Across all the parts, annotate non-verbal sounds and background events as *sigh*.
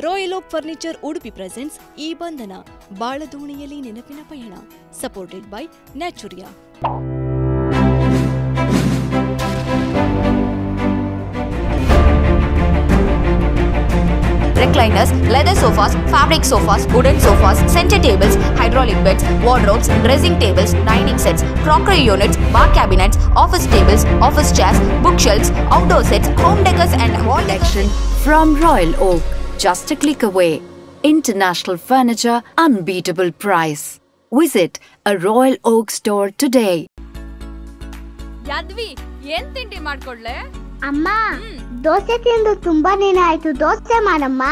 Royal Oak furniture Udupi presents ಈ ಬಂಧನ ಬಾಳದೋಣಿಯಲ್ಲಿ ನೆನಪಿನ ಪಯಣ supported by Naturia recliners, leather sofas, fabric sofas, wooden sofas, center tables, hydraulic beds, wardrobes, dressing tables, dining sets, crockery units, bar cabinets, office tables, office chairs, bookshelves, outdoor sets, home decors and wall collection from Royal Oak. Just a click away. International furniture, unbeatable price. Visit a Royal Oak store today. Yadvi ಏನ್ ತಿಂಡಿ ಮಾಡ್ಕೊಡ್ಲೆ? ಅಮ್ಮ ದೋಸೆ ತಿಂದು ತುಂಬಾ ದಿನ ಆಯ್ತು. ದೋಸೆ ಮಾಡಮ್ಮ.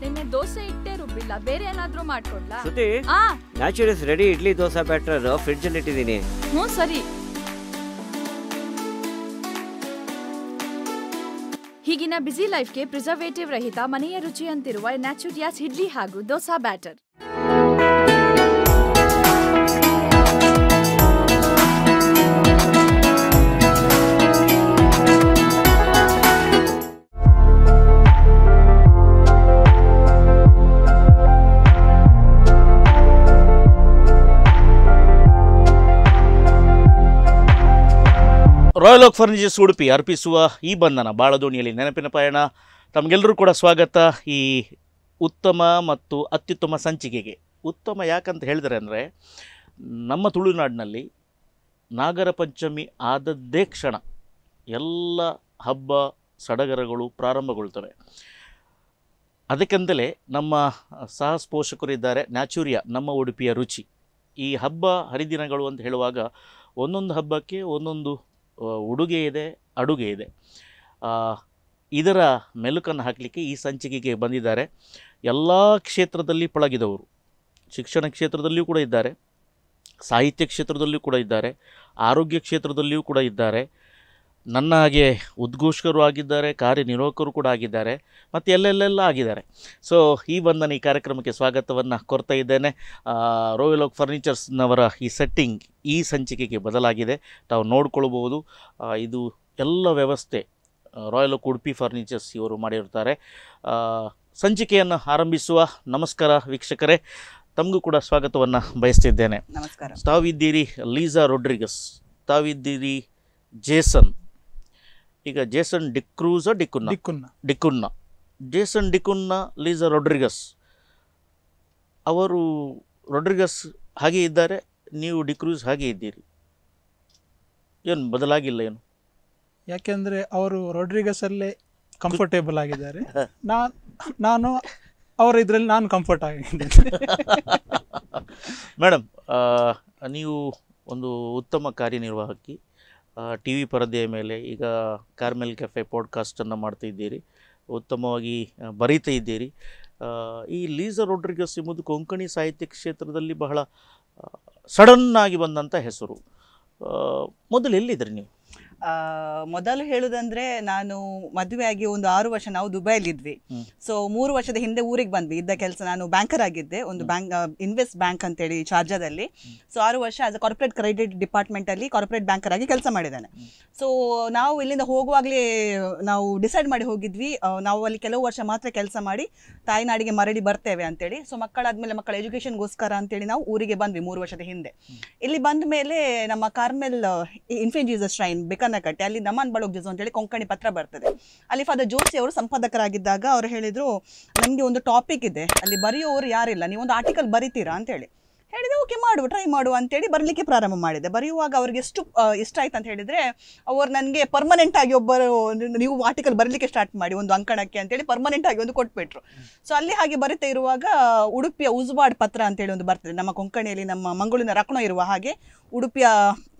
ನಿನ್ನೆ ದೋಸೆ ಇಟ್ಟೇ ರುಬ್ಬಿಲ್ಲ ಬೇರೆ ಏನಾದ್ರೂ ಮಾಡ್ಕೊಡ್ಲಾ? ಶ್ರುತಿ ಆ. Naturals ready idli dosa batter fridge ಅಲ್ಲಿ ಇಟ್ಟಿದ್ದೀನಿ. ಹ್ಞೂ ಸರಿ. ಹೀಗಿನ ಬ್ಯುಸಿ ಲೈಫ್ಗೆ ಪ್ರಿಸರ್ವೇಟಿವ್ ರಹಿತ ಮನೆಯ ರುಚಿಯಂತಿರುವ ನ್ಯಾಚುರಿಯಾಸ್ ಇಡ್ಲಿ ಹಾಗೂ dosa batter Royal Oak furnitures Udupi ಅರ್ಪಿಸುವ ಈ ಬಂಧನ ಬಾಳದೋಣಿಯಲ್ಲಿ ನೆನಪಿನ ಪಯಣ. ತಮಗೆಲ್ಲರೂ ಕೂಡ ಸ್ವಾಗತ. ಈ ಉತ್ತಮ ಮತ್ತು ಅತ್ಯುತ್ತಮ ಸಂಚಿಕೆಗೆ. ಉತ್ತಮ ಯಾಕಂತ ಹೇಳಿದರೆ ಅಂದರೆ, ನಮ್ಮ ತುಳುನಾಡಿನಲ್ಲಿ ನಾಗರ ಪಂಚಮಿ ಆದದ್ದೇ ಕ್ಷಣ ಎಲ್ಲ ಹಬ್ಬ ಸಡಗರಗಳು ಪ್ರಾರಂಭಗೊಳ್ತವೆ. ಅದಕ್ಕೆಂದಲೇ ನಮ್ಮ ಸಹ ಪೋಷಕರಿದ್ದಾರೆ ನ್ಯಾಚುರಿಯಾ ನಮ್ಮ ಉಡುಪಿಯ ರುಚಿ. ಈ ಹಬ್ಬ ಹರಿದಿನಗಳು ಅಂತ ಹೇಳುವಾಗ ಒಂದೊಂದು ಹಬ್ಬಕ್ಕೆ ಒಂದೊಂದು ಉಡುಗೆ ಇದೆ, ಅಡುಗೆ ಇದೆ. ಇದರ ಮೆಲುಕನ್ನು ಹಾಕಲಿಕ್ಕೆ ಈ ಸಂಚಿಕೆಗೆ ಬಂದಿದ್ದಾರೆ. ಎಲ್ಲ ಕ್ಷೇತ್ರದಲ್ಲಿ ಪಳಗಿದವರು. ಶಿಕ್ಷಣ ಕ್ಷೇತ್ರದಲ್ಲಿಯೂ ಕೂಡ ಇದ್ದಾರೆ. ಸಾಹಿತ್ಯ ಕ್ಷೇತ್ರದಲ್ಲಿಯೂ ಕೂಡ ಇದ್ದಾರೆ. ಆರೋಗ್ಯ ಕ್ಷೇತ್ರದಲ್ಲಿಯೂ ಕೂಡ ಇದ್ದಾರೆ. ನನ್ನ ಹಾಗೆ ಉದ್ಘೋಷಕರು ಆಗಿದ್ದಾರೆ ಕಾರ್ಯನಿರ್ವಾಹಕರು ಕೂಡ ಆಗಿದ್ದಾರೆ ಮತ್ತು ಎಲ್ಲೆಲ್ಲೆಲ್ಲ ಆಗಿದ್ದಾರೆ. ಸೊ ಈ ಬಂದನ ಈ ಕಾರ್ಯಕ್ರಮಕ್ಕೆ ಸ್ವಾಗತವನ್ನು ಕೊರ್ತಾ ಇದ್ದೇನೆ. ರೋಯಲ್ ಓಕ್ ಫರ್ನಿಚರ್ಸ್ನವರ ಈ ಸೆಟ್ಟಿಂಗ್ ಈ ಸಂಚಿಕೆಗೆ ಬದಲಾಗಿದೆ. ತಾವು ನೋಡ್ಕೊಳ್ಬೋದು ಇದು ಎಲ್ಲ ವ್ಯವಸ್ಥೆ ರಾಯಲ್ ಓಕ್ ಉಡುಪಿ ಫರ್ನಿಚರ್ಸ್ ಇವರು ಮಾಡಿರ್ತಾರೆ ಸಂಚಿಕೆಯನ್ನು ಆರಂಭಿಸುವ ನಮಸ್ಕಾರ ವೀಕ್ಷಕರೇ. ತಮಗೂ ಕೂಡ ಸ್ವಾಗತವನ್ನು ಬಯಸ್ತಿದ್ದೇನೆ. ನಮಸ್ಕಾರ. ತಾವಿದ್ದೀರಿ ಲೀಸಾ ರೊಡ್ರಿಗಸ್ ತಾವಿದ್ದೀರಿ ಜೇಸನ್. ಈಗ ಜೇಸನ್ ಡಿಕ್ರೂಸ ಡಿಕ್ಕುನ್ನ ಡಿಕ್ಕುನ್ನ ಡಿಕುನ್ನ. ಜೇಸನ್ ಡಿಕುನ್ನ ಲೀಸ ರೊಡ್ರಿಗಸ್. ಅವರು ರೊಡ್ರಿಗಸ್ ಹಾಗೆ ಇದ್ದಾರೆ ನೀವು ಡಿಕ್ರೂಸ್ ಹಾಗೆ ಇದ್ದೀರಿ. ಏನು ಬದಲಾಗಿಲ್ಲ ಏನು? ಯಾಕೆಂದ್ರೆ ಅವರು ರೊಡ್ರಿಗಸಲ್ಲೇ ಕಂಫರ್ಟೇಬಲ್ ಆಗಿದ್ದಾರೆ. ನಾನು ನಾನು ಅವರ ಇದರಲ್ಲಿ ನಾನು ಕಂಫರ್ಟ್ ಆಗಿದ್ದೇನೆ. *laughs* ಮೇಡಮ್ ನೀವು ಒಂದು ಉತ್ತಮ ಕಾರ್ಯನಿರ್ವಾಹಕಿ. ಟಿ ವಿ ಪರದೆಯ ಮೇಲೆ ಈಗ ಕಾರ್ಮೆಲ್ ಕೆಫೆ ಪಾಡ್ಕಾಸ್ಟನ್ನು ಮಾಡ್ತಾ ಇದ್ದೀರಿ. ಉತ್ತಮವಾಗಿ ಬರೀತಾ ಇದ್ದೀರಿ. ಈ ಲೀಸಾ ರೋಡ್ರಿಗಸ್ ಎಂಬುದು ಕೊಂಕಣಿ ಸಾಹಿತ್ಯ ಕ್ಷೇತ್ರದಲ್ಲಿ ಬಹಳ ಸಡನ್ನಾಗಿ ಬಂದಂಥ ಹೆಸರು. ಮೊದಲು ಎಲ್ಲಿದ್ರಿ ನೀವು? ಮೊದಲು ಹೇಳುದಂದ್ರೆ ನಾನು ಮದುವೆ ಆಗಿ ಒಂದು ಆರು ವರ್ಷ ನಾವು ದುಬೈಲಿ ಇದ್ವಿ ಹ್ಮ್. ಸೊ ಮೂರು ವರ್ಷದ ಹಿಂದೆ ಊರಿಗೆ ಬಂದ್ವಿ. ಇದ್ದ ಕೆಲಸ ನಾನು ಬ್ಯಾಂಕರ್ ಆಗಿದ್ದೆ. ಒಂದು ಬ್ಯಾಂಕ್ ಇನ್ವೆಸ್ಟ್ ಬ್ಯಾಂಕ್ ಅಂತೇಳಿ ಚಾರ್ಜಾದಲ್ಲಿ ಸೊ ಆರು ವರ್ಷ as a corporate credit department ಅಲ್ಲಿ ಕಾರ್ಪೊರೇಟ್ ಬ್ಯಾಂಕರ್ ಆಗಿ ಕೆಲಸ ಮಾಡಿದ್ದಾನೆ. ಸೊ ನಾವು ಇಲ್ಲಿಂದ ಹೋಗುವಾಗಲೇ ನಾವು ಡಿಸೈಡ್ ಮಾಡಿ ಹೋಗಿದ್ವಿ. ನಾವು ಅಲ್ಲಿ ಕೆಲವು ವರ್ಷ ಮಾತ್ರ ಕೆಲಸ ಮಾಡಿ ತಾಯಿನಾಡಿಗೆ ಮರಳಿ ಬರ್ತೇವೆ ಅಂತೇಳಿ. ಸೊ ಮಕ್ಕಳಾದ್ಮೇಲೆ ಮಕ್ಕಳ ಎಜುಕೇಶನ್ಗೋಸ್ಕರ ಅಂತೇಳಿ ನಾವು ಊರಿಗೆ ಬಂದ್ವಿ ಮೂರು ವರ್ಷದ ಹಿಂದೆ. ಇಲ್ಲಿ ಬಂದ ಮೇಲೆ ನಮ್ಮ Carmel Infant Jesus shrine Bekannakatte ಅಲ್ಲಿ ನಮನ್ ಬಳೋಗ್ ಅಂತ ಹೇಳಿ ಕೊಂಕಣಿ ಪತ್ರ ಬರ್ತದೆ. ಅಲ್ಲಿ ಫಾದರ್ ಜೋಶಿ ಅವರು ಸಂಪಾದಕರಾಗಿದ್ದಾಗ ಅವರು ಹೇಳಿದ್ರು, ನಮಗೆ ಒಂದು ಟಾಪಿಕ್ ಇದೆ. ಅಲ್ಲಿ ಬರೆಯೋರು ಯಾರಿಲ್ಲ. ನೀವೊಂದು ಆರ್ಟಿಕಲ್ ಬರಿತೀರಾ? ಅಂತೇಳಿ. ಹೇಳಿದೆ, ಓಕೆ ಮಾಡುವ ಟ್ರೈ ಮಾಡುವ ಅಂತೇಳಿ ಬರಲಿಕ್ಕೆ ಪ್ರಾರಂಭ ಮಾಡಿದೆ. ಬರೆಯುವಾಗ ಅವ್ರಿಗೆ ಎಷ್ಟು ಇಷ್ಟ ಆಯ್ತು ಅಂತ ಹೇಳಿದ್ರೆ, ಅವರು ನನಗೆ ಪರ್ಮನೆಂಟ್ ಆಗಿ ಒಬ್ಬರು, ನೀವು ಆರ್ಟಿಕಲ್ ಬರಲಿಕ್ಕೆ ಸ್ಟಾರ್ಟ್ ಮಾಡಿ ಒಂದು ಅಂಕಣಕ್ಕೆ ಅಂತೇಳಿ ಪರ್ಮನೆಂಟ್ ಆಗಿ ಒಂದು ಕೊಟ್ಬಿಟ್ರು. ಸೊ ಅಲ್ಲಿ ಹಾಗೆ ಬರಿತಾ ಇರುವಾಗ, ಉಡುಪಿಯ ಉಜ್ವಾಡ್ ಪತ್ರ ಅಂತೇಳಿ ಒಂದು ಬರ್ತದೆ. ನಮ್ಮ ಕೊಂಕಣಿಯಲ್ಲಿ ನಮ್ಮ ಮಂಗಳೂರಿನ ರಕ್ಣ ಇರುವ ಹಾಗೆ ಉಡುಪಿಯ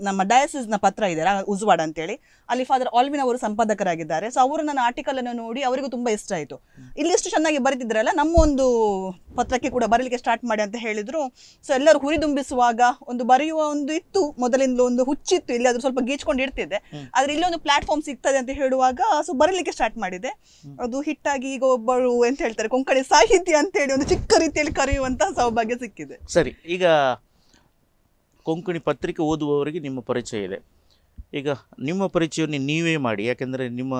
ನಮ್ಮ ಡಯಾಸಿಸ್ನ ಪತ್ರ ಇದೆ ಉಜ್ವಾಡ್ ಅಂತೇಳಿ. ಅಲ್ಲಿ ಫಾದರ್ ಆಲ್ವಿನ್ ಅವರು ಸಂಪಾದಕರಾಗಿದ್ದಾರೆ. ಸೊ ಅವರು ನನ್ನ ಆರ್ಟಿಕಲ್ ಅನ್ನು ನೋಡಿ ಅವರಿಗೂ ತುಂಬ ಇಷ್ಟ ಆಯಿತು. ಇಲ್ಲಿ ಎಷ್ಟು ಚೆನ್ನಾಗಿ ಬರೀತಿದ್ರಲ್ಲ, ನಮ್ಮ ಒಂದು ಪತ್ರಕ್ಕೆ ಕೂಡ ಬರಲಿಕ್ಕೆ ಸ್ಟಾರ್ಟ್ ಮಾಡಿ ಅಂತ ಹೇಳಿದ್ರು. ಸೊ ಎಲ್ಲರೂ ಹುರಿದುಂಬಿಸುವಾಗ ಒಂದು ಬರೆಯುವ ಒಂದು ಇತ್ತು ಮೊದಲಿಂದ ಒಂದು ಹುಚ್ಚಿತ್ತು ಇಲ್ಲಿ ಅದು ಸ್ವಲ್ಪ ಗೀಚ್ಕೊಂಡು ಇಡ್ತಿದ್ದೆ ಆದ್ರೆ ಇಲ್ಲಿ ಒಂದು ಪ್ಲಾಟ್ಫಾರ್ಮ್ ಸಿಗ್ತದೆ ಅಂತ ಹೇಳುವಾಗ ಸೊ ಬರಲಿಕ್ಕೆ ಸ್ಟಾರ್ಟ್ ಮಾಡಿದೆ. ಅದು ಹಿಟ್ಟಾಗಿ ಈಗ ಒಬ್ಬರು ಎಂತ ಹೇಳ್ತಾರೆ ಕೊಂಕಣಿ ಸಾಹಿತ್ಯ ಅಂತೇಳಿ ಒಂದು ಚಿಕ್ಕ ರೀತಿಯಲ್ಲಿ ಕರೆಯುವಂತಹ ಸೌಭಾಗ್ಯ ಸಿಕ್ಕಿದೆ. ಸರಿ ಈಗ ಕೊಂಕಣಿ ಪತ್ರಿಕೆ ಓದುವವರಿಗೆ ನಿಮ್ಮ ಪರಿಚಯ ಇದೆ. ಈಗ ನಿಮ್ಮ ಪರಿಚಯವನ್ನು ನೀವೇ ಮಾಡಿ ಯಾಕೆಂದರೆ ನಿಮ್ಮ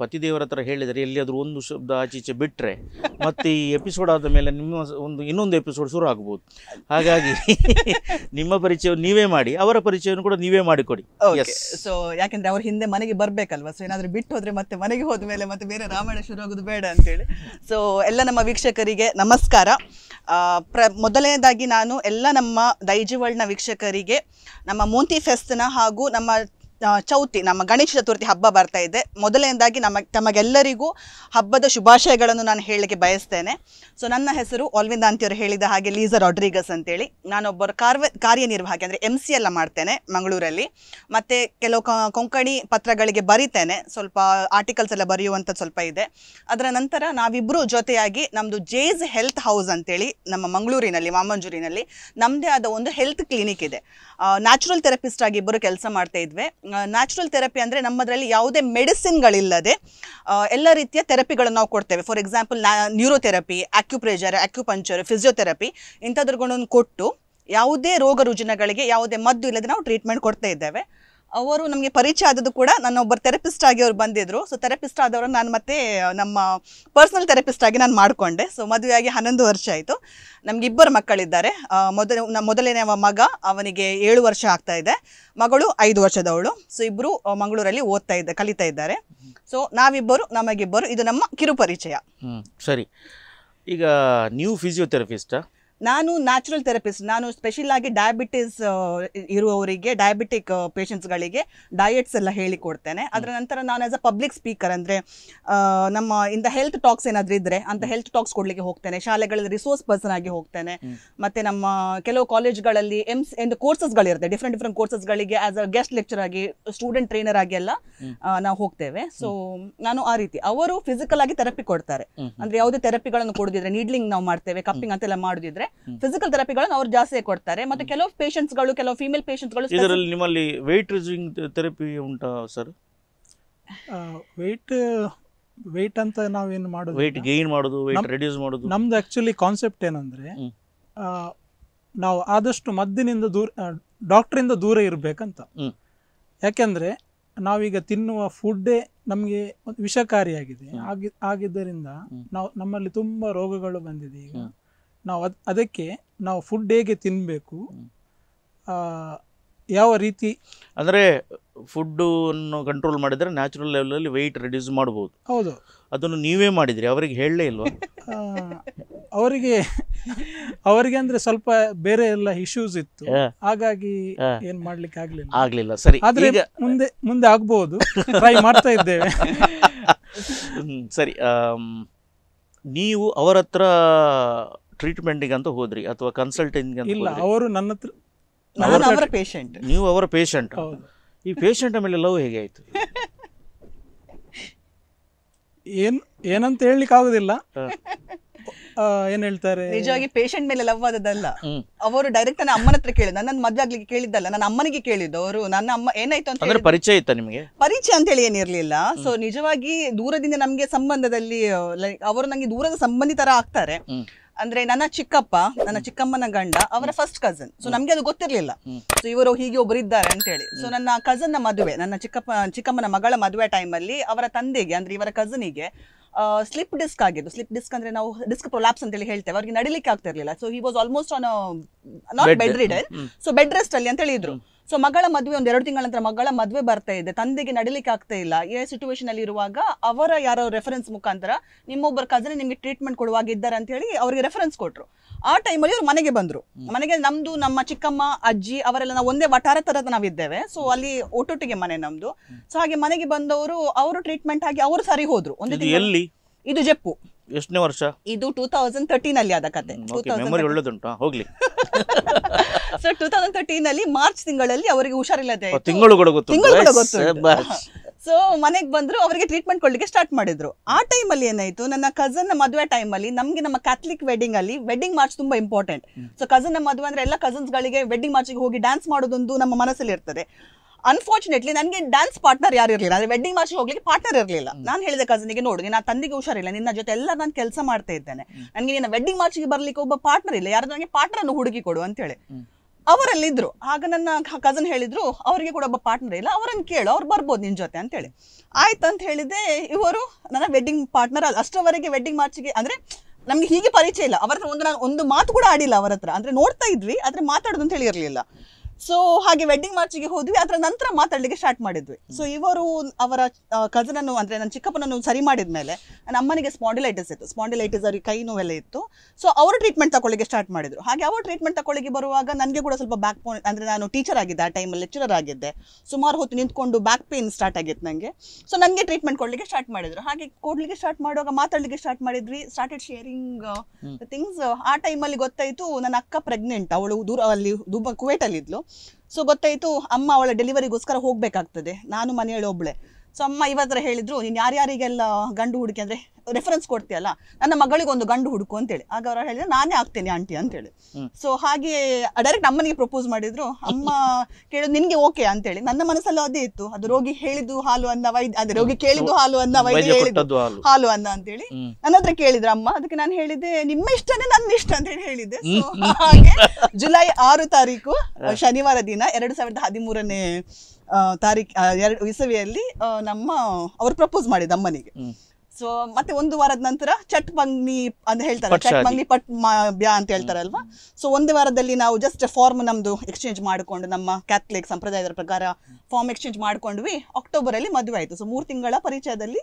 ಪತಿದೇವರ ಹತ್ರ ಹೇಳಿದರೆ ಎಲ್ಲಿಯಾದರೂ ಒಂದು ಶಬ್ದ ಆಚೀಚೆ ಬಿಟ್ಟರೆ ಮತ್ತೆ ಈ ಎಪಿಸೋಡ್ ಆದ ಮೇಲೆ ನಿಮ್ಮ ಒಂದು ಇನ್ನೊಂದು ಎಪಿಸೋಡ್ ಶುರು ಆಗ್ಬೋದು. ಹಾಗಾಗಿ ನಿಮ್ಮ ಪರಿಚಯ ನೀವೇ ಮಾಡಿ ಅವರ ಪರಿಚಯವನ್ನು ಕೂಡ ನೀವೇ ಮಾಡಿಕೊಡಿ. ಸೊ ಯಾಕೆಂದ್ರೆ ಅವ್ರ ಹಿಂದೆ ಮನೆಗೆ ಬರಬೇಕಲ್ವ? ಸೊ ಏನಾದರೂ ಬಿಟ್ಟು ಹೋದರೆ ಮತ್ತೆ ಮನೆಗೆ ಹೋದ ಮೇಲೆ ಮತ್ತೆ ಬೇರೆ ರಾಮಾಯಣ ಶುರು ಆಗೋದು ಬೇಡ ಅಂತೇಳಿ. ಸೊ ಎಲ್ಲ ನಮ್ಮ ವೀಕ್ಷಕರಿಗೆ ನಮಸ್ಕಾರ. ಪ್ರ ಮೊದಲನೇದಾಗಿ ನಾನು ಎಲ್ಲ ನಮ್ಮ ದೈಜಿವಳ್ನ ವೀಕ್ಷಕರಿಗೆ ನಮ್ಮ ಮೋಂತಿ ಫೆಸ್ಟ್ನ ಹಾಗೂ ನಮ್ಮ ಚೌತಿ, ನಮ್ಮ ಗಣೇಶ ಚತುರ್ಥಿ ಹಬ್ಬ ಬರ್ತಾ ಇದೆ. ಮೊದಲನೇದಾಗಿ ನಮ್ಮ ತಮಗೆಲ್ಲರಿಗೂ ಹಬ್ಬದ ಶುಭಾಶಯಗಳನ್ನು ನಾನು ಹೇಳಲಿಕ್ಕೆ ಬಯಸ್ತೇನೆ. ಸೊ ನನ್ನ ಹೆಸರು ಒಲ್ವಿಂದ ಅಂತಿಯವರು ಹೇಳಿದ ಹಾಗೆ ಲೀಸರ್ ರಾಡ್ರಿಗಸ್ ಅಂತೇಳಿ. ನಾನೊಬ್ಬರು ಕಾರ್ವ, ಕಾರ್ಯನಿರ್ವಾಹಕಿ ಅಂದರೆ ಎಂ ಸಿ ಎಲ್ಲ ಮಾಡ್ತೇನೆ ಮಂಗಳೂರಲ್ಲಿ. ಮತ್ತು ಕೆಲವು ಕೊಂಕಣಿ ಪತ್ರಗಳಿಗೆ ಬರಿತೇನೆ. ಸ್ವಲ್ಪ ಆರ್ಟಿಕಲ್ಸ್ ಎಲ್ಲ ಬರೆಯುವಂಥ ಸ್ವಲ್ಪ ಇದೆ. ಅದರ ನಂತರ ನಾವಿಬ್ಬರು ಜೊತೆಯಾಗಿ ನಮ್ಮದು ಜೇಜ್ ಹೆಲ್ತ್ ಹೌಸ್ ಅಂತೇಳಿ ನಮ್ಮ ಮಂಗಳೂರಿನಲ್ಲಿ, ಮಾಮಂಜೂರಿನಲ್ಲಿ ನಮ್ಮದೇ ಆದ ಒಂದು ಹೆಲ್ತ್ ಕ್ಲಿನಿಕ್ ಇದೆ. ನ್ಯಾಚುರಲ್ ಥೆರಪಿಸ್ಟ್ ಆಗಿ ಇಬ್ಬರು ಕೆಲಸ ಮಾಡ್ತಾ ಇದ್ವಿ. ನ್ಯಾಚುರಲ್ ಥೆರಪಿ ಅಂದರೆ ನಮ್ಮದರಲ್ಲಿ ಯಾವುದೇ ಮೆಡಿಸಿನ್ಗಳಿಲ್ಲದೆ ಎಲ್ಲ ರೀತಿಯ ಥೆರಪಿಗಳನ್ನು ನಾವು ಕೊಡ್ತೇವೆ. For example neurotherapy acupressure acupuncture physiotherapy ಇಂಥದ್ರಗಳನ್ನು ಕೊಟ್ಟು ಯಾವುದೇ ರೋಗ ರುಜಿನಗಳಿಗೆ ಯಾವುದೇ ಮದ್ದು ಇಲ್ಲದೆ ನಾವು ಟ್ರೀಟ್ಮೆಂಟ್ ಕೊಡ್ತಾ ಇದ್ದೇವೆ. ಅವರು ನಮಗೆ ಪರಿಚಯ ಆದದ್ದು ಕೂಡ ನಾನು ಒಬ್ಬರು ಥೆರಪಿಸ್ಟ್ ಆಗಿ ಅವ್ರು ಬಂದಿದ್ರು. ಸೊ ಥೆರಪಿಸ್ಟ್ ಆದವರು ನಾನು ಮತ್ತೆ ನಮ್ಮ ಪರ್ಸ್ನಲ್ ಥೆರಪಿಸ್ಟ್ ಆಗಿ ನಾನು ಮಾಡಿಕೊಂಡೆ. ಸೊ ಮದುವೆಯಾಗಿ ಹನ್ನೊಂದು ವರ್ಷ ಆಯಿತು. ನಮ್ಗೆ ಇಬ್ಬರು ಮಕ್ಕಳಿದ್ದಾರೆ ಮೊದಲ ಮೊದಲನೇ ಮಗ ಅವನಿಗೆ ಏಳು ವರ್ಷ ಆಗ್ತಾ ಇದೆ. ಮಗಳು ಐದು ವರ್ಷದವಳು. ಸೊ ಇಬ್ಬರು ಮಂಗಳೂರಲ್ಲಿ ಓದ್ತಾ ಇದ್ದ, ಕಲಿತಾ ಇದ್ದಾರೆ. ಸೊ ನಾವಿಬ್ಬರು, ನಮಗಿಬ್ಬರು, ಇದು ನಮ್ಮ ಕಿರು ಪರಿಚಯ ಹ್ಞೂ ಸರಿ. ಈಗ, ನೀವು ಫಿಸಿಯೋಥೆರಪಿಸ್ಟಾ ನಾನು ನ್ಯಾಚುರಲ್ ಥೆರಪಿಸ್ಟ್ ನಾನು ಸ್ಪೆಷಲ್ ಆಗಿ ಡಯಾಬಿಟಿಸ್ ಇರುವವರಿಗೆ ಡಯಾಬಿಟಿಕ್ ಪೇಷಂಟ್ಸ್ಗಳಿಗೆ ಡಯಟ್ಸ್ ಎಲ್ಲ ಹೇಳಿಕೊಡ್ತೇನೆ. ಅದರ ನಂತರ ನಾನು ಆಸ್ ಅ ಪಬ್ಲಿಕ್ ಸ್ಪೀಕರ್ ಅಂದರೆ ನಮ್ಮ ಇಂದ ಹೆಲ್ತ್ ಟಾಕ್ಸ್ ಏನಾದರೂ ಇದ್ದರೆ ಅಂತ ಹೆಲ್ತ್ ಟಾಕ್ಸ್ ಕೊಡಲಿಕ್ಕೆ ಹೋಗ್ತೇನೆ. ಶಾಲೆಗಳಲ್ಲಿ ರಿಸೋರ್ಸ್ ಪರ್ಸನ್ ಆಗಿ ಹೋಗ್ತೇನೆ. ಮತ್ತು ನಮ್ಮ ಕೆಲವು ಕಾಲೇಜ್ಗಳಲ್ಲಿ ಎಮ್ಸ್ ಎಂದು ಕೋರ್ಸಸ್ಗಳಿರುತ್ತೆ ಡಿಫ್ರೆಂಟ್ ಡಿಫ್ರೆಂಟ್ ಕೋರ್ಸಸ್ಗಳಿಗೆ ಆಸ್ ಅ ಗೆಸ್ಟ್ ಲೆಕ್ಚರ್ ಆಗಿ ಸ್ಟೂಡೆಂಟ್ ಟ್ರೈನರ್ ಆಗಿ ಎಲ್ಲ ನಾವು ಹೋಗ್ತೇವೆ. ಸೊ ನಾನು ಆ ರೀತಿ. ಅವರು ಫಿಸಿಕಲ್ ಆಗಿ ಥೆರಪಿ ಕೊಡ್ತಾರೆ. ಅಂದ್ರೆ ಯಾವುದೇ ಥೆರಪಿಗಳನ್ನು ಕೊಡೋದಿದ್ರೆ ನೀಡ್ಲಿಂಗ್ ನಾವು ಮಾಡ್ತೇವೆ ಕಪ್ಪಿಂಗ್ ಅಂತೆಲ್ಲ ಮಾಡೋದಿದ್ರೆ ಫಿಸಿಕಲ್ ಥೆರಪಿಗಳನ್ನು ಅವ್ರು ಜಾಸ್ತಿ ಕೊಡ್ತಾರೆ. ಮತ್ತೆ ಕೆಲವು ಪೇಷಂಟ್ಸ್ಗಳು ಕೆಲವು ಫೀಮೇಲ್ ಪೇಷಂಟ್ಸ್ಗಳು ಇದರಲ್ಲಿ ನಿಮ್ಮಲ್ಲಿ ವೆಯ್ಟ್ ರಿಸ್ಯೂಯಿಂಗ್ ಥೆರಪಿ ಉಂಟಾ ಸರ್ ವೆಯ್ಟ್ ವೆಯ್ಟ್ ಅಂತ ನಾವೇನು ಮಾಡೋದು ವೆಯ್ಟ್ ಗೇನ್ ಮಾಡೋದು ವೆಯ್ಟ್ ರೆಡ್ಯೂಸ್ ಮಾಡೋದು. ನಮ್ದು ಆಕ್ಚುಲಿ ಕಾನ್ಸೆಪ್ಟ್ ಏನಂದ್ರೆ ನಾವು ಆದಷ್ಟು ಮದ್ದಿನಿಂದ ದೂರ ಡಾಕ್ಟ್ರಿಂದ ದೂರ ಇರಬೇಕಂತ. ಯಾಕೆಂದ್ರೆ ನಾವೀಗ ತಿನ್ನುವ ಫುಡ್ಡೇ ನಮಗೆ ಒಂದು ವಿಷಕಾರಿಯಾಗಿದೆ ಆಗಿ ಆಗಿದ್ದರಿಂದ ನಾವು ನಮ್ಮಲ್ಲಿ ತುಂಬಾ ರೋಗಗಳು ಬಂದಿದೆ ಈಗ. ನಾವು ಅದ್ ಅದಕ್ಕೆ ನಾವು ಫುಡ್ ಹೇಗೆ ತಿನ್ನಬೇಕು ಯಾವ ರೀತಿ ಅಂದರೆ ಫುಡ್ಡನ್ನು ಕಂಟ್ರೋಲ್ ಮಾಡಿದರೆ ನ್ಯಾಚುರಲ್ ಲೆವೆಲಲ್ಲಿ ವೆಯ್ಟ್ ರೆಡ್ಯೂಸ್ ಮಾಡ್ಬೋದು. ಹೌದು. ಅದನ್ನು ನೀವೇ ಮಾಡಿದ್ರಿ ಅವರಿಗೆ ಹೇಳಲೇ ಇಲ್ವಾ? *laughs* ಅವರಿಗೆ ಅವರಿಗೆ ಅಂದ್ರೆ ಸ್ವಲ್ಪ ಬೇರೆ ಎಲ್ಲ ಇಶ್ಯೂಸ್ ಇತ್ತು. ಹಾಗಾಗಿ. ಏನ್ ಮಾಡ್ಲಿಕ್ಕೆ ಆಗ್ಲಿಲ್ಲ. ಆಗ್ಲಿಲ್ಲ ಸರಿ. ಆದ್ರೆ ಈಗ ಮುಂದೆ ಮುಂದೆ ಆಗ್ಬಹುದು ಟ್ರೈ ಮಾಡ್ತಾ ಇದ್ದೇವೆ. *laughs* ಹ್ಮ್, ಸರಿ ಆಮ್, ನೀವು ಅವರ ಹತ್ರ ಟ್ರೀಟ್ಮೆಂಟಿಗೆ ಅಂತ ಹೋದ್ರಿ ಅಥವಾ ಕನ್ಸಲ್ಟೆಂಟ್ ಅಂತ ಇಲ್ಲ ಹೋದ್ರಿ? ಅವರು ನನ್ನ ಹತ್ರ ನಾನು ಅವರ ಅವರ ಪೇಷಂಟ್ ನೀವು ಅವರ ಪೇಷಂಟ್ ಹೌದು. ಈ ಪೇಷಂಟ್ ಮೇಲೆ ಲವ್ ಹೇಗೆ ಆಯ್ತು? *laughs* ಏನ್ ಏನಂತ ಹೇಳಲಿಕ್ಕೆ ಆಗುದಿಲ್ಲ. ಆ, ಏನ್ ಹೇಳ್ತಾರೆ? ನಿಜವಾಗಿ ಪೇಷಂಟ್ ಮೇಲೆ ಲವ್ ಆದದಲ್ಲ ಹ್ಮ್. ಅವರು ಡೈರೆಕ್ಟ್ ನನ್ನ ಅಮ್ಮನ ಹತ್ರ ಕೇಳಿದ್ರು. ನನ್ನ ಮದ್ವೆ ಆಗ್ಲಿಕ್ಕೆ ಕೇಳಿದ್ದಲ್ಲ. ನನ್ನ ಅಮ್ಮನಿಗೆ ಕೇಳಿದ್ದು ಅವರು. ನನ್ನ ಅಮ್ಮ ಏನಾಯ್ತು ಅಂತ ಅಂದ್ರೆ ಹೇಳಿದ್ರು. ಪರಿಚಯ ಇತ್ತ ನಿಮಗೆ? ಪರಿಚಯ ಅಂತ ಹೇಳಿ ಏನಿರ್ಲಿಲ್ಲ ಸೊ ನಿಜವಾಗಿ ದೂರದಿಂದ ನಮ್ಗೆ ಸಂಬಂಧದಲ್ಲಿ ಲೈಕ್ ಅವರು ನಂಗೆ ದೂರದ ಸಂಬಂಧಿತರ ಆಗ್ತಾರೆ ಹ್ಮ್. ಅಂದ್ರೆ ನನ್ನ ಚಿಕ್ಕಪ್ಪ ನನ್ನ ಚಿಕ್ಕಮ್ಮನ ಗಂಡ ಅವರ ಫಸ್ಟ್ ಕಸನ್ ಸೊ ನಮ್ಗೆ ಅದು ಗೊತ್ತಿರ್ಲಿಲ್ಲ. ಸೊ ಇವರು ಹೀಗೆ ಒಬ್ಬರು ಇದ್ದಾರೆ ಅಂತ ಹೇಳಿ ಸೊ ನನ್ನ ಕಸನ್ನ ಮದುವೆ ನನ್ನ ಚಿಕ್ಕಪ್ಪ ಚಿಕ್ಕಮ್ಮನ ಮಗಳ ಮದುವೆ ಟೈಮಲ್ಲಿ ಅವರ ತಂದೆಗೆ ಅಂದ್ರೆ ಇವರ ಕಸನಿಗೆ ಸ್ಲಿಪ್ ಡಿಸ್ಕ್ ಆಗಿದ್ದು. ಸ್ಲಿಪ್ ಡಿಸ್ಕ್ ಅಂದ್ರೆ ನಾವು ಡಿಸ್ಕ್ ಪ್ರೊಲಾಪ್ಸ್ ಅಂತ ಹೇಳಿ ಹೇಳ್ತೇವೆ. ಅವ್ರಿಗೆ ನಡಿಲಿಕ್ಕೆ ಆಗ್ತಿರ್ಲಿಲ್ಲ so he was almost on not. Bed ridden so bed rest ಅಲ್ಲಿ ಅಂತ ಹೇಳಿದ್ರು. ಸೊ ಮಗಳ ಮದುವೆ ಒಂದು ಎರಡು ತಿಂಗಳ ನಂತರ ಮಗಳ ಮದುವೆ ಬರ್ತಾ ಇದೆ. ತಂದೆಗೆ ನಡಿಲಿಕ್ಕೆ ಆಗ್ತಾ ಇಲ್ಲ. ಈ ಸಿಚುವೇಶನ್ ಅಲ್ಲಿ ಇರುವಾಗ ಅವರ ಯಾರೋ ರೆಫರೆನ್ಸ್ ಮುಖಾಂತರ ನಿಮ್ಮೊಬ್ಬರ ಕಸನ್ ನಿಮ್ಗೆ ಟ್ರೀಟ್ಮೆಂಟ್ ಕೊಡುವಾಗ ಇದ್ದಾರೆ ಅಂತ ಹೇಳಿ ಅವರಿಗೆ ರೆಫರೆನ್ಸ್ ಕೊಟ್ರು. ಆ ಟೈಮಲ್ಲಿ ಅವ್ರು ಮನೆಗೆ ಬಂದ್ರು. ಮನೆಗೆ ನಮ್ದು ನಮ್ಮ ಚಿಕ್ಕಮ್ಮ ಅಜ್ಜಿ ಅವರೆಲ್ಲ ನಾವು ಒಂದೇ ವಠಾರ ತರದ ನಾವಿದ್ದೇವೆ ಸೊ ಅಲ್ಲಿ ಒಟ್ಟೊಟ್ಟಿಗೆ ಮನೆ ನಮ್ದು. ಸೊ ಹಾಗೆ ಮನೆಗೆ ಬಂದವರು ಅವರು ಟ್ರೀಟ್ಮೆಂಟ್ ಆಗಿ ಅವರು ಸರಿ ಹೋದ್ರು. ಒಂದು ಎಲ್ಲಿ? ಇದು ಜೆಪ್ಪು. ಎಷ್ಟನೇ ವರ್ಷ? ಇದು ಟೂ ತೌಸಂಡ್ ತರ್ಟೀನ್ ಅಲ್ಲಿ ಆದ ಕತೆ. ಮೆಮೊರಿ ಒಳ್ಳೇದುಂಟಾ ಹೋಗ್ಲಿ. ಸೊ ಟೂ ತೌಸಂಡ್ ತರ್ಟೀನ್ ಅಲ್ಲಿ ಮಾರ್ಚ್ ತಿಂಗಳಲ್ಲಿ ಅವರಿಗೆ ಹುಷಾರಿಲ್ಲದೆ ತಿಂಗಳು ಗೊತ್ತು. ಸೊ ಮನೆಗೆ ಬಂದ್ರು ಅವರಿಗೆ ಟ್ರೀಟ್ಮೆಂಟ್ ಕೊಡ್ಲಿಕ್ಕೆ ಸ್ಟಾರ್ಟ್ ಮಾಡಿದ್ರು. ಆ ಟೈಮಲ್ಲಿ ಏನಾಯ್ತು ನನ್ನ ಕಸನ್ ಮದುವೆ ಟೈಮಲ್ಲಿ ನಮಗೆ ನಮ್ಮ ಕ್ಯಾಥಲಿಕ್ ವೆಡ್ಡಿಂಗ್ ಅಲ್ಲಿ ವೆಡ್ಡಿಂಗ್ ಮಾರ್ಚ್ ತುಂಬಾ ಇಂಪಾರ್ಟೆಂಟ್ ಸೊ ಕಸನ್ ಮದುವೆ ಅಂದ್ರೆ ಎಲ್ಲ ಕಸನ್ಸ್ ಗಳಿಗೆ ವೆಡ್ಡಿಂಗ್ ಮಾರ್ಚ್ಗೆ ಹೋಗಿ ಡ್ಯಾನ್ಸ್ ಮಾಡೋದೊಂದು ನಮ್ಮ ಮನಸ್ಸಲ್ಲಿ ಇರ್ತದೆ. ಅನ್ಫಾರ್ಚುನೇಟ್ಲಿ ನನಗೆ ಡ್ಯಾನ್ಸ್ ಪಾರ್ಟ್ನರ್ ಯಾರು ಇರಲಿಲ್ಲ. ಅಂದರೆ ವೆಡ್ಡಿಂಗ್ ಮಾರ್ಚ್ ಹೋಗ್ಲಿಕ್ಕೆ ಪಾರ್ಟ್ನರ್ ಇರಲಿಲ್ಲ. ನಾನು ಹೇಳಿದೆ ಕಸನಿಗೆ ನೋಡು ನಿನ್ನ ತಂದೆಗೆ ಹುಷಾರಿಲ್ಲ ನಿನ್ನ ಜೊತೆ ಎಲ್ಲ ನಾನು ಕೆಲಸ ಮಾಡ್ತಾ ಇದ್ದೇನೆ. ನನಗೆ ನಿನ್ನ ವೆಡ್ಡಿಂಗ್ ಮಾರ್ಚ್ಗೆ ಬರ್ಲಿಕ್ಕೆ ಒಬ್ಬ ಪಾರ್ಟ್ನರ್ ಇಲ್ಲ. ಯಾರು ನನಗೆ ಪಾರ್ಟ್ನರ್ ಅನ್ನು ಹುಡುಕಿ ಕೊಡು ಅಂತ ಹೇಳಿ ಅವರಲ್ಲಿ ಇದ್ರು ಆಗ ನನ್ನ ಕಸನ್ ಹೇಳಿದ್ರು ಅವರಿಗೆ ಕೂಡ ಒಬ್ಬ ಪಾರ್ಟ್ನರ್ ಇಲ್ಲ. ಅವರನ್ನು ಕೇಳು ಅವ್ರು ಬರ್ಬೋದು ನಿನ್ನ ಜೊತೆ ಅಂತ ಹೇಳಿ ಆಯ್ತು ಅಂತ ಹೇಳಿದೆ ಇವರು ನನ್ನ ವೆಡ್ಡಿಂಗ್ ಪಾರ್ಟ್ನರ್ ಅಷ್ಟರವರೆಗೆ ವೆಡ್ಡಿಂಗ್ ಮಾರ್ಚ್ಗೆ ಅಂದರೆ ನಮ್ಗೆ ಹೀಗೆ ಪರಿಚಯ ಇಲ್ಲ. ಅವರ ಹತ್ರ ಒಂದು ನಾನು ಒಂದು ಮಾತು ಕೂಡ ಆಡಿಲ್ಲ ಅವರ ಹತ್ರ ಅಂದರೆ ನೋಡ್ತಾ ಇದ್ವಿ ಆದರೆ ಮಾತಾಡೋದು ಅಂತ ಹೇಳಿ ಇರಲಿಲ್ಲ ಸೊ ಹಾಗೆ ವೆಡ್ಡಿಂಗ್ ಮಾರ್ಚಿಗೆ ಹೋದ್ವಿ ಅದರ ನಂತರ ಮಾತಾಡ್ಲಿಕ್ಕೆ ಸ್ಟಾರ್ಟ್ ಮಾಡಿದ್ವಿ. ಸೊ ಇವರು ಅವರ ಕಸನ್ ಅನ್ನು ಅಂದ್ರೆ ನನ್ನ ಚಿಕ್ಕಪ್ಪನನ್ನು ಸರಿ ಮಾಡಿದ್ಮೇಲೆ ನನ್ನ ಅಮ್ಮನಿಗೆ ಸ್ಪಾಂಡಿಲೈಟಿಸ್ ಇತ್ತು. ಸ್ಪಾಂಡಿಲೈಟಿಸ್ ಅವ್ರಿಗೆ ಕೈ ನೋವೆಲ್ಲ ಇತ್ತು. ಸೊ ಅವರು ಟ್ರೀಟ್ಮೆಂಟ್ ತಗೊಳ್ಳಿಕ್ಕೆ ಸ್ಟಾರ್ಟ್ ಮಾಡಿದ್ರು. ಹಾಗೆ ಅವರು ಟ್ರೀಟ್ಮೆಂಟ್ ತಗೊಳ್ಳಿಕ್ಕೆ ಬರುವಾಗ ನನಗೆ ಕೂಡ ಸ್ವಲ್ಪ ಬ್ಯಾಕ್ ಪೋನ್ ಅಂದ್ರೆ ನಾನು ಟೀಚರ್ ಆಗಿದ್ದೆ ಆ ಟೈಮಲ್ಲಿ ಲೆಕ್ಚರರ್ ಆಗಿದ್ದೆ. ಸುಮಾರು ಹೊತ್ತು ನಿಂತ್ಕೊಂಡು ಬ್ಯಾಕ್ ಪೇನ್ ಸ್ಟಾರ್ಟ್ ಆಗಿತ್ತು ನನಗೆ ಸೊ ನನಗೆ ಟ್ರೀಟ್ಮೆಂಟ್ ಕೊಡಲಿಕ್ಕೆ ಸ್ಟಾರ್ಟ್ ಮಾಡಿದ್ರು. ಹಾಗೆ ಕೊಡ್ಲಿಕ್ಕೆ ಸ್ಟಾರ್ಟ್ ಮಾಡುವಾಗ ಮಾತಾಡ್ಲಿಕ್ಕೆ ಸ್ಟಾರ್ಟ್ ಮಾಡಿದ್ವಿ. ಸ್ಟಾರ್ಟೆಡ್ ಶೇರಿಂಗ್ ಥಿಂಗ್ಸ್ ಆ ಟೈಮಲ್ಲಿ ಗೊತ್ತಾಯ್ತು ನನ್ನ ಅಕ್ಕ ಪ್ರೆಗ್ನೆಂಟ್ ಅವಳು ದೂರ ಅಲ್ಲಿ ದುಬ ಕುವೇಟಲ್ಲಿ ಇದ್ಲು. ಸೊ ಗೊತ್ತಾಯ್ತು ಅಮ್ಮ ಅವಳ ಡೆಲಿವರಿಗೋಸ್ಕರ ಹೋಗ್ಬೇಕಾಗ್ತದೆ. ನಾನು ಮನೆಯಲ್ಲಿ ಒಬ್ಳೆ ಸೊ ಅಮ್ಮ ಇವತ್ತರ ಹೇಳಿದ್ರು ನೀನು ಯಾರ್ಯಾರಿಗೆಲ್ಲ ಗಂಡು ಹುಡುಕಿ ಅಂದ್ರೆ ರೆಫರೆನ್ಸ್ ಕೊಡ್ತೀಯಲ್ಲ ನನ್ನ ಮಗಳಿಗೆ ಒಂದು ಗಂಡು ಹುಡುಕು ಅಂತೇಳಿ. ಆಗ ಅವ್ರು ಹೇಳಿದ್ರೆ ನಾನೇ ಆಗ್ತೇನೆ ಆಂಟಿ ಅಂತೇಳಿ. ಸೊ ಹಾಗೆ ಡೈರೆಕ್ಟ್ ಅಮ್ಮನಿಗೆ ಪ್ರಪೋಸ್ ಮಾಡಿದ್ರು ಅಮ್ಮ *laughs* ಕೇಳಿದ್ರು ನಿನ್ಗೆ ಓಕೆ ಅಂತೇಳಿ. ನನ್ನ ಮನಸ್ಸಲ್ಲೂ ಅದೇ ಇತ್ತು. ಅದು ರೋಗಿ ಹೇಳಿದ್ದು ಹಾಲು ಅನ್ನ ವೈದ್ಯ ಅದೇ ರೋಗಿ ಕೇಳಿದ್ದು ಹಾಲು ಅನ್ನ ವೈದ್ಯ ಹೇಳಿದ್ದು ಹಾಲು. ಅನ್ನ ಅಂತೇಳಿ. ಹೇಳಿ ನನ್ನ ಹತ್ರ ಕೇಳಿದ್ರು ಅಮ್ಮ ಅದಕ್ಕೆ ನಾನು ಹೇಳಿದೆ ನಿಮ್ಮ ಇಷ್ಟನೇ ನನ್ನ ಇಷ್ಟ ಅಂತ ಹೇಳಿ ಹೇಳಿದ್ದೆ ಸೊ ಹಾಗೆ ಜುಲೈ ಆರು ತಾರೀಕು ಶನಿವಾರ ದಿನ ಎರಡು ಸಾವಿರದ ಹದಿಮೂರನೇ ತಾರೀಕು ಎರಡು ಇಸವಿಯಲ್ಲಿ ಆ, ನಮ್ಮ ಅವರು ಪ್ರಪೋಸ್ ಮಾಡಿದ ಅಮ್ಮನಿಗೆ. ಸೊ ಮತ್ತೆ ಒಂದು ವಾರದ ನಂತರ ಚಟ್ ಮಂಗ್ನಿ ಅಂತ ಹೇಳ್ತಾರೆ ಚಟ್ ಮಂಗ್ನಿ ಪಟ್ ಮ- ಬ್ಯಾ ಅಂತ ಹೇಳ್ತಾರಲ್ವಾ? ಸೊ ಒಂದು ವಾರದಲ್ಲಿ ನಾವು ಜಸ್ಟ್ ಫಾರ್ಮ್ ನಮ್ದು ಎಕ್ಸ್ಚೇಂಜ್ ಮಾಡಿಕೊಂಡು ನಮ್ಮ ಕ್ಯಾಥಲಿಕ್ ಸಂಪ್ರದಾಯದ ಪ್ರಕಾರ ಫಾರ್ಮ್ ಎಕ್ಸ್ಚೇಂಜ್ ಮಾಡ್ಕೊಂಡ್ವಿ. ಅಕ್ಟೋಬರ್ ಅಲ್ಲಿ ಮದುವೆ ಆಯ್ತು. ಸೊ ಮೂರು ತಿಂಗಳ ಪರಿಚಯದಲ್ಲಿ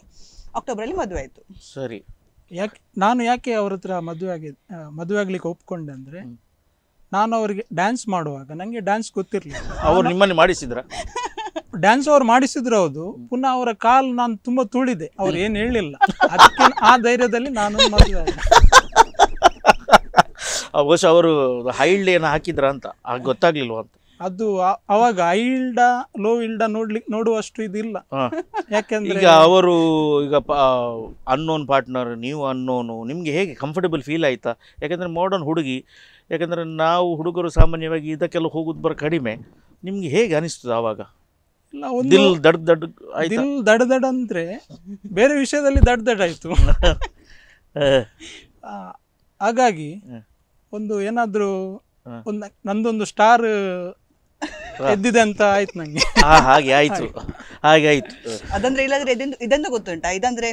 ಅಕ್ಟೋಬರ್ ಅಲ್ಲಿ ಮದುವೆ ಆಯ್ತು. ಸರಿ. ಯಾಕೆ ನಾನು ಯಾಕೆ ಅವ್ರ ಹತ್ರ ಮದುವೆ ಆಗಿ ಮದುವೆ ಆಗ್ಲಿಕ್ಕೆ ಒಪ್ಕೊಂಡೆ ಅಂದ್ರೆ ನಾನು ಅವರಿಗೆ ಡ್ಯಾನ್ಸ್ ಮಾಡುವಾಗ ನನಗೆ ಡ್ಯಾನ್ಸ್ ಗೊತ್ತಿರಲಿಲ್ಲ. ಅವ್ರು ನಿಮ್ಮನ್ನು ಮಾಡಿಸಿದ್ರ? *laughs* ಡ್ಯಾನ್ಸ್ ಅವ್ರು ಮಾಡಿಸಿದ್ರು ಹೌದು. ಪುನಃ ಅವರ ಕಾಲ್ ನಾನು ತುಂಬಾ ತುಳಿದೆ. ಅವ್ರು ಏನು ಹೇಳಲಿಲ್ಲ ಅದಕ್ಕೆ ಆ ಧೈರ್ಯದಲ್ಲಿ ನಾನು ಮದುವೆ ಆದೆ. ಬಹುಶಃ ಅವರು ಹೈಲ್ಡ್ ಏನು ಹಾಕಿದ್ರ ಅಂತ. ಆಗ ಗೊತ್ತಾಗ್ಲಿಲ್ವ ಅಂತ. ಅದು ಆ- ಅವಾಗ ಐಲ್ಡ ಲೋ ಇಲ್ಡ ನೋಡ್ಲಿಕ್ಕೆ ನೋಡುವಷ್ಟು ಇದಿಲ್ಲ. ಹಾ. ಯಾಕೆಂದ್ರೆ ಈಗ ಅವರು ಈಗ ಅನ್ನೋನ್ ಪಾರ್ಟ್ನರ್ ನೀವು ಅನ್ನೋನು ನಿಮಗೆ ಹೇಗೆ ಕಂಫರ್ಟಬಲ್ ಫೀಲ್ ಆಯ್ತಾ? ಯಾಕಂದ್ರೆ ಮಾಡರ್ನ್ ಹುಡುಗಿ ಯಾಕಂದ್ರೆ ನಾವು ಹುಡುಗರು ಸಾಮಾನ್ಯವಾಗಿ ಇದಕ್ಕೆಲ್ಲ ಹೋಗೋದು ಬರೋ ಕಡಿಮೆ. ನಿಮ್ಗೆ ಹೇಗೆ ಅನಿಸ್ತದೆ ಆವಾಗ? ದಿಲ್ ದಡ್ ದಡ್ ಆಯ್ತಾ? ದಿಲ್ ದಡ ದಡ ಅಂದ್ರೆ ಬೇರೆ ವಿಷಯದಲ್ಲಿ ದಡ್ ದಡ್ ಆಯ್ತು. *laughs* ಆ, ಹಾಗಾಗಿ ಒಂದು ಏನಾದ್ರೂ. ಒಂದು ನಂದೊಂದು ಸ್ಟಾರ್ ಎದ್ದಿದೆ ಅಂತ ಆಯ್ತು ನಂಗೆ. ಹಾಗೆ ಆಯ್ತು. ಹಾಗೆ. ಆಯ್ತು. ಅದಂದ್ರೆ ಇಲ್ಲಾದ್ರೆ ಇದೊಂದು ಇದೊಂದು ಗೊತ್ತುಂಟಾ? ಇದಂದ್ರೆ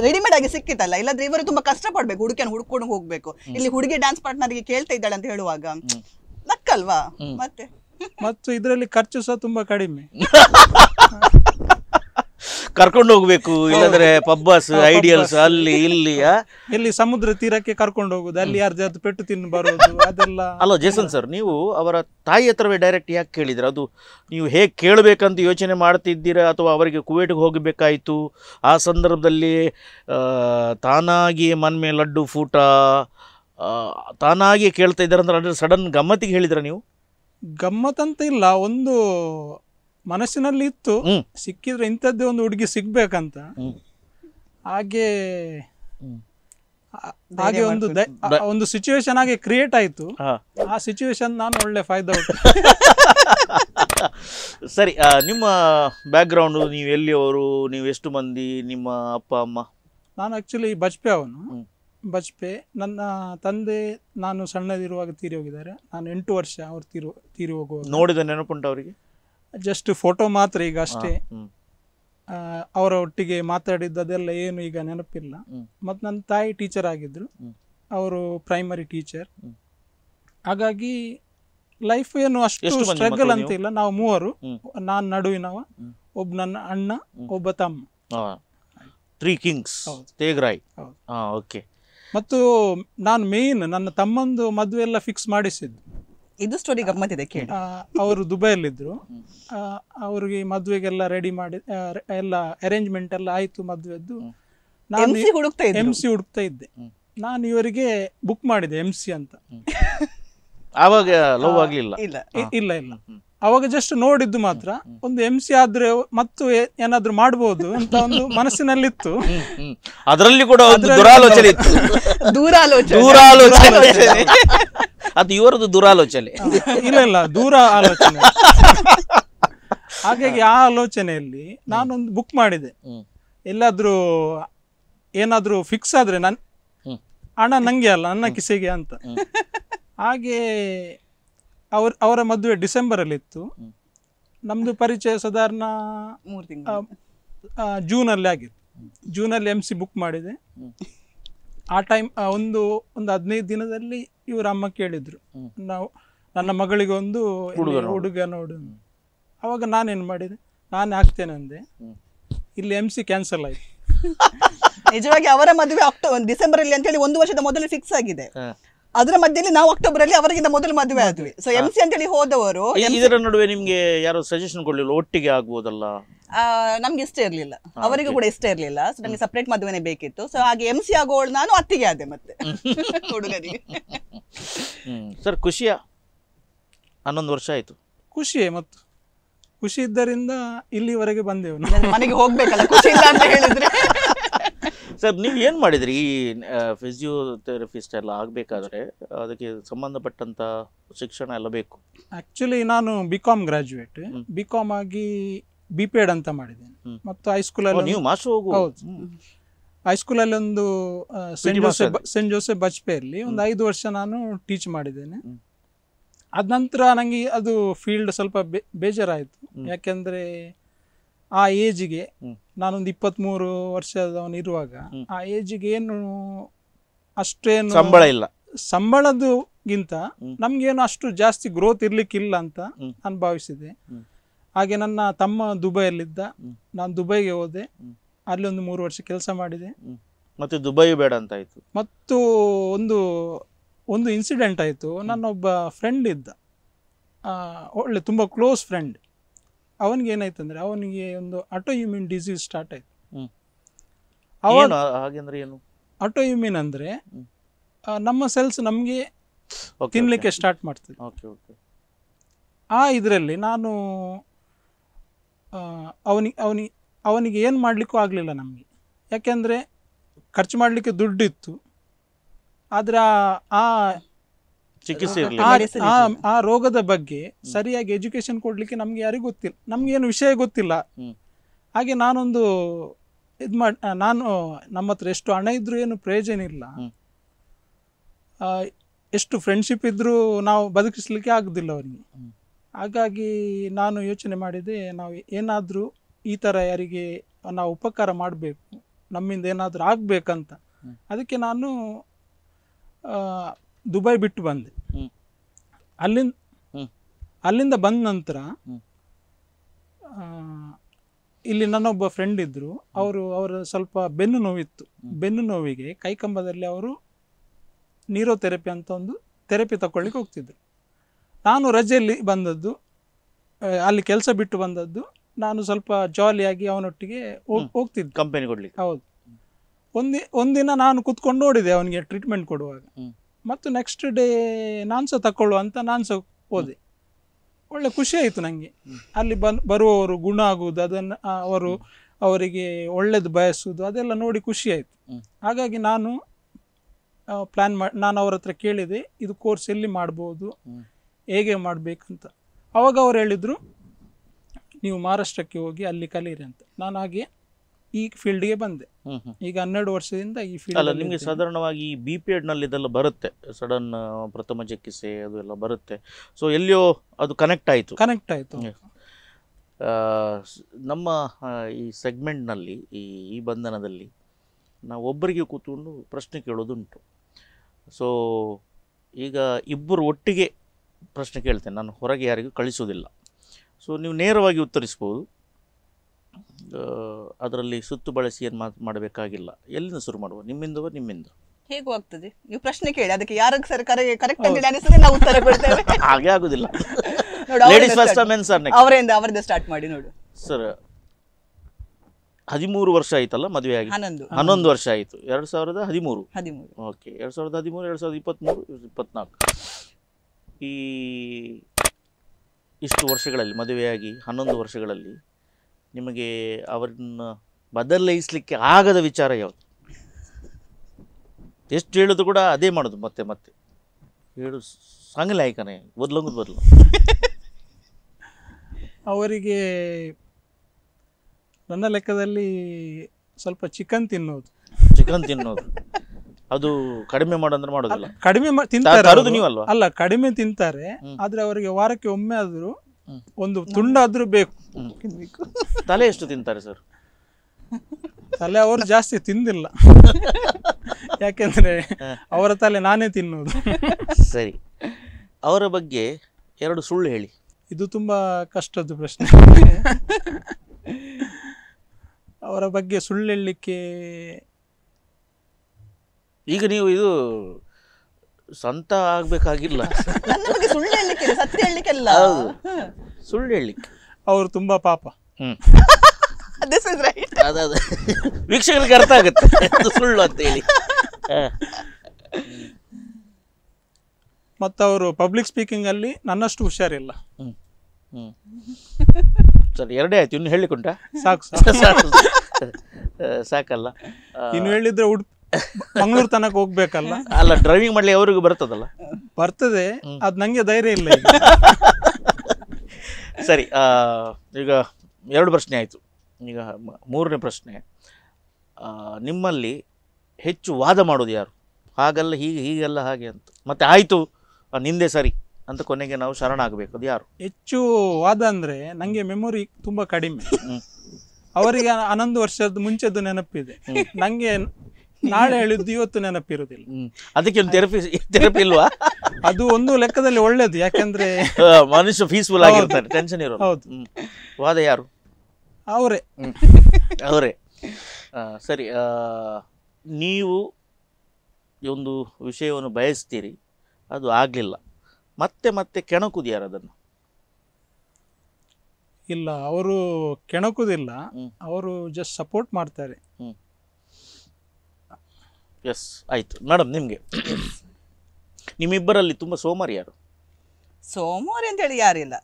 ರೆಡಿಮೇಡ್ ಆಗಿ ಸಿಕ್ಕಿತಲ್ಲ ಇಲ್ಲಾದ್ರೆ ಇವರು ತುಂಬಾ ಕಷ್ಟ ಪಡ್ಬೇಕು ಹುಡುಕಿಯನ್ನು ಹುಡ್ಕೊಂಡು ಹೋಗ್ಬೇಕು. ಇಲ್ಲಿ ಹುಡುಗಿ ಡ್ಯಾನ್ಸ್ ಪಾರ್ಟ್ನರ್ಗೆ ಕೇಳ್ತಾ ಇದ್ದಾಳೆ ಅಂತ ಹೇಳುವಾಗ. ನಕ್ಕಲ್ವಾ? ಮತ್ತೆ? ಮತ್ತು ಇದರಲ್ಲಿ ಖರ್ಚು ಸಹ ತುಂಬಾ ಕಡಿಮೆ. ಕರ್ಕೊಂಡು ಹೋಗ್ಬೇಕು ಇಲ್ಲಾಂದ್ರೆ ಪಬ್ಬಸ್ ಐಡಿಯಲ್ಸ್ ಅಲ್ಲಿ ಇಲ್ಲಿ ಇಲ್ಲಿ ಸಮುದ್ರ ತೀರಕ್ಕೆ ಕರ್ಕೊಂಡು ಹೋಗುದು ಅಲ್ಲಿ ಯಾರ್ದು ಪೆಟ್ಟು ತಿನ್ನು ಬರೋದು ಅದೆಲ್ಲ. ಅಲ್ಲ ಜೇಸನ್ ಸರ್ ನೀವು ಅವರ ತಾಯಿ ಹತ್ರವೇ ಡೈರೆಕ್ಟ್ ಯಾಕೆ ಕೇಳಿದ್ರೆ? ಅದು ನೀವು ಹೇಗೆ ಕೇಳಬೇಕಂತ ಯೋಚನೆ ಮಾಡ್ತಿದ್ದೀರಾ ಅಥವಾ ಅವರಿಗೆ ಕುವೇಟ್ಗೆ ಹೋಗಬೇಕಾಯಿತು? ಆ ಸಂದರ್ಭದಲ್ಲಿ ತಾನಾಗಿ ಮನ್ಮೆ ಲಡ್ಡು ಫೂಟ ತಾನಾಗಿ ತಾನಾಗಿಯೇ ಕೇಳ್ತಾ ಇದ್ದಾರೆ ಅಂದ್ರೆ ಅದ್ರ ಸಡನ್ ಗಮ್ಮತ್ತಿಗೆ ಹೇಳಿದ್ರ ನೀವು? ಗಮ್ಮತ್ತಂತ ಇಲ್ಲ ಒಂದು ಮನಸ್ಸಿನಲ್ಲಿ ಇತ್ತು. ಸಿಕ್ಕಿದ್ರೆ ಇಂಥದ್ದೇ ಒಂದು ಹುಡುಗಿ ಸಿಗ್ಬೇಕಂತ. ಹಾಗೆ ಹಾಗೆ ಒಂದು ಒಂದು ಸಿಚುವೇಶನ್ ಹಾಗೆ ಕ್ರಿಯೇಟ್ ಆಯ್ತು. ಆ ಸಿಚುವೇಶನ್ ನಾನು ಒಳ್ಳೆ ಫೈದಾ ಉಂಟು. *laughs* ಸರಿ ನಿಮ್ಮ ಬ್ಯಾಕ್ಗ್ರೌಂಡು ನೀವು ಎಲ್ಲಿಯವರು ನೀವು ಎಷ್ಟು ಮಂದಿ ನಿಮ್ಮ ಅಪ್ಪ ಅಮ್ಮ? ನಾನು ಆಕ್ಚುಲಿ ಬಜ್ಪೆ ಅವನು. ಬಜ್ಪೆ ನನ್ನ ತಂದೆ ನಾನು ಸಣ್ಣದಿರುವಾಗ ತೀರಿ ಹೋಗಿದ್ದಾರೆ ನಾನು ಎಂಟು ವರ್ಷ ಅವ್ರು ತೀರಿ ತೀರಿ ಹೋಗುವಾಗ ನೋಡಿದ ನೆನಪುಂಟು ಅವರಿಗೆ ಜಸ್ಟ್ ಫೋಟೋ ಮಾತ್ರ ಈಗ ಅಷ್ಟೇ. ಆ, ಅವರ ಒಟ್ಟಿಗೆ ಮಾತಾಡಿದ್ದದೆಲ್ಲ ಏನು ಈಗ ನೆನಪಿಲ್ಲ ಹ್ಮ್. ಮತ್ತು ನನ್ನ ತಾಯಿ ಟೀಚರ್ ಆಗಿದ್ರು ಹ್ಮ್. ಅವರು ಪ್ರೈಮರಿ ಟೀಚರ್ ಹ್ಮ್. ಹಾಗಾಗಿ ಲೈಫ್ ಏನು ಅಷ್ಟು ಎಷ್ಟು ಮಂದಿ ಸ್ಟ್ರಗಲ್ ಮಕ್ಕಳು ಅಂತ ನೀವು? ಇಲ್ಲ ನಾವು ಮೂವರು ಹ್ಮ್. ನಾನು ನಡುವಿನವ ಹ್ಮ್. ಒಬ್ಬ ನನ್ನ ಅಣ್ಣ ಒಬ್ಬ ತಮ್ಮ ತ್ರೀ ಕಿಂಗ್ಸ್ ಹೌದು. ತೇಗ್ರಾಯ್ ಹೌದು. ಹಾಂ ಓಕೆ ಮತ್ತು ನಾನು ಮೇನ್ ನನ್ನ ತಮ್ಮಂದು ಮದುವೆ ಎಲ್ಲ ಫಿಕ್ಸ್ ಮಾಡಿಸಿದ್ದು. ಇದು ಸ್ಟೋರಿ ಗಮ್ಮತ್ತಿದೆ ಕೇಳಿ. ಆ, ಅವರು ದುಬೈಯಲ್ಲಿದ್ದರು. ಅವ್ರಿಗೆ ಮದುವೆಗೆಲ್ಲ ರೆಡಿ ಮಾಡಿ ಎಲ್ಲ ಅರೇಂಜ್ಮೆಂಟ್ ಎಲ್ಲ ಆಯಿತು ಮದುವೆದ್ದು. ನಾನು ಹುಡುಕ್ತಾ ಇದ್ದೆ ಎಂ ಸಿ ಹುಡುಕ್ತಾ ಇದ್ದೆ. ನಾನು ಇವರಿಗೆ ಬುಕ್ ಮಾಡಿದೆ ಎಂ ಸಿ ಅಂತ. ಆವಾಗ ಲವ್ ಆಗಲಿಲ್ಲ. ಇಲ್ಲ ಇಲ್ಲ. ಇಲ್ಲ ಅವಾಗ ಜಸ್ಟ್ ನೋಡಿದ್ದು ಮಾತ್ರ. ಒಂದು ಎಂ ಸಿ ಆದ್ರೆ ಮತ್ತು ಏನಾದ್ರು ಮಾಡ್ಬೋದು ಅಂತ ಒಂದು ಮನಸ್ಸಿನಲ್ಲಿತ್ತು. ಅದರಲ್ಲಿ ಕೂಡ ದುರಾಲೋಚನೆ ಇತ್ತು. *laughs* ದೂರಾಲೋಚನೆ. ದೂರಾಲೋಚನೆ. ಅದು ಇವರದ್ದು ದುರಾಲೋಚನೆ. ಇಲ್ಲ ಇಲ್ಲ ದೂರ ಆಲೋಚನೆ. ಹಾಗಾಗಿ ಆ ಆಲೋಚನೆಯಲ್ಲಿ ನಾನೊಂದು ಬುಕ್ ಮಾಡಿದೆ. ಎಲ್ಲಾದ್ರೂ ಏನಾದ್ರೂ ಫಿಕ್ಸ್ ಆದ್ರೆ ನನ್. ಹಣ ನಂಗೆ ಅಲ್ಲ ನನ್ನ ಕಿಸೆಗೆ ಅಂತ. ಹಾಗೆ ಅವ್ರ ಅವರ ಮದುವೆ ಇತ್ತು ನಮ್ದು ನಮ್ಮದು ಪರಿಚಯ ಸಾಧಾರಣ ಮೂರು ತಿಂಗಳು. ಜೂನ್ ಜೂನಲ್ಲಿ ಆಗಿತ್ತು. ಜೂನಲ್ಲಿ ಎಂ ಸಿ ಬುಕ್ ಮಾಡಿದೆ. ಆ ಟೈಮ್ ಒಂದು ಒಂದು ಹದಿನೈದು ದಿನದಲ್ಲಿ ಇವ್ರ ಅಮ್ಮ ಕೇಳಿದ್ರು. ನಾವು ನನ್ನ ಮಗಳಿಗೆ ಒಂದು ಹುಡುಗ ನೋಡು. ಅವಾಗ ನಾನೇನು ಮಾಡಿದೆ? ನಾನು ಹಾಕ್ತೇನೆ ಅಂದೆ. ಇಲ್ಲಿ ಎಂ ಸಿ ಕ್ಯಾನ್ಸಲ್ ಆಯ್ತು. *laughs* ನಿಜವಾಗಿ ಅವರ ಮದುವೆ ಅಕ್ಟೋಬರ್ ಡಿಸೆಂಬರ್ ಅಲ್ಲಿ ಅಂತ ಹೇಳಿ ಒಂದು ವರ್ಷದ ಮೊದಲೇ ಫಿಕ್ಸ್ ಆಗಿದೆ. ಅದರ ಮಧ್ಯದಲ್ಲಿ ನಾವು ಅಕ್ಟೋಬರ್ ಅಲ್ಲಿ ಅವರಿಗಿಂತ ಮೊದಲು ಮದುವೆ ಆದ್ವಿ. ಸೊ ಎಂ ಸಿ ಅಂತ ಹೇಳಿ ಹೋದವರು ಇದರ ನಡುವೆ ನಿಮ್ಗೆ ಯಾರು ಸಜೆಷನ್ ಕೊಡ್ಲಿಲ್ಲ? ಒಟ್ಟಿಗೆ ಆಗ್ಬೋದಲ್ಲ? ಆ, ನಮ್ಗೆ ಇಷ್ಟ ಇರ್ಲಿಲ್ಲ. ಅವರಿಗೂ ಕೂಡ ಇಷ್ಟ ಇರ್ಲಿಲ್ಲ. ಸೊ ನಮಗೆ ಸಪ್ರೇಟ್ ಮದುವೆನೇ ಬೇಕಿತ್ತು. ಸೊ ಹಾಗೆ ಎಂ ಸಿ ಆಗೋಳು ನಾನು ಅತ್ತಿಗೆ ಆದೆ ಮತ್ತೆ. *laughs* ಹುಡುಗನಿಗೆ. ಸರ್ ಖುಷಿಯ? ಹನ್ನೊಂದು ವರ್ಷ ಆಯ್ತು. ಖುಷಿಯೇ ಮತ್ತು ಖುಷಿ ಇದ್ದರಿಂದ ಇಲ್ಲಿವರೆಗೆ ಬಂದೆವು ಮನೆಗೆ ಹೋಗ್ಬೇಕಲ್ಲ ಖುಷಿ ಇಲ್ಲ ಅಂತ ಹೇಳಿದ್ರೆ. ಸರ್ ನೀವು ಏನು ಮಾಡಿದ್ರಿ ಈ ಫಿಸಿಯೋಥೆರಪಿಸ್ಟ್ ಎಲ್ಲ ಆಗಬೇಕಾದ್ರೆ ಅದಕ್ಕೆ ಸಂಬಂಧಪಟ್ಟಂಥ ಶಿಕ್ಷಣ ಎಲ್ಲ ಬೇಕು ಆ್ಯಕ್ಚುಲಿ ನಾನು B Com graduate. B Com ಆಗಿ ಬಿ ಪಿ ಎಡ್ ಅಂತ ಮಾಡಿದ್ದೇನೆ. ಮತ್ತು ಹೈಸ್ಕೂಲಲ್ಲಿ ನೀವು ಮಾಸ್ಟರ್ ಹೋಗು ಹೌದು. ಹೈಸ್ಕೂಲಲ್ಲಿ ಒಂದು ಸೆಂಟ್ ಜೋಸೆಫ್ ಸೆಂಟ್ ಜೋಸೆಫ್ ಬಜ್ಪೇಯಲ್ಲಿ ಒಂದು ಐದು ವರ್ಷ ನಾನು ಟೀಚ್ ಮಾಡಿದ್ದೇನೆ. ಅದ ನಂತರ ನನಗೆ ಅದು ಫೀಲ್ಡ್ ಸ್ವಲ್ಪ ಬೇಜಾರಾಯಿತು. ಯಾಕೆಂದರೆ ಆ ಏಜಿಗೆ. ನಾನೊಂದು ಇಪ್ಪತ್ತ್ಮೂರು ವರ್ಷದವನಿರುವಾಗ ಇರುವಾಗ ಆ ಏಜಿಗೆ ಏನು ಅಷ್ಟೇನು ಸಂಬಳ ಇಲ್ಲ. ಸಂಬಳದಗಿಂತ. ನಮಗೇನು ಅಷ್ಟು ಜಾಸ್ತಿ ಗ್ರೋತ್ ಇರ್ಲಿಕ್ಕಿಲ್ಲ ಅಂತ. ನಾನು ಭಾವಿಸಿದೆ ಹಾಗೆ ನನ್ನ ತಮ್ಮ ದುಬೈಯಲ್ಲಿದ್ದ. ನಾನು ದುಬೈಗೆ ಹೋದೆ. ಅಲ್ಲಿ ಒಂದು ಮೂರು ವರ್ಷ ಕೆಲಸ ಮಾಡಿದೆ. ಮತ್ತೆ ದುಬೈ ಬೇಡ ಅಂತ ಆಯ್ತು. ಮತ್ತು ಒಂದು ಒಂದು ಇನ್ಸಿಡೆಂಟ್ ಆಯಿತು. ನನ್ನೊಬ್ಬ ಫ್ರೆಂಡ್ ಇದ್ದ. ಒಳ್ಳೆ ತುಂಬ ಕ್ಲೋಸ್ ಫ್ರೆಂಡ್ ಅವನಿಗೆ ಏನಾಯ್ತು ಅಂದರೆ ಅವನಿಗೆ ಒಂದು ಆಟೋ ಇಮ್ಯೂನ್ ಡಿಸೀಸ್ ಸ್ಟಾರ್ಟ್ ಆಯ್ತು. ಅವಾಗ ಏನು ಆಟೋ ಅಟೋಇಮ್ಯೂನ್ ಅಂದರೆ. ನಮ್ಮ ಸೆಲ್ಸ್ ನಮಗೆ ತಿನ್ಲಿಕ್ಕೆ ಸ್ಟಾರ್ಟ್ ಮಾಡ್ತದೆ. ಆ ಇದರಲ್ಲಿ ನಾನು ಅವನಿಗೆ ಅವನಿ ಅವನಿಗೆ ಏನು ಮಾಡಲಿಕ್ಕೂ ಆಗಲಿಲ್ಲ ನಮಗೆ. ಯಾಕೆಂದರೆ ಖರ್ಚು ಮಾಡಲಿಕ್ಕೆ ದುಡ್ಡಿತ್ತು. ಆದರೆ ಆ ಚಿಕಿತ್ಸೆ ಆ- ಇರಲಿಲ್ಲ. ಆ- ಆ ರೋಗದ ಬಗ್ಗೆ ಸರಿಯಾಗಿ ಎಜುಕೇಶನ್ ಕೊಡ್ಲಿಕ್ಕೆ ನಮ್ಗೆ ಯಾರಿಗೂ ಗೊತ್ತಿಲ್ಲ. ನಮಗೇನು ವಿಷಯ ಗೊತ್ತಿಲ್ಲ. ಹಾಗೆ ನಾನೊಂದು ಇದು ಮಾಡಿ ನಾನು ನಮ್ಮ ಹತ್ರ ಎಷ್ಟು ಹಣ ಇದ್ರೂ ಏನು ಪ್ರಯೋಜನ ಇಲ್ಲ. ಆ, ಎಷ್ಟು ಫ್ರೆಂಡ್ಶಿಪ್ ಇದ್ರೂ ನಾವು ಬದುಕಿಸ್ಲಿಕ್ಕೆ ಆಗುದಿಲ್ಲ ಅವ್ರಿಗೆ. ಹಾಗಾಗಿ ನಾನು ಯೋಚನೆ ಮಾಡಿದೆ ನಾವು ಏನಾದರೂ ಈ ಥರ ಯಾರಿಗೆ ನಾವು ಉಪಕಾರ ಮಾಡಬೇಕು ನಮ್ಮಿಂದ ಏನಾದರೂ ಆಗಬೇಕಂತ. ಅದಕ್ಕೆ ನಾನು ಆ, ದುಬೈ ಬಿಟ್ಟು ಬಂದೆ. ಅಲ್ಲಿಂದ. ಅಲ್ಲಿಂದ ಬಂದ ನಂತರ ಇಲ್ಲಿ ನನ್ನೊಬ್ಬ ಫ್ರೆಂಡ್ ಇದ್ದರು ಅವರು ಅವರ ಸ್ವಲ್ಪ ಬೆನ್ನು ನೋವಿತ್ತು. ಬೆನ್ನು ನೋವಿಗೆ ಕೈಕಂಬದಲ್ಲಿ ಅವರು ನೀರೋ ಥೆರಪಿ ಅಂತ ಒಂದು ಥೆರಪಿ ತಗೊಳ್ಳಿಕ್ಕೆ ಹೋಗ್ತಿದ್ರು. ನಾನು ರಜೆಯಲ್ಲಿ ಬಂದದ್ದು ಅಲ್ಲಿ ಕೆಲಸ ಬಿಟ್ಟು ಬಂದದ್ದು. ನಾನು ಸ್ವಲ್ಪ ಜಾಲಿಯಾಗಿ ಅವನೊಟ್ಟಿಗೆ. ಹೋಗ್ತಿದ್ದೆ. ಕಂಪನಿ ಕೊಡ್ಲಿಕ್ಕೆ. ಹೌದು. ಒಂದಿ ಒಂದಿನ ನಾನು ಕುತ್ಕೊಂಡು ನೋಡಿದೆ ಅವನಿಗೆ ಟ್ರೀಟ್ಮೆಂಟ್ ಕೊಡುವಾಗ. ಮತ್ತು ನೆಕ್ಸ್ಟ್ ಡೇ ನಾನು ಸಹ ತಗೊಳ್ಳುವ ಅಂತ ನಾನು ಸಹ ಹೋದೆ ಒಳ್ಳೆ ಖುಷಿ ಆಯಿತು ನನಗೆ ಅಲ್ಲಿ ಬನ್ ಬರುವವರು ಗುಣ ಆಗುವುದು ಅದನ್ನು ಅವರು ಅವರಿಗೆ ಒಳ್ಳೇದು ಬಯಸುವುದು ಅದೆಲ್ಲ ನೋಡಿ ಖುಷಿ ಆಯಿತು. ಹಾಗಾಗಿ ನಾನು ಪ್ಲ್ಯಾನ್ ಮಾಡಿ ನಾನು ಅವ್ರ ಹತ್ರ ಕೇಳಿದೆ ಇದು ಕೋರ್ಸ್ ಎಲ್ಲಿ ಮಾಡ್ಬೋದು. ಹೇಗೆ ಮಾಡಬೇಕಂತ. ಅವಾಗ ಅವ್ರು ಹೇಳಿದರು ನೀವು ಮಹಾರಾಷ್ಟ್ರಕ್ಕೆ ಹೋಗಿ ಅಲ್ಲಿ ಕಲೀರಿ ಅಂತ. ನಾನು ಹಾಗೆ ಈ ಫೀಲ್ಡ್ಗೆ ಬಂದೆ. ಈಗ ಹನ್ನೆರಡು ವರ್ಷದಿಂದ ಈ ಫೀಲ್ಡ್ ಅಲ್ಲ ನಿಮಗೆ ಸಾಧಾರಣವಾಗಿ ಬಿ ಪಿ ಎಡ್ನಲ್ಲಿ ಇದೆಲ್ಲ ಬರುತ್ತೆ. ಸಡನ್ ಪ್ರಥಮ ಚಿಕಿತ್ಸೆ ಅದು ಎಲ್ಲ ಬರುತ್ತೆ. ಸೊ ಎಲ್ಲಿಯೋ ಅದು ಕನೆಕ್ಟ್ ಆಯಿತು. ಕನೆಕ್ಟ್ ಆಯಿತು. ನಮ್ಮ ಈ ಸೆಗ್ಮೆಂಟ್ನಲ್ಲಿ ಈ ಈ ಬಂಧನದಲ್ಲಿ ನಾವು ಒಬ್ಬರಿಗೆ ಕೂತ್ಕೊಂಡು ಪ್ರಶ್ನೆ ಕೇಳೋದುಂಟು. ಸೊ ಈಗ ಇಬ್ಬರು ಒಟ್ಟಿಗೆ ಪ್ರಶ್ನೆ ಕೇಳ್ತೇನೆ. ನಾನು ಹೊರಗೆ ಯಾರಿಗೂ ಕಳಿಸೋದಿಲ್ಲ ಸೊ ನೀವು ನೇರವಾಗಿ ಉತ್ತರಿಸ್ಬೋದು. ಅದರಲ್ಲಿ ಸುತ್ತು ಬಳಸಿ ಏನು ಮಾತು ಮಾಡಬೇಕಾಗಿಲ್ಲ. ಎಲ್ಲಿಂದ ಶುರು ಮಾಡುವ? ನಿಮ್ಮಿಂದ ನಿಮ್ಮಿಂದ? ಹೇಗೂ ಆಗ್ತದೆ? ನೀವು ಪ್ರಶ್ನೆ ಕೇಳಿ ಅದಕ್ಕೆ ಯಾರಿಗೆ ಸರಿ ಕರೆಕ್ಟ್ ಅಂತ ಅನಿಸ್ತದೆ ನಾವು ಉತ್ತರ ಕೊಡ್ತೇವೆ. *laughs* ಹಾಗೆ ಆಗುದಿಲ್ಲ. Ladies first. Mens are next ಅವರಿಂದ ಅವರಿಂದ ಸ್ಟಾರ್ಟ್ ಮಾಡಿ ನೋಡು. ಸರ್ ಹದಿಮೂರು ವರ್ಷ ಆಯ್ತಲ್ಲ ಮದುವೆ ಆಗಿ? ಹನ್ನೊಂದು. ಹನ್ನೊಂದು ವರ್ಷ ಆಯಿತು. ಎರಡು ಸಾವಿರದ ಹದಿಮೂರು? ಹದಿಮೂರು. ಓಕೆ ಎರಡು ಸಾವಿರದ ಹದಿಮೂರು ಎರಡು ಸಾವಿರದ ಇಪ್ಪತ್ತ್ಮೂರು ಇಪ್ಪತ್ನಾಲ್ಕು ಈ ಇಷ್ಟು ವರ್ಷಗಳಲ್ಲಿ ಮದುವೆಯಾಗಿ ಹನ್ನೊಂದು ವರ್ಷಗಳಲ್ಲಿ ನಿಮಗೆ ಅವರನ್ನು ಬದಲಾಯಿಸಲಿಕ್ಕೆ ಆಗದ ವಿಚಾರ ಯಾವುದು? ಎಷ್ಟು ಹೇಳೋದು ಕೂಡ ಅದೇ ಮಾಡೋದು ಮತ್ತೆ ಮತ್ತೆ. ಹೇಳು ಸಾಂಗಲೆ ಆಯ್ಕನೆ ಬದಲಂಗದು ಬದಲು. ಅವರಿಗೆ ನನ್ನ ಲೆಕ್ಕದಲ್ಲಿ ಸ್ವಲ್ಪ ಚಿಕನ್ ತಿನ್ನೋದು ಚಿಕನ್ ತಿನ್ನೋದು ಅದು ಕಡಿಮೆ ಮಾಡಂದ್ರೆ ಮಾಡೋದಿಲ್ಲ. ಕಡಿಮೆ ತಿಂತಾರೆ. ನೀವಲ್ವಾ? ಅಲ್ಲ ಕಡಿಮೆ ತಿಂತಾರೆ. ಆದರೆ ಅವರಿಗೆ ವಾರಕ್ಕೆ ಒಮ್ಮೆ ಆದ್ರೂ. ಒಂದು ತುಂಡಾದ್ರೂ ಬೇಕು. ತಲೆ ಎಷ್ಟು ತಿಂತಾರೆ ಸರ್? ತಲೆ ಅವರು ಜಾಸ್ತಿ ತಿಂದಿಲ್ಲ. ಯಾಕೆಂದ್ರೆ ಅವರ ತಲೆ ನಾನೇ ತಿನ್ನೋದು ಸರಿ. ಅವರ ಬಗ್ಗೆ ಎರಡು ಸುಳ್ಳು ಹೇಳಿ. ಇದು ತುಂಬಾ ಕಷ್ಟದ ಪ್ರಶ್ನೆ. ಅವರ ಬಗ್ಗೆ ಸುಳ್ಳು ಹೇಳಲಿಕ್ಕೆ ಈಗ ನೀವು ಇದು ಸ್ವಂತ ಆಗ್ಬೇಕಾಗಿಲ್ಲ. ಸತ್ಯ ಹೇಳಲಿಕ್ಕೆಲ್ಲ? ಸುಳ್ಳು ಹೇಳಲಿಕ್ಕೆ. ಅವರು ತುಂಬಾ ಪಾಪ. ಹ್ಮ್. ದಿಸ್ ಇಸ್ ರೈಟ್ ಅದಾದ ವೀಕ್ಷಕರಿಗೆ ಅರ್ಥ ಆಗುತ್ತೆ. ಸುಳ್ಳು ಅಂತ ಹೇಳಿ. ಮತ್ತು ಅವರು ಪಬ್ಲಿಕ್ ಸ್ಪೀಕಿಂಗ್ ಅಲ್ಲಿ ನನ್ನಷ್ಟು ಹುಷಾರಿಲ್ಲ. ಹ್ಮ್. ಹ್ಮ್. ಸರಿ ಎರಡೇ ಆಯ್ತು. ಇನ್ನು ಹೇಳಿಕೊಂಡ ಸಾಕು ಸಾಕು. ಸಾಕು. ಸಾಕಲ್ಲ. ಇನ್ನು ಹೇಳಿದ್ರೆ ಉಡುಪಿ ಮಂಗಳೂರು ತನಕ ಹೋಗ್ಬೇಕಲ್ಲ? ಅಲ್ಲ ಡ್ರೈವಿಂಗ್ ಮಾಡ್ಲಿ ಅವ್ರಿಗೂ ಬರ್ತದಲ್ಲ? ಬರ್ತದೆ ಅದ್ ನಂಗೆ ಧೈರ್ಯ ಇಲ್ಲ ಈಗ. *laughs* ಸರಿ ಆ, ಈಗ ಎರಡು ಪ್ರಶ್ನೆ ಆಯಿತು. ಈಗ ಮ- ಮೂರನೇ ಪ್ರಶ್ನೆ. ಆ, ನಿಮ್ಮಲ್ಲಿ ಹೆಚ್ಚು ವಾದ ಮಾಡೋದು ಯಾರು? ಹಾಗಲ್ಲ ಹೀಗೆ ಹೀಗೆಲ್ಲ ಹಾಗೆ ಅಂತ. ಮತ್ತೆ ಆಯಿತು ನಿಂದೆ ಸರಿ ಅಂತ ಕೊನೆಗೆ ನಾವು ಶರಣಾಗಬೇಕು. ಅದು ಯಾರು? ಹೆಚ್ಚು ವಾದ ಅಂದರೆ ನಂಗೆ ಮೆಮೊರಿ ತುಂಬಾ ಕಡಿಮೆ. ಹ್ಮ್. ಅವರಿಗೆ ಹನ್ನೊಂದು ವರ್ಷದ ಮುಂಚೆದ್ದು ನೆನಪಿದೆ. ನಂಗೆ ನಾಳೆ ಹೇಳಿದ್ದು ಇವತ್ತು ನೆನಪಿರುವುದಿಲ್ಲ ಹ್ಮ್. ಅದಕ್ಕೆ ಒಂದು ಥೆರಪಿ ಥೆರಪಿ ಇಲ್ವಾ? ಅದು ಒಂದು ಲೆಕ್ಕದಲ್ಲಿ ಒಳ್ಳೇದು ಯಾಕಂದ್ರೆ ಮನುಷ್ಯ ಪೀಸ್ಫುಲ್ ಆಗಿರ್ತಾರೆ ಟೆನ್ಷನ್ ಇರೋ ಹೌದು. ವಾದ ಯಾರು? ಅವರೇ. ಅವರೇ. ಸರಿ ನೀವು ಒಂದು ವಿಷಯವನ್ನು ಬಯಸ್ತೀರಿ ಅದು ಆಗಲಿಲ್ಲ. ಮತ್ತೆ ಮತ್ತೆ ಕೆಣಕುದು ಯಾರು ಅದನ್ನು? ಇಲ್ಲ ಅವರು ಕೆಣಕುದಿಲ್ಲ. ಅವರು ಜಸ್ಟ್ ಸಪೋರ್ಟ್ ಮಾಡ್ತಾರೆ. ಎಸ್ ಆಯಿತು. ಮೇಡಮ್ ನಿಮಗೆ? ನಿಮ್ಮಿಬ್ಬರಲ್ಲಿ ತುಂಬ ಸೋಮಾರಿ ಯಾರು? ಸೋಮವಾರಿ ಅಂತ ಹೇಳಿ ಯಾರಿಲ್ಲ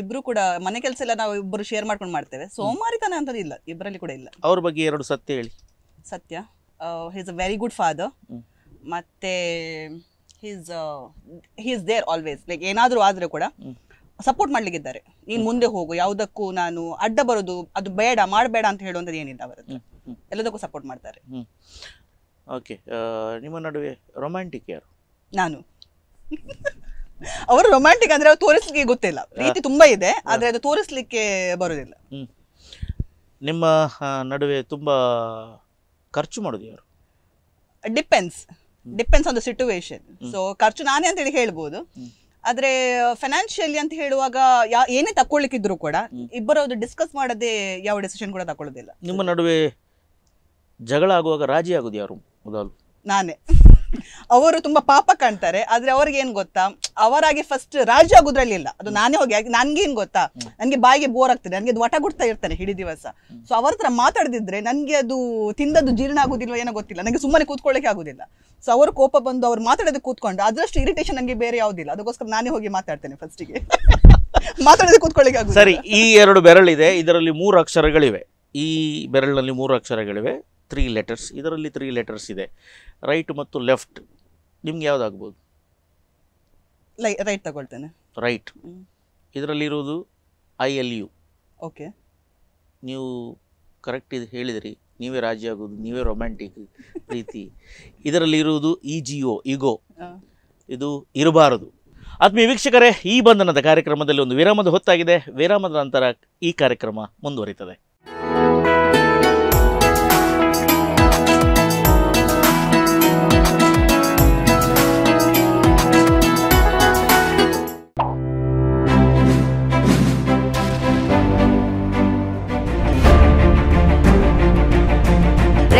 ಇಬ್ರು ಕೂಡ ಮನೆ ಕೆಲಸ ಎಲ್ಲ ನಾವು ಇಬ್ಬರು ಶೇರ್ ಮಾಡ್ಕೊಂಡು ಮಾಡ್ತೇವೆ. ಸೋಮವಾರಿತನ ಅಂತ ಇಲ್ಲ ಇಬ್ಬರಲ್ಲಿ ಕೂಡ ಇಲ್ಲ. ಅವ್ರ ಬಗ್ಗೆ ಎರಡು ಸತ್ಯ ಹೇಳಿ. ಸತ್ಯ? Is a very good father. ಮತ್ತೆ he's he's there always like ಏನಾದರೂ ಆದ್ರೆ ಕೂಡ. ಸಪೋರ್ಟ್ ಮಾಡ್ಲಿಕ್ಕಿದ್ದಾರೆ. ನೀನು ಮುಂದೆ ಹೋಗು ಯಾವುದಕ್ಕೂ ನಾನು ಅಡ್ಡ ಬರೋದು ಅದು ಬೇಡ ಮಾಡಬೇಡ ಅಂತ ಹೇಳುವಂಥದ್ದು ಏನಿಲ್ಲ ಅವರ ಹತ್ರ. ಹ್ಮ್, ಹ್ಮ್. ಎಲ್ಲದಕ್ಕೂ ಸಪೋರ್ಟ್ ಮಾಡ್ತಾರೆ. ಓಕೆ ನಿಮ್ಮ ನಡುವೆ ರೊಮ್ಯಾಂಟಿಕ್ ಯಾರು? ನಾನು. ಅವರು ರೊಮ್ಯಾಂಟಿಕ್ ಅಂದ್ರೆ ಅವ್ರು ತೋರಿಸ್ಲಿಕ್ಕೆ ಗೊತ್ತಿಲ್ಲ. ಪ್ರೀತಿ ತುಂಬಾ ಇದೆ ಆದ್ರೆ ಅದು ತೋರಿಸ್ಲಿಕ್ಕೆ ಬರೋದಿಲ್ಲ. ನಿಮ್ಮ ನಡುವೆ ತುಂಬ ಖರ್ಚು ಮಾಡೋದು ಯಾರು? Depends depends on the situation so ಖರ್ಚು ನಾನೇ ಅಂತ ಹೇಳಿ ಹೇಳ್ಬೋದು. ಆದ್ರೆ ಫೈನಾನ್ಷಿಯಲಿ ಅಂತ ಹೇಳುವಾಗ ಯಾ- ಏನೇ ತಕೊಳ್ಳಿಕ್ಕಿದ್ರು ಕೂಡ ಇಬ್ಬರದ್ದು ಡಿಸ್ಕಸ್ ಮಾಡದೆ ಯಾವ ಡಿಸಿಷನ್ ಕೂಡ ತಕೊಳ್ಳೋದಿಲ್ಲ ನಿಮ್ಮ ನಡುವೆ ಜಗಳ ಆಗುವಾಗ ರಾಜಿ ಆಗೋದು ಯಾರು? ನಾನೇ. ಅವರು ತುಂಬಾ ಪಾಪ ಕಾಣ್ತಾರೆ ಆದ್ರೆ ಅವ್ರಿಗೆ ಏನ್ ಗೊತ್ತಾ? ಅವರಾಗಿ ಫಸ್ಟ್ ರಾಜ ಆಗುದ್ರಲ್ಲಿ ಇಲ್ಲ. ಅದು ನಾನೇ ಹೋಗಿ ನನ್ಗೆ ನನ್ಗೇನ್ ಗೊತ್ತಾ? ನನ್ಗೆ ಬಾಯಿಗೆ ಬೋರ್ ಆಗ್ತದೆ ನನ್ಗೆ ವಟ ಗುಡ್ತಾ ಇರ್ತಾನೆ ಹಿಡಿ ದಿವಸ. ಸೊ ಅವ್ರ ಹತ್ರ ಮಾತಾಡದಿದ್ರೆ ನನ್ಗೆ ಅದು ತಿಂದದ್ದು ಜೀರ್ಣ ಆಗುದಿಲ್ವ ಏನೋ ಗೊತ್ತಿಲ್ಲ. ನನಗೆ ಸುಮ್ಮನೆ ಕೂತ್ಕೊಳ್ಳಕ್ಕೆ ಆಗುದಿಲ್ಲ. ಸೊ ಅವರು ಕೋಪ ಬಂದು ಅವ್ರು ಮಾತಾಡೋದು ಕೂತ್ಕೊಂಡು ಅದರಷ್ಟು ಇರಿಟೇಷನ್ ನನಗೆ ಬೇರೆ ಯಾವುದಿಲ್ಲ. ಅದಕ್ಕೋಸ್ಕರ ನಾನೇ ಹೋಗಿ ಮಾತಾಡ್ತೇನೆ ಫಸ್ಟಿಗೆ *laughs* ಮಾತಾಡೋದಕ್ಕೆ ಕೂತ್ಕೊಳ್ಳಿಕ್ಕೆ ಆಗುದಿಲ್ಲ. ಸರಿ ಈ ಎರಡು ಬೆರಳಿದೆ. ಇದರಲ್ಲಿ ಮೂರು ಅಕ್ಷರಗಳಿವೆ. ಈ ಬೆರಳಿನಲ್ಲಿ ಮೂರು ಅಕ್ಷರಗಳಿವೆ. ತ್ರೀ ಲೆಟರ್ಸ್ ಇದರಲ್ಲಿ ತ್ರೀ ಲೆಟರ್ಸ್ ಇದೆ. ರೈಟ್ ಮತ್ತು ಲೆಫ್ಟ್ ನಿಮ್ಗೆ ಯಾವುದಾಗ್ಬೋದು? ಲೈ ರೈಟ್ ತಗೊಳ್ತೇನೆ. ರೈಟ್. ಇದರಲ್ಲಿರುವುದು ಐ ಎಲ್ ಯು ಓಕೆ ನೀವು ಕರೆಕ್ಟ್ ಇದು ಹೇಳಿದಿರಿ. ನೀವೇ ರಾಜಿ ಆಗೋದು ನೀವೇ ರೊಮ್ಯಾಂಟಿಕ್ *laughs* ಪ್ರೀತಿ. ಇದರಲ್ಲಿರುವುದು ಇ ಜಿ ಒ ಇಗೋ ಇದು ಇರಬಾರದು. ಆತ್ಮೀಯ ವೀಕ್ಷಕರೇ ಈ ಬಂಧನದ ಕಾರ್ಯಕ್ರಮದಲ್ಲಿ ಒಂದು ವಿರಾಮದ ಹೊತ್ತಾಗಿದೆ. ವಿರಾಮದ ನಂತರ ಈ ಕಾರ್ಯಕ್ರಮ ಮುಂದುವರಿತದೆ.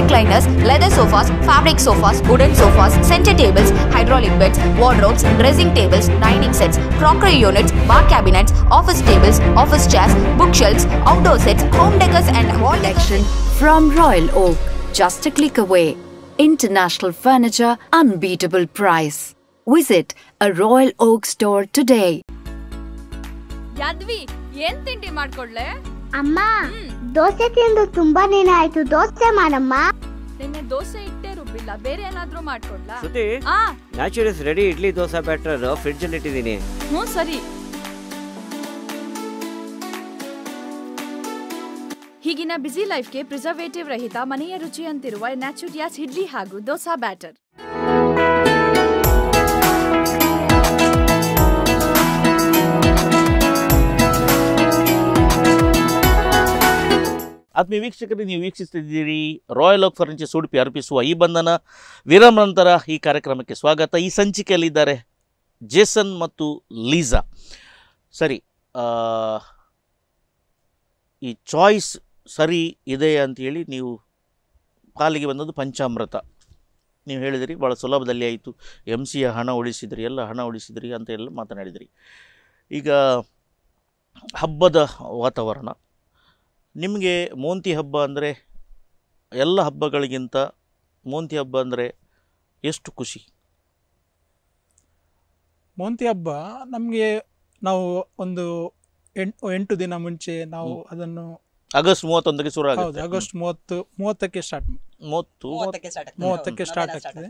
recliners, leather sofas, fabric sofas, wooden sofas, center tables, hydraulic beds, wardrobes, dressing tables, dining sets, crockery units, bar cabinets, office tables, office chairs, bookshelves, outdoor sets, home decors and wall Collection from Royal Oak, just a click away. International furniture, unbeatable price. Visit a Royal Oak store today. Yadvi ಏನ್ ತಿಂಡಿ ಮಾಡ್ಕೊಡ್ಲೆ ಅಮ್ಮ ದೋಸೆ ತಿಂದು ತುಂಬಾ ದಿನ ಆಯ್ತು. ದೋಸೆ ಮಾಡಮ್ಮ. ನಿನ್ನೆ ದೋಸೆ ಇಟ್ಟೇ ರುಬ್ಬಿಲ್ಲ. ಬೇರೆ ಏನಾದ್ರೂ ಮಾಡ್ಕೊಡ್ಲಾ? ಶ್ರುತಿ ಆ. Naturals ready idli dosa batter fridge ಅಲ್ಲಿ ಇಟ್ಟಿದ್ದೀನಿ. ಹ್ಞೂ ಸರಿ. ಈಗಿನ ಬ್ಯುಸಿ ಲೈಫ್ಗೆ ಪ್ರಿಸರ್ವೇಟಿವ್ ರಹಿತ ಮನೆಯ ರುಚಿಯಂತಿರುವ ನ್ಯಾಚುರಿಯಾಸ್ ಇಡ್ಲಿ ಹಾಗೂ ದೋಸಾ ಬ್ಯಾಟರ್. ಆತ್ಮೀಯ ವೀಕ್ಷಕರಿಗೆ ನೀವು ವೀಕ್ಷಿಸ್ತಿದ್ದೀರಿ ರಾಯಲ್ ಆಫ್ ಫರ್ನಿಚರ್ಸ್ ಉಡುಪಿ ಅರ್ಪಿಸುವ ಈ ಬಂಧನ. ವಿರಾಮ ನಂತರ ಈ ಕಾರ್ಯಕ್ರಮಕ್ಕೆ ಸ್ವಾಗತ. ಈ ಸಂಚಿಕೆಯಲ್ಲಿದ್ದಾರೆ ಜೇಸನ್ ಮತ್ತು ಲೀಸಾ ಸರಿ ಈ ಚಾಯ್ಸ್ ಸರಿ ಇದೆ ಅಂತೇಳಿ ನೀವು ಕಾಲಿಗೆ ಬಂದದ್ದು ಪಂಚಾಮೃತ. ನೀವು ಹೇಳಿದಿರಿ ಭಾಳ ಸುಲಭದಲ್ಲಿ ಆಯಿತು. ಎಂ ಸಿಯ ಹಣ ಉಳಿಸಿದ್ರಿ, ಎಲ್ಲ ಹಣ ಉಳಿಸಿದ್ರಿ ಅಂತ ಎಲ್ಲ ಮಾತನಾಡಿದಿರಿ. ಈಗ ಹಬ್ಬದ ವಾತಾವರಣ. ನಿಮಗೆ ಮೋಂತಿ ಹಬ್ಬ ಅಂದರೆ ಎಲ್ಲ ಹಬ್ಬಗಳಿಗಿಂತ ಮೋಂತಿ ಹಬ್ಬ ಅಂದರೆ ಎಷ್ಟು ಖುಷಿ? ಮೋಂತಿ ಹಬ್ಬ ನಮಗೆ ನಾವು ಒಂದು ಎಂಟು ಎಂಟು ದಿನ ಮುಂಚೆ ನಾವು ಅದನ್ನು ಆಗಸ್ಟ್ ಮೂವತ್ತೊಂದಕ್ಕೆ ಶುರು ಆಗುತ್ತೆ. ಆಗಸ್ಟ್ ಮೂವತ್ತು ಮೂವತ್ತಕ್ಕೆ ಸ್ಟಾರ್ಟ್ ಮೂವತ್ತು? ಮೂವತ್ತಕ್ಕೆ ಸ್ಟಾರ್ಟ್ ಆಗ್ತದೆ.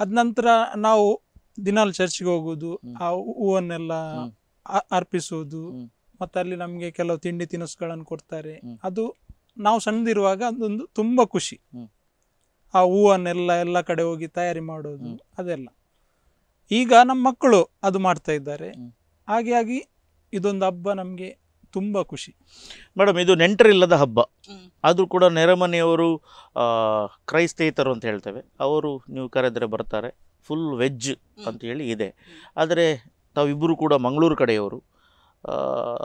ಅದ ನಂತರ ನಾವು ದಿನಾಲು ಚರ್ಚ್ಗೆ ಹೋಗುದು ಆ ಹೂವನ್ನೆಲ್ಲ. ಅರ್ಪಿಸುವುದು. ಮತ್ತೆ ಅಲ್ಲಿ ನಮಗೆ ಕೆಲವು ತಿಂಡಿ ತಿನಿಸುಗಳನ್ನು ಕೊಡ್ತಾರೆ. ಅದು ನಾವು ಸಣ್ಣದಿರುವಾಗ ಅದೊಂದು ತುಂಬಾ ಖುಷಿ. ಆ ಹೂವನ್ನೆಲ್ಲ ಎಲ್ಲ ಕಡೆ ಹೋಗಿ ತಯಾರಿ ಮಾಡೋದು. ಅದೆಲ್ಲ. ಈಗ ನಮ್ಮ ಮಕ್ಕಳು ಅದು ಮಾಡ್ತಾ ಇದ್ದಾರೆ. ಹಾಗೆ ಆಗಿ ಇದೊಂದು ಹಬ್ಬ ನಮಗೆ ತುಂಬ ಖುಷಿ. ಮೇಡಮ್ ಇದು ನೆಂಟರಿಲ್ಲದ ಹಬ್ಬ. ಆದರೂ ಕೂಡ ನೆರೆಮನೆಯವರು ಕ್ರೈಸ್ತೇತರು ಅಂತ ಹೇಳ್ತೇವೆ. ಅವರು ನೀವು ಕರೆದರೆ ಬರ್ತಾರೆ. ಫುಲ್ ವೆಜ್ ಅಂತ ಹೇಳಿ ಇದೆ. ಆದರೆ ತಾವಿಬ್ಬರು ಕೂಡ ಮಂಗಳೂರು ಕಡೆಯವರು.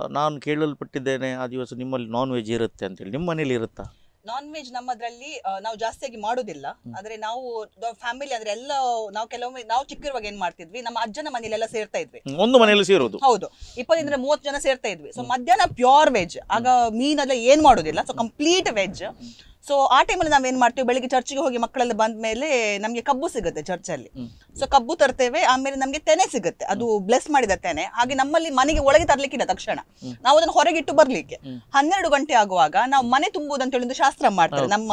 ನಾನು ಕೇಳಲ್ಪಟ್ಟಿದ್ದೇನೆ ಆ ದಿವಸ ನಿಮ್ಮಲ್ಲಿ ನಾನ್ ವೆಜ್ ಇರುತ್ತೆ ಅಂತೇಳಿ. ನಿಮ್ಮ ಮನೇಲಿ ಇರುತ್ತಾ? ನಾನ್ ವೆಜ್ ನಮ್ಮದ್ರಲ್ಲಿ ನಾವು ಜಾಸ್ತಿಯಾಗಿ ಮಾಡೋದಿಲ್ಲ. ಆದ್ರೆ ನಾವು ಫ್ಯಾಮಿಲಿ ಅಂದ್ರೆ ಎಲ್ಲ ನಾವು ಕೆಲವೊಮ್ಮೆ ನಾವು ಚಿಕ್ಕಿರುವಾಗ ಏನ್ ಮಾಡ್ತಿದ್ವಿ ನಮ್ಮ ಅಜ್ಜನ ಮನೇಲೆಲ್ಲ ಸೇರ್ತಾ ಇದ್ವಿ. ಒಂದು ಮನೆಯಲ್ಲಿ ಸೇರೋದು. ಹೌದು. ಇಪ್ಪತ್ತಿಂದ ಮೂವತ್ತು ಜನ ಸೇರ್ತಾ ಇದ್ವಿ. ಸೊ ಮಧ್ಯಾಹ್ನ ಪ್ಯೂರ್ ವೆಜ್ ಆಗ ಮೀನೆಲ್ಲ ಏನ್ ಮಾಡೋದಿಲ್ಲ. ಸೊ ಕಂಪ್ಲೀಟ್ ವೆಜ್ ಸೊ ಆ ಟೈಮಲ್ಲಿ ನಾವೇನ್ ಮಾಡ್ತೀವಿ? ಬೆಳಿಗ್ಗೆ ಚರ್ಚಿಗೆ ಹೋಗಿ ಮಕ್ಕಳೆಲ್ಲ ಬಂದ ಮೇಲೆ ನಮಗೆ ಕಬ್ಬು ಸಿಗುತ್ತೆ ಚರ್ಚಲ್ಲಿ. ಸೊ ಕಬ್ಬು ತರ್ತೇವೆ ಆಮೇಲೆ ನಮಗೆ ತೆನೆ ಸಿಗುತ್ತೆ. ಅದು ಬ್ಲೆಸ್ ಮಾಡಿದ ತೆನೆ. ಹಾಗೆ ನಮ್ಮಲ್ಲಿ ಮನೆಗೆ ಒಳಗೆ ತರ್ಲಿಕ್ಕಿಲ್ಲ ತಕ್ಷಣ. ನಾವು ಅದನ್ನು ಹೊರಗಿಟ್ಟು ಬರ್ಲಿಕ್ಕೆ. ಹನ್ನೆರಡು ಗಂಟೆ ಆಗುವಾಗ ನಾವು ಮನೆ ತುಂಬುವುದು ಅಂತ ಹೇಳಿ ಒಂದು ಶಾಸ್ತ್ರ ಮಾಡ್ತಾರೆ. ನಮ್ಮ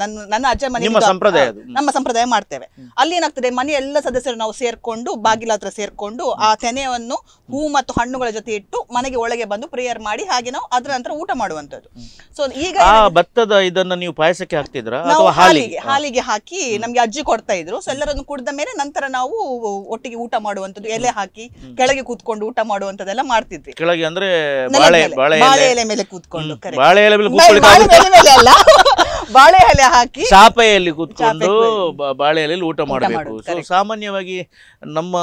ನನ್ನ ನನ್ನ ಅಜ್ಜ ಮನೆ ನಿಮ್ಮ ಸಂಪ್ರದಾಯ ಅದು. ನಮ್ಮ ಸಂಪ್ರದಾಯ ಮಾಡ್ತೇವೆ. ಅಲ್ಲಿ ಏನಾಗ್ತದೆ ಮನೆ ಎಲ್ಲ ಸದಸ್ಯರು ನಾವು ಸೇರ್ಕೊಂಡು ಬಾಗಿಲ ಹತ್ರ ಸೇರ್ಕೊಂಡು ಆ ತೆನೆಯನ್ನು ಹೂ ಮತ್ತು ಹಣ್ಣುಗಳ ಜೊತೆ ಇಟ್ಟು ಮನೆಗೆ ಒಳಗೆ ಬಂದು ಪ್ರೇಯರ್ ಮಾಡಿ ಹಾಗೆ ನಾವು ಅದರ ನಂತರ ಊಟ ಮಾಡುವಂತದ್ದು ಸೊ ಈಗ? ಭತ್ತದ ಇದನ್ನ ನೀವು ಪಾಯಸಕ್ಕೆ ಹಾಕ್ತಿದ್ರಾ? ಹಾಲಿಗೆ? ಹಾಲಿಗೆ ಹಾಕಿ ನಮ್ಗೆ ಅಜ್ಜಿ ಕೊಡ್ತಾ ಇದ್ರು. ಸೊ ಎಲ್ಲರನ್ನು ಕುಡಿದ ಮೇಲೆ ನಂತರ ನಾವು ಒಟ್ಟಿಗೆ ಊಟ ಮಾಡುವಂತದ್ದು ಎಲೆ ಹಾಕಿ ಕೆಳಗೆ ಕೂತ್ಕೊಂಡು ಊಟ ಮಾಡುವಂಥದ್ದೆಲ್ಲ ಮಾಡ್ತಿದ್ವಿ. ಕೆಳಗೆ ಅಂದ್ರೆ ಬಾಳೆ ಎಲೆ. ಮೇಲೆ ಕೂತ್ಕೊಂಡು. ಬಾಳೆ ಎಲೆ ಮೇಲೆ ಅಲ್ಲ. ಬಾಳೆ ಎಲೆ ಹಾಕಿ ಚಾಪೆಯಲ್ಲಿ ಕೂತ್ಕೊಂಡು ಬಾಳೆ ಎಲೆಯಲ್ಲಿ ಊಟ ಮಾಡಬೇಕು. ಸೊ ಸಾಮಾನ್ಯವಾಗಿ ನಮ್ಮ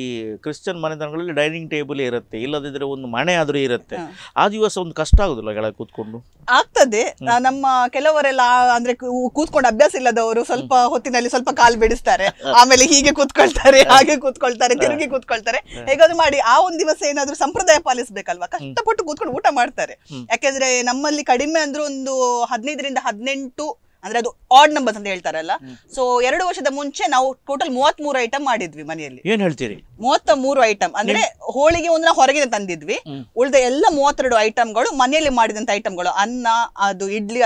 ಈ ಕ್ರಿಶ್ಚಿಯನ್ ಮನೆತನಗಳಲ್ಲಿ ಡೈನಿಂಗ್ ಟೇಬಲ್ ಇರುತ್ತೆ. ಇಲ್ಲದಿದ್ರೆ ಒಂದು ಮಣೆ ಆದ್ರೂ ಇರುತ್ತೆ. ಆ ದಿವಸ ಒಂದು ಕಷ್ಟ ಆಗುದಿಲ್ಲ ಕೆಳಗೆ ಕೂತ್ಕೊಂಡು. ಆಗ್ತದೆ. ನಮ್ಮ ಕೆಲವರೆಲ್ಲ ಅಂದ್ರೆ ಕೂತ್ಕೊಂಡು ಅಭ್ಯಾಸ ಇಲ್ಲದವರು ಸ್ವಲ್ಪ ಹೊತ್ತಿನಲ್ಲಿ ಸ್ವಲ್ಪ ಕಾಲು ಬಿಡಿಸ್ತಾರೆ. *laughs* ಆಮೇಲೆ ಹೀಗೆ ಕೂತ್ಕೊಳ್ತಾರೆ ಹಾಗೆ ಕೂತ್ಕೊಳ್ತಾರೆ ತಿರುಗಿ ಕೂತ್ಕೊಳ್ತಾರೆ. ಹೇಗಾದ್ರು ಮಾಡಿ ಆ ಒಂದ್ ದಿವಸ ಏನಾದ್ರೂ ಸಂಪ್ರದಾಯ ಪಾಲಿಸ್ಬೇಕಲ್ವಾ? ಕಷ್ಟಪಟ್ಟು ಕೂತ್ಕೊಂಡು ಊಟ ಮಾಡ್ತಾರೆ. ಯಾಕೆಂದ್ರೆ ನಮ್ಮಲ್ಲಿ ಕಡಿಮೆ ಅಂದ್ರೆ ಒಂದು ಹದಿನೈದರಿಂದ ಹದಿನೆಂಟು ಅಂದ್ರೆ ಅದು ಆಡ್ ನಂಬರ್ಸ್ ಅಂತ ಹೇಳ್ತಾರಲ್ಲ. ಸೊ ಎರಡು ವರ್ಷದ ಮುಂಚೆ ನಾವು ಟೋಟಲ್ ಮೂವತ್ತ್ ಮೂರು ಐಟಮ್ ಮಾಡಿದ್ವಿ ಮನೆಯಲ್ಲಿ. ಏನ್ ಹೇಳ್ತೀರಿ? ಮೂವತ್ತ ಮೂರು ಐಟಮ್ ಅಂದ್ರೆ ಹೋಳಿಗೆ ಒಂದು ನಾವು ಹೊರಗಿನ ತಂದಿದ್ವಿ. ಉಳಿದ ಎಲ್ಲ ಮೂವತ್ತೆರಡು ಐಟಮ್ಗಳು ಮನೆಯಲ್ಲಿ ಮಾಡಿದಂತ ಐಟಮ್ಗಳು ಅನ್ನ ಅದು ಇಡ್ಲಿ.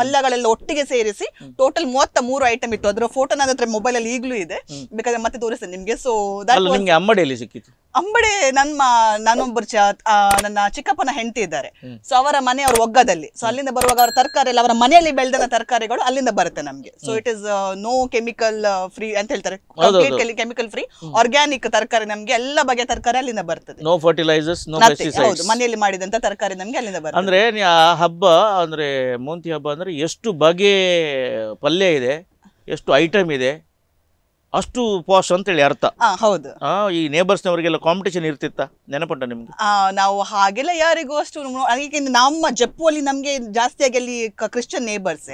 ಪಲ್ಯಗಳೆಲ್ಲ ಒಟ್ಟಿಗೆ ಸೇರಿಸಿ ಟೋಟಲ್ ಮೂವತ್ತ ಮೂರು ಐಟಮ್ ಇತ್ತು ಅದರ ಫೋಟೋ ನನ್ನ ಹತ್ರ ಮೊಬೈಲ್ ಅಲ್ಲಿ ಈಗಲೂ ಇದೆ. ಬೇಕಾದ್ರೆ ಮತ್ತೆ ತೋರಿಸ್ತೇನೆ ನಿಮ್ಗೆ. ಸೊ ಅಂಬಡಿಯಲ್ಲಿ ಸಿಕ್ಕಿತ್ತು. ಅಂಬಡಿ ನಮ್ಮ ನಾನೊಬ್ಬರು ನನ್ನ ಚಿಕ್ಕಪ್ಪನ ಹೆಂಡತಿ ಇದ್ದಾರೆ. ಸೊ ಅವರ ಮನೆ ಅವ್ರ ಒಗ್ಗದಲ್ಲಿ. ಸೊ ಅಲ್ಲಿಂದ ಬರುವಾಗ ಅವರ ತರಕಾರಿ ಎಲ್ಲ ಅವರ ಮನೆಯಲ್ಲಿ ಬೆಳೆದ ತರಕಾರಿಗಳು ಅಲ್ಲಿಂದ ಬರುತ್ತೆ ನಮ್ಗೆ. So it is no chemical free ಅಂತ ಹೇಳ್ತಾರೆ. ಕೆಮಿಕಲ್ ಫ್ರೀ ಆರ್ಗ್ಯಾನಿಕ್ ತರಕಾರಿ ನಮ್ಗೆ ಎಲ್ಲ ಬಗೆಯ ತರಕಾರಿ ಅಲ್ಲಿಂದ ಬರ್ತದೆ. ನೋ ಫರ್ಟಿಲೈಸರ್ಸ್ ನೋ ಪೆಸ್ಟಿಸೈಡ್ಸ್ ಮನೆಯಲ್ಲಿ ಮಾಡಿದಂತ ತರಕಾರಿ ನಮಗೆ ಅಲ್ಲಿಂದ ಬರ್ತದೆ. ಅಂದ್ರೆ ಆ ಹಬ್ಬ ಅಂದ್ರೆ ಮೋಂತಿ ಹಬ್ಬ ಅಂದ್ರೆ ಎಷ್ಟು ಬಗೆ ಪಲ್ಯ ಇದೆ ಎಷ್ಟು ಐಟಮ್ ಇದೆ ಅಷ್ಟು ಪಾಶ್ ಅಂತೇಳಿ ಅರ್ಥ. ಆ, ಹೌದು. ಆ, ಈ ನೇಬರ್ಸ್ನವರಿಗೆಲ್ಲ ಕಾಂಪಿಟೇಷನ್ ಇರ್ತಿತ್ತ? ನೆನಪುಂಟ ನಿಮ್ಗೆ ಆ, ನಾವು ಹಾಗೆಲ್ಲ ಯಾರಿಗೂ ಅಷ್ಟು ನೋ- ಅದಕ್ಕೆ ನಮ್ಮ ಜಪ್ಪುವಲ್ಲಿ ನಮ್ಗೆ ಜಾಸ್ತಿಯಾಗಿ ಅಲ್ಲಿ ಕ್ರಿಶ್ಚಿಯನ್ ನೇಬರ್ಸ್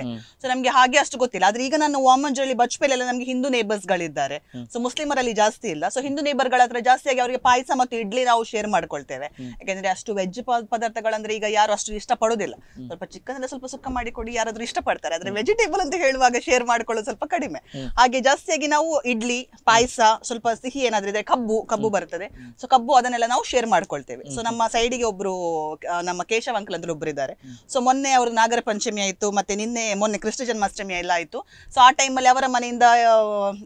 ಸೊ ನಮ್ಗೆ ಹಾಗೆ ಅಷ್ಟು ಗೊತ್ತಿಲ್ಲ. ಆದ್ರೆ ಈಗ ನಾನು ವಾಮಂಜಲ್ಲಿ ಬಜ್ಪೇಲೆಲ್ಲ ನಮ್ಗೆ ಹಿಂದೂ ನೇಬರ್ಸ್ ಗಳಿದ್ದಾರೆ ಸೊ ಮುಸ್ಲಿಮರಲ್ಲಿ ಜಾಸ್ತಿ ಇಲ್ಲ. ಸೊ ಹಿಂದೂ ನೇಬರ್ಗಳ ಹತ್ರ ಜಾಸ್ತಿಯಾಗಿ ಅವರಿಗೆ ಪಾಯಸ ಮತ್ತು ಇಡ್ಲಿ ನಾವು ಶೇರ್ ಮಾಡ್ಕೊಳ್ತೇವೆ. ಯಾಕಂದ್ರೆ ಅಷ್ಟು ವೆಜ್ ಪದಾರ್ಥಗಳಂದ್ರೆ ಈಗ ಯಾರು ಅಷ್ಟು ಇಷ್ಟಪಡೋದಿಲ್ಲ ಸ್ವಲ್ಪ ಚಿಕನ್ ಎಲ್ಲ ಸ್ವಲ್ಪ ಸುಕ್ಕ ಮಾಡಿಕೊಡಿ ಯಾರಾದ್ರೂ ಇಷ್ಟಪಡ್ತಾರೆ. ಆದ್ರೆ ವೆಜಿಟೇಬಲ್ ಅಂತ ಹೇಳುವಾಗ ಶೇರ್ ಮಾಡ್ಕೊಳ್ಳೋದು ಸ್ವಲ್ಪ ಕಡಿಮೆ. ಹಾಗೆ ಜಾಸ್ತಿಯಾಗಿ ನಾವು ಇಡ್ಲಿ ಪಾಯಸ ಸ್ವಲ್ಪ ಸಿಹಿ ಏನಾದ್ರೂ ಇದೆ ಕಬ್ಬು ಕಬ್ಬು ಬರ್ತದೆ. ಸೊ ಕಬ್ಬು ಅದನ್ನೆಲ್ಲ ನಾವು ಶೇರ್ ಮಾಡ್ಕೊಳ್ತೇವೆ. ಸೊ ನಮ್ಮ ಸೈಡಿಗೆ ಒಬ್ರು ನಮ್ಮ ಕೇಶವ ಅಂಕಲ್ ಅಂದ್ರೆ ಒಬ್ರು ಇದ್ದಾರೆ. ಸೊ ಮೊನ್ನೆ ಅವರು ನಾಗರ ಪಂಚಮಿ ಆಯ್ತು ಮತ್ತೆ ನಿನ್ನೆ ಮೊನ್ನೆ ಕೃಷ್ಣ ಜನ್ಮಾಷ್ಟಮಿ ಎಲ್ಲ ಆಯ್ತು. ಸೊ ಆ ಟೈಮಲ್ಲಿ ಅವರ ಮನೆಯಿಂದ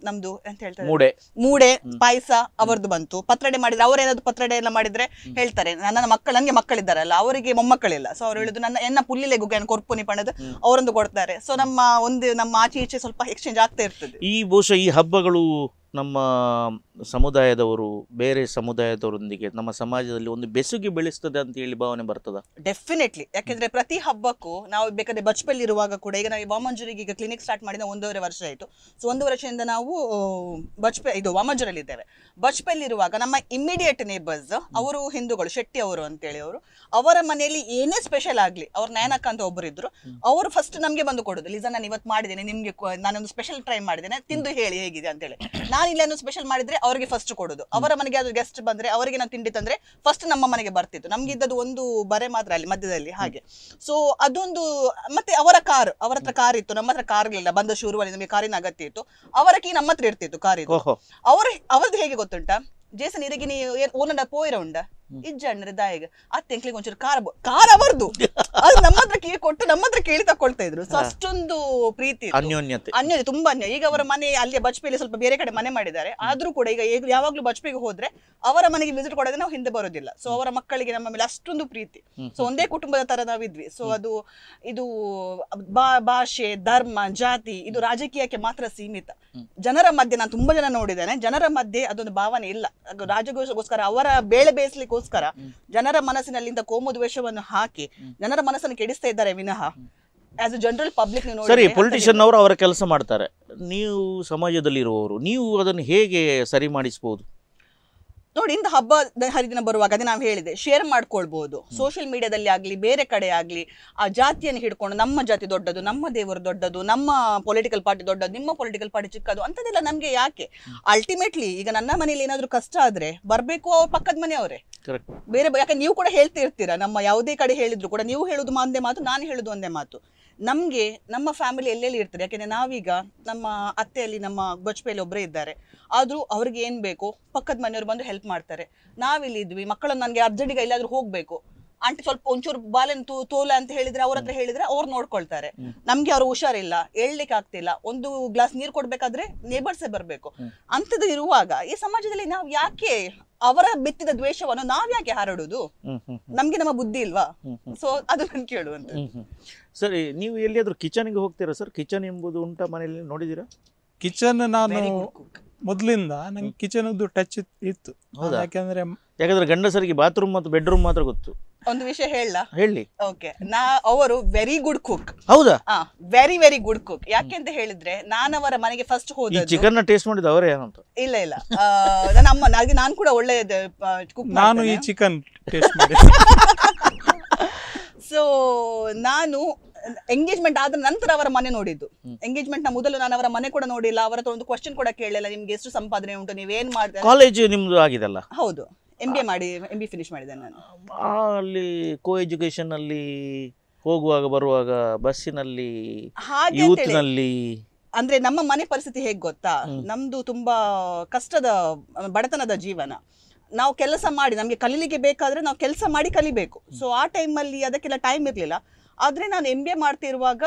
ನಮ್ದು ಎಂತ ಹೇಳ್ತಾರೆ? ಮೂಡೆ. ಮೂಡೆ ಪಾಯಸ ಅವರದ್ದು ಬಂತು. ಪತ್ರಡೆ ಮಾಡಿದ್ರೆ ಅವರೇನಾದ್ರು ಪತ್ರಡೆ ಎಲ್ಲ ಮಾಡಿದ್ರೆ ಹೇಳ್ತಾರೆ. ನನ್ನ ಮಕ್ಕಳು ನನಗೆ ಮಕ್ಕಳಿದ್ದಾರಲ್ಲ ಅವರಿಗೆ ಮೊಮ್ಮಕ್ಕಳಿಲ್ಲ. ಸೊ ಅವ್ರು ಹೇಳಿದ್ರು ನನ್ನ ಎನ್ನ ಪುಲ್ಲಿಲೆ ಗುಗ್ಗನ ಕೊರ್ಪುನಿ ಪಣದ ಅವರೊಂದು ಕೊಡ್ತಾರೆ. ಸೊ ನಮ್ಮ ಒಂದು ನಮ್ಮ ಆಚೆ ಈಚೆ ಸ್ವಲ್ಪ ಎಕ್ಸ್ಚೇಂಜ್ ಆಗ್ತಾ ಇರ್ತದೆ. ಈ ಬಹುಶಃ ಈ ಹಬ್ಬಗಳು ರೋಗಗಳು ನಮ್ಮ ಸಮುದಾಯದವರು, ಬೇರೆ ಸಮುದಾಯದವರೊಂದಿಗೆ ನಮ್ಮ ಸಮಾಜದಲ್ಲಿ ಒಂದು ಬೆಸುಗೆ ಬೆಳೆಸ್ತದೆ ಅಂತ ಹೇಳಿ ಭಾವನೆ ಬರ್ತದ? ಡೆಫಿನೆಟ್ಲಿ ಯಾಕೆಂದ್ರೆ ಪ್ರತಿ ಹಬ್ಬಕ್ಕೂ ನಾವು ಬೇಕಾದ್ರೆ ಬಚ್ಪಲ್ಲಿ ಇರುವಾಗ ಕೂಡ ಈಗ ನಾವು ವಾಮಂಜೂರಿಗೆ ಈಗ ಕ್ಲಿನಿಕ್ ಸ್ಟಾರ್ಟ್ ಮಾಡಿದ ಒಂದೂವರೆ ವರ್ಷ ಆಯಿತು. ಸೊ ಒಂದು ವರ್ಷದಿಂದ ನಾವು ಬಚ್ಪೆ, ಇದು ವಾಮಂಜೂರಲ್ಲಿ ಇದ್ದೇವೆ. ಬಚ್ಪಲ್ಲಿ ಇರುವಾಗ ನಮ್ಮ ಇಮಿಡಿಯೇಟ್ ನೇಬರ್ಸ್ ಅವರು ಹಿಂದೂಗಳು, ಶೆಟ್ಟಿ ಅವರು ಅಂತೇಳಿ ಅವರು, ಅವರ ಮನೆಯಲ್ಲಿ ಏನೇ ಸ್ಪೆಷಲ್ ಆಗಲಿ, ಅವ್ರ ನಯನಕ್ಕ ಅಂತ ಒಬ್ಬರು ಇದ್ರು, ಅವರು ಫಸ್ಟ್ ನಮಗೆ ಬಂದು ಕೊಡೋದು, ಲಿಸ, ನಾನು ಇವತ್ತು ಮಾಡಿದ್ದೇನೆ, ನಿಮಗೆ ನಾನೊಂದು ಸ್ಪೆಷಲ್ ಟ್ರೈ ಮಾಡಿದ್ದೇನೆ, ತಿಂದು ಹೇಳಿ, ಹೇಗಿದೆ? ಅಂತೇಳಿ. ನಾನು ಇಲ್ಲೇನು ಸ್ಪೆಷಲ್ ಮಾಡಿದ್ರೆ ಅವರಿಗೆ ಫಸ್ಟ್ ಕೊಡೋದು. ಅವರ ಮನೆಗೆ ಅದು ಗೆಸ್ಟ್ ಬಂದ್ರೆ ಅವರಿಗೆ ನಾವು ತಿಂಡಿ ತಂದ್ರೆ ಫಸ್ಟ್ ನಮ್ಮ ಮನೆಗೆ ಬರ್ತಿತ್ತು. ನಮ್ಗೆ ಇದ್ದದ್ದು ಒಂದು ಬರೆ ಮಾತ್ರ ಅಲ್ಲಿ ಮಧ್ಯದಲ್ಲಿ ಹಾಗೆ. ಸೊ ಅದೊಂದು ಮತ್ತೆ ಅವರ ಕಾರ್ ಅವರ ಹತ್ರ ಕಾರ್ ಇತ್ತು. ನಮ್ಮ ಹತ್ರ ಕಾರ್ ಇಲ್ಲ ಬಂದ ಶುರುವಲ್ಲಿ ನಮಗೆ ಕಾರಿನ ಅಗತ್ಯ ಇತ್ತು. ಅವರ ಕೀ ನಮ್ಮ ಹತ್ರ ಇರ್ತಿತ್ತು ಕಾರ್ ಇತ್ತು ಓಹೋ. ಅವ್ರ ಅವ್ರದ್ದು ಹೇಗೆ ಗೊತ್ತುಂಟಾ? ಜೇಸನ್ ಇರಗಿ ನೀ ಓನಂಡ ಪೋಯಿರ ಉಂಡ ಇಜ್ಜಣ್ಣ ದಾಯಿಗ ಅತ್ತೆ ಒಂಚೂರು ಕಾರ ಕಾರ್ ಅವರದು ಅದು ನಮ್ಮ ಹತ್ರ ಕೀ ಕೊಟ್ಟು ನಮ್ಮ ಹತ್ರ ಕೇಳಿ ತಕೊಳ್ತಾ ಇದ್ರು. ಸೊ ಅಷ್ಟೊಂದು ಪ್ರೀತಿ ಇತ್ತು. ಅನ್ಯೋನ್ಯತೆ. ಅನ್ಯೋನ್ಯ ತುಂಬಾ ಅನ್ಯ ಈಗ ಅವರ ಮನೆ ಅಲ್ಲಿ ಬಜ್ಪೆಯಲ್ಲಿ ಸ್ವಲ್ಪ ಬೇರೆ ಕಡೆ ಮನೆ ಮಾಡಿದ್ದಾರೆ. ಆದ್ರೂ ಕೂಡ ಈಗ ಈಗ ಯಾವಾಗ್ಲೂ ಬಜ್ಪೆಗೆ ಹೋದ್ರೆ ಅವರ ಮನೆಗೆ ವಿಸಿಟ್ ಕೊಡೋದೇ ನಾವು ಹಿಂದೆ ಬರೋದಿಲ್ಲ. ಸೊ ಅವರ ಮಕ್ಕಳಿಗೆ ನಮ್ಮ ಮೇಲೆ ಅಷ್ಟೊಂದು ಪ್ರೀತಿ. ಸೊ ಒಂದೇ ಕುಟುಂಬದ ತರ ನಾವಿದ್ವಿ. ಸೊ ಅದು ಇದು ಬಾ- ಭಾಷೆ ಧರ್ಮ ಜಾತಿ ಇದು ರಾಜಕೀಯಕ್ಕೆ ಮಾತ್ರ ಸೀಮಿತ. ಜನರ ಮಧ್ಯೆ ನಾನು ತುಂಬಾ ಜನ ನೋಡಿದ್ದೇನೆ. ಜನರ ಮಧ್ಯೆ ಅದೊಂದು ಭಾವನೆ ಇಲ್ಲ. ಅದು ರಾಜಗೋಸ್ಕರ ಅವರ ಬೇಳೆ ಬೇಯಿಸ್ಲಿಕ್ಕೋಸ್ಕರ ಜನರ ಮನಸ್ಸಿನಲ್ಲಿಂದ ಕೋಮು ದ್ವೇಷವನ್ನು ಹಾಕಿ ಜನರ ಮನಸ್ಸನ್ನು ಕೆಡಿಸ್ತಾ ಇದ್ದಾರೆ ವಿನಃ. ಆಸ್ ಜನರಲ್ ಪಬ್ಲಿಕ್ ಸರಿ ಪೊಲಿಟಿಷಿಯನ್ ಅವರು ಅವರ ಕೆಲಸ ಮಾಡ್ತಾರೆ. ನೀವು ಸಮಾಜದಲ್ಲಿರುವವರು ನೀವು ಅದನ್ನು ಹೇಗೆ ಸರಿ ಮಾಡಿಸ್ಬೋದು? ನೋಡಿ ಇಂದು ಹಬ್ಬ ಹರಿದಿನ ಬರುವಾಗ ಅದೇ ನಾವು ಹೇಳಿದೆ ಶೇರ್ ಮಾಡ್ಕೊಳ್ಬಹುದು ಸೋಷಿಯಲ್ ಮೀಡಿಯಾದಲ್ಲಿ ಆಗಲಿ ಬೇರೆ ಕಡೆ ಆಗಲಿ ಆ ಜಾತಿಯನ್ನು ಹಿಡ್ಕೊಂಡು ನಮ್ಮ ಜಾತಿ ದೊಡ್ಡದು ನಮ್ಮ ದೇವರು ದೊಡ್ಡದು ನಮ್ಮ ಪೊಲಿಟಿಕಲ್ ಪಾರ್ಟಿ ದೊಡ್ಡದು ನಿಮ್ಮ ಪೊಲಿಟಿಕಲ್ ಪಾರ್ಟಿ ಚಿಕ್ಕದು ಅಂತದೆಲ್ಲ ನಮಗೆ ಯಾಕೆ? ಅಲ್ಟಿಮೇಟ್ಲಿ ಈಗ ನನ್ನ ಮನೇಲಿ ಏನಾದರೂ ಕಷ್ಟ ಆದ್ರೆ ಬರಬೇಕು ಅವ್ರ ಪಕ್ಕದ ಮನೆಯವರೇ. ಕರೆಕ್ಟ್ ಬೇರೆ ಯಾಕೆ ನೀವು ಕೂಡ ಹೇಳ್ತಿರ್ತೀರಾ ನಮ್ಮ ಯಾವುದೇ ಕಡೆ ಹೇಳಿದ್ರು ಕೂಡ ನೀವು ಹೇಳುದು ಒಂದೇ ಮಾತು ನಾನು ಹೇಳುದು ಒಂದೇ ಮಾತು. ನಮ್ಗೆ ನಮ್ಮ ಫ್ಯಾಮಿಲಿ ಎಲ್ಲೆಲ್ಲಿ ಇರ್ತಾರೆ? ಯಾಕೆಂದರೆ ನಾವೀಗ ನಮ್ಮ ಅತ್ತೆಯಲ್ಲಿ ನಮ್ಮ ಗೊಜ್ಪೆಯಲ್ಲಿ ಒಬ್ಬರೇ ಇದ್ದಾರೆ. ಆದರೂ ಅವ್ರಿಗೆ ಏನು ಬೇಕು? ಪಕ್ಕದ ಮನೆಯವರು ಬಂದು ಹೆಲ್ಪ್ ಮಾಡ್ತಾರೆ. ನಾವಿಲ್ಲಿ ಇದ್ವಿ ಮಕ್ಕಳನ್ನ ನನಗೆ ಅರ್ಜೆಂಟಿಗೆ ಎಲ್ಲಾದರೂ ಹೋಗಬೇಕು. ಆಂಟಿ ಸ್ವಲ್ಪ ಒಂಚೂರು ಬಾಲೆನ್ ತೂ ತೋಲ ಅಂತ ಹೇಳಿದ್ರೆ ಅವ್ರ ಹತ್ರ ಹೇಳಿದ್ರೆ ಅವ್ರು ನೋಡ್ಕೊಳ್ತಾರೆ. ನಮ್ಗೆ ಅವ್ರು ಹುಷಾರಿಲ್ಲ ಹೇಳ್ಲಿಕ್ಕೆ ಆಗ್ತಿಲ್ಲ. ಒಂದು ಗ್ಲಾಸ್ ನೀರು ಕೊಡ್ಬೇಕಾದ್ರೆ ನೇಬರ್ಸೇ ಬರಬೇಕು. ಅಂಥದ್ದು ಇರುವಾಗ ಈ ಸಮಾಜದಲ್ಲಿ ನಾವು ಯಾಕೆ ಅವರ ಬಿತ್ತಿದ ದ್ವೇಷವನ್ನು ನಾವ್ ಯಾಕೆ ಹಾರಾಡುದು ನಮ್ಗೆ ನಮ್ಮ ಬುದ್ಧಿ ಇಲ್ವಾ? ಸೊ ಅದು ನಾನು ಕೇಳುವಂತ ಸರಿ ನೀವು ಎಲ್ಲಿಯಾದ್ರೂ ಕಿಚನ್ಗೆ ಹೋಗ್ತೀರಾ ಸರ್? ಕಿಚನ್ ಎಂಬುದು ಉಂಟಾ ಮನೆಯಲ್ಲಿ ನೋಡಿದ್ದೀರಾ ಕಿಚನ್ ನಾನು ಮೊದಲಿಂದ ನಂಗೆ ಕಿಚನ್ ಟಚ್ ಇತ್ತು. ಯಾಕಂದ್ರೆ ಯಾಕೆಂದ್ರೆ ಯಾಕಂದ್ರೆ ಗಂಡಸರಿಗೆ ಬಾತ್ರೂಮ್ ಮತ್ತು ಬೆಡ್ರೂಮ್ ಮಾತ್ರ ಗೊತ್ತು. ಒಂದು ವಿಷಯ ಹೇಳ ಹೇಳಿ. ಓಕೆ ನಾ ಅವರು ವೆರಿ ಗುಡ್ ಕುಕ್ ಹೌದಾ? ಆ ವೆರಿ ವೆರಿ ಗುಡ್ ಕುಕ್ ಯಾಕೆ ಅಂತ ಹೇಳಿದ್ರೆ ಅವರ ಮನೆಗೆ ಫಸ್ಟ್ ಹೋದ ಚಿಕನ್ ಟೇಸ್ಟ್ ಮಾಡಿದ ಅವರೇ ಏನಂತ? ಇಲ್ಲ ಇಲ್ಲ. ನನ್ನ ಅಮ್ಮ ನಾನು ಕೂಡ ಒಳ್ಳೆಯ ಕುಕ್ ನಾನು ಈ ಚಿಕನ್ ಟೇಸ್ಟ್ ಮಾಡಿ ಸೊ ನಾನು ಎಂಗೇಜ್ಮೆಂಟ್ ಆದ ನಂತರ ಅವರ ಮನೆ ನೋಡಿದ್ದು. ಎಂಗೇಜ್ಮೆಂಟ್ನ ಮೊದಲು ನಾನು ಅವರ ಮನೆ ಕೂಡ ನೋಡಿಲ್ಲ ಅವರ ಹತ್ರ ಒಂದು ಕ್ವಶನ್ ಕೂಡ ಕೇಳಿಲ್ಲ ನಿಮ್ಗೆ ಎಷ್ಟು ಸಂಪಾದನೆ ಉಂಟು ನೀವೇನ್ ಮಾಡ್ತಾರೆ ಕಾಲೇಜ್ ನಿಮ್ದು ಅಲ್ಲ ಹೌದು. ಎಂ ಬಿ ಮಾಡಿ ಎಂ ಬಿ ಫಿನಿಶ್ ಮಾಡಿದೆ ನಾನು. ಅಲ್ಲಿ ಕೋ ಎಜುಕೇಶನ್ ಅಲ್ಲಿ ಹೋಗುವಾಗ ಬರುವಾಗ ಬಸ್ಸಿನಲ್ಲಿ ಹಾಗೆ ಅಂದ್ರೆ ನಮ್ಮ ಮನೆ ಪರಿಸ್ಥಿತಿ ಹೇಗ್ ಗೊತ್ತಾ? ನಮ್ದು ತುಂಬಾ ಕಷ್ಟದ ಬಡತನದ ಜೀವನ. ನಾವು ಕೆಲಸ ಮಾಡಿ ನಮಗೆ ಕಲೀಲಿಕ್ಕೆ ಬೇಕಾದರೆ ನಾವು ಕೆಲಸ ಮಾಡಿ ಕಲಿಬೇಕು. ಸೊ ಆ ಟೈಮಲ್ಲಿ ಅದಕ್ಕೆಲ್ಲ ಟೈಮ್ ಇರಲಿಲ್ಲ. ಆದರೆ ನಾನು ಎಂ ಬಿ ಎ ಮಾಡ್ತಿರುವಾಗ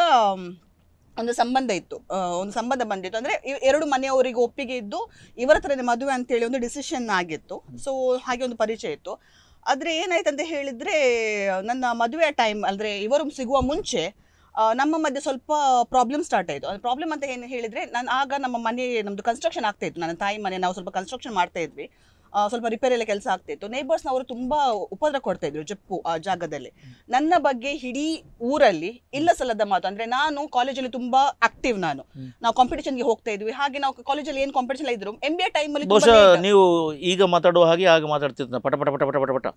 ಒಂದು ಸಂಬಂಧ ಇತ್ತು. ಒಂದು ಸಂಬಂಧ ಬಂದಿತ್ತು. ಅಂದರೆ ಎರಡು ಮನೆಯವರಿಗೆ ಒಪ್ಪಿಗೆ ಇದ್ದು ಇವರ ಹತ್ರನೇ ಮದುವೆ ಅಂತೇಳಿ ಒಂದು ಡಿಸಿಷನ್ ಆಗಿತ್ತು. ಸೊ ಹಾಗೆ ಒಂದು ಪರಿಚಯ ಇತ್ತು. ಆದರೆ ಏನಾಯ್ತು ಅಂತ ಹೇಳಿದರೆ ನನ್ನ ಮದುವೆ ಟೈಮ್ ಅಂದರೆ ಇವರು ಸಿಗುವ ಮುಂಚೆ ನಮ್ಮ ಮಧ್ಯೆ ಸ್ವಲ್ಪ ಪ್ರಾಬ್ಲಮ್ ಸ್ಟಾರ್ಟ್ ಆಯಿತು. ಅದು ಪ್ರಾಬ್ಲಮ್ ಅಂತ ಏನು ಹೇಳಿದರೆ ನಾನು ಆಗ ನಮ್ಮ ಮನೆ ನಮ್ಮದು ಕನ್ಸ್ಟ್ರಕ್ಷನ್ ಆಗ್ತಾಯಿತ್ತು ನನ್ನ ತಾಯಿ ಮನೆ ನಾವು ಸ್ವಲ್ಪ ಕನ್ಸ್ಟ್ರಕ್ಷನ್ ಮಾಡ್ತಾ ಇದ್ವಿ. ಆ, ಸ್ವಲ್ಪ ರಿಪೇರಿ ಎಲ್ಲ ಕೆಲಸ ಆಗ್ತಿತ್ತು. ನೇಬರ್ಸ್ನವರು ತುಂಬಾ ಉಪದ್ರ ಕೊಡ್ತಾ ಇದ್ರು ಜಪ್ಪು ಆ ಜಾಗದಲ್ಲಿ. ನನ್ನ ಬಗ್ಗೆ ಇಡೀ ಊರಲ್ಲಿ ಇಲ್ಲ ಸಲ್ಲದ ಮಾತು. ಅಂದ್ರೆ ನಾನು ಕಾಲೇಜಲ್ಲಿ ತುಂಬಾ ಆಕ್ಟಿವ್ ನಾನು. ನಾವು ಕಾಂಪಿಟೇಷನ್ಗೆ ಹೋಗ್ತಾ ಇದ್ವಿ. ಹಾಗೆ ನಾವು ಕಾಲೇಜಲ್ಲಿ ಏನು ಕಾಂಪಿಟೇಷನ್ ಇದ್ರು. ಎಂ ಬಿ ಎ ಟೈಮಲ್ಲಿ ಬಹುಶಃ ನೀವು ಈಗ ಮಾತಾಡುವ ಹಾಗೆ ಆಗ ಮಾತಾಡ್ತಿದ್ದ ಪಟ ಪಟ ಪಟ ಪಟ ಪಟ ಪಟ.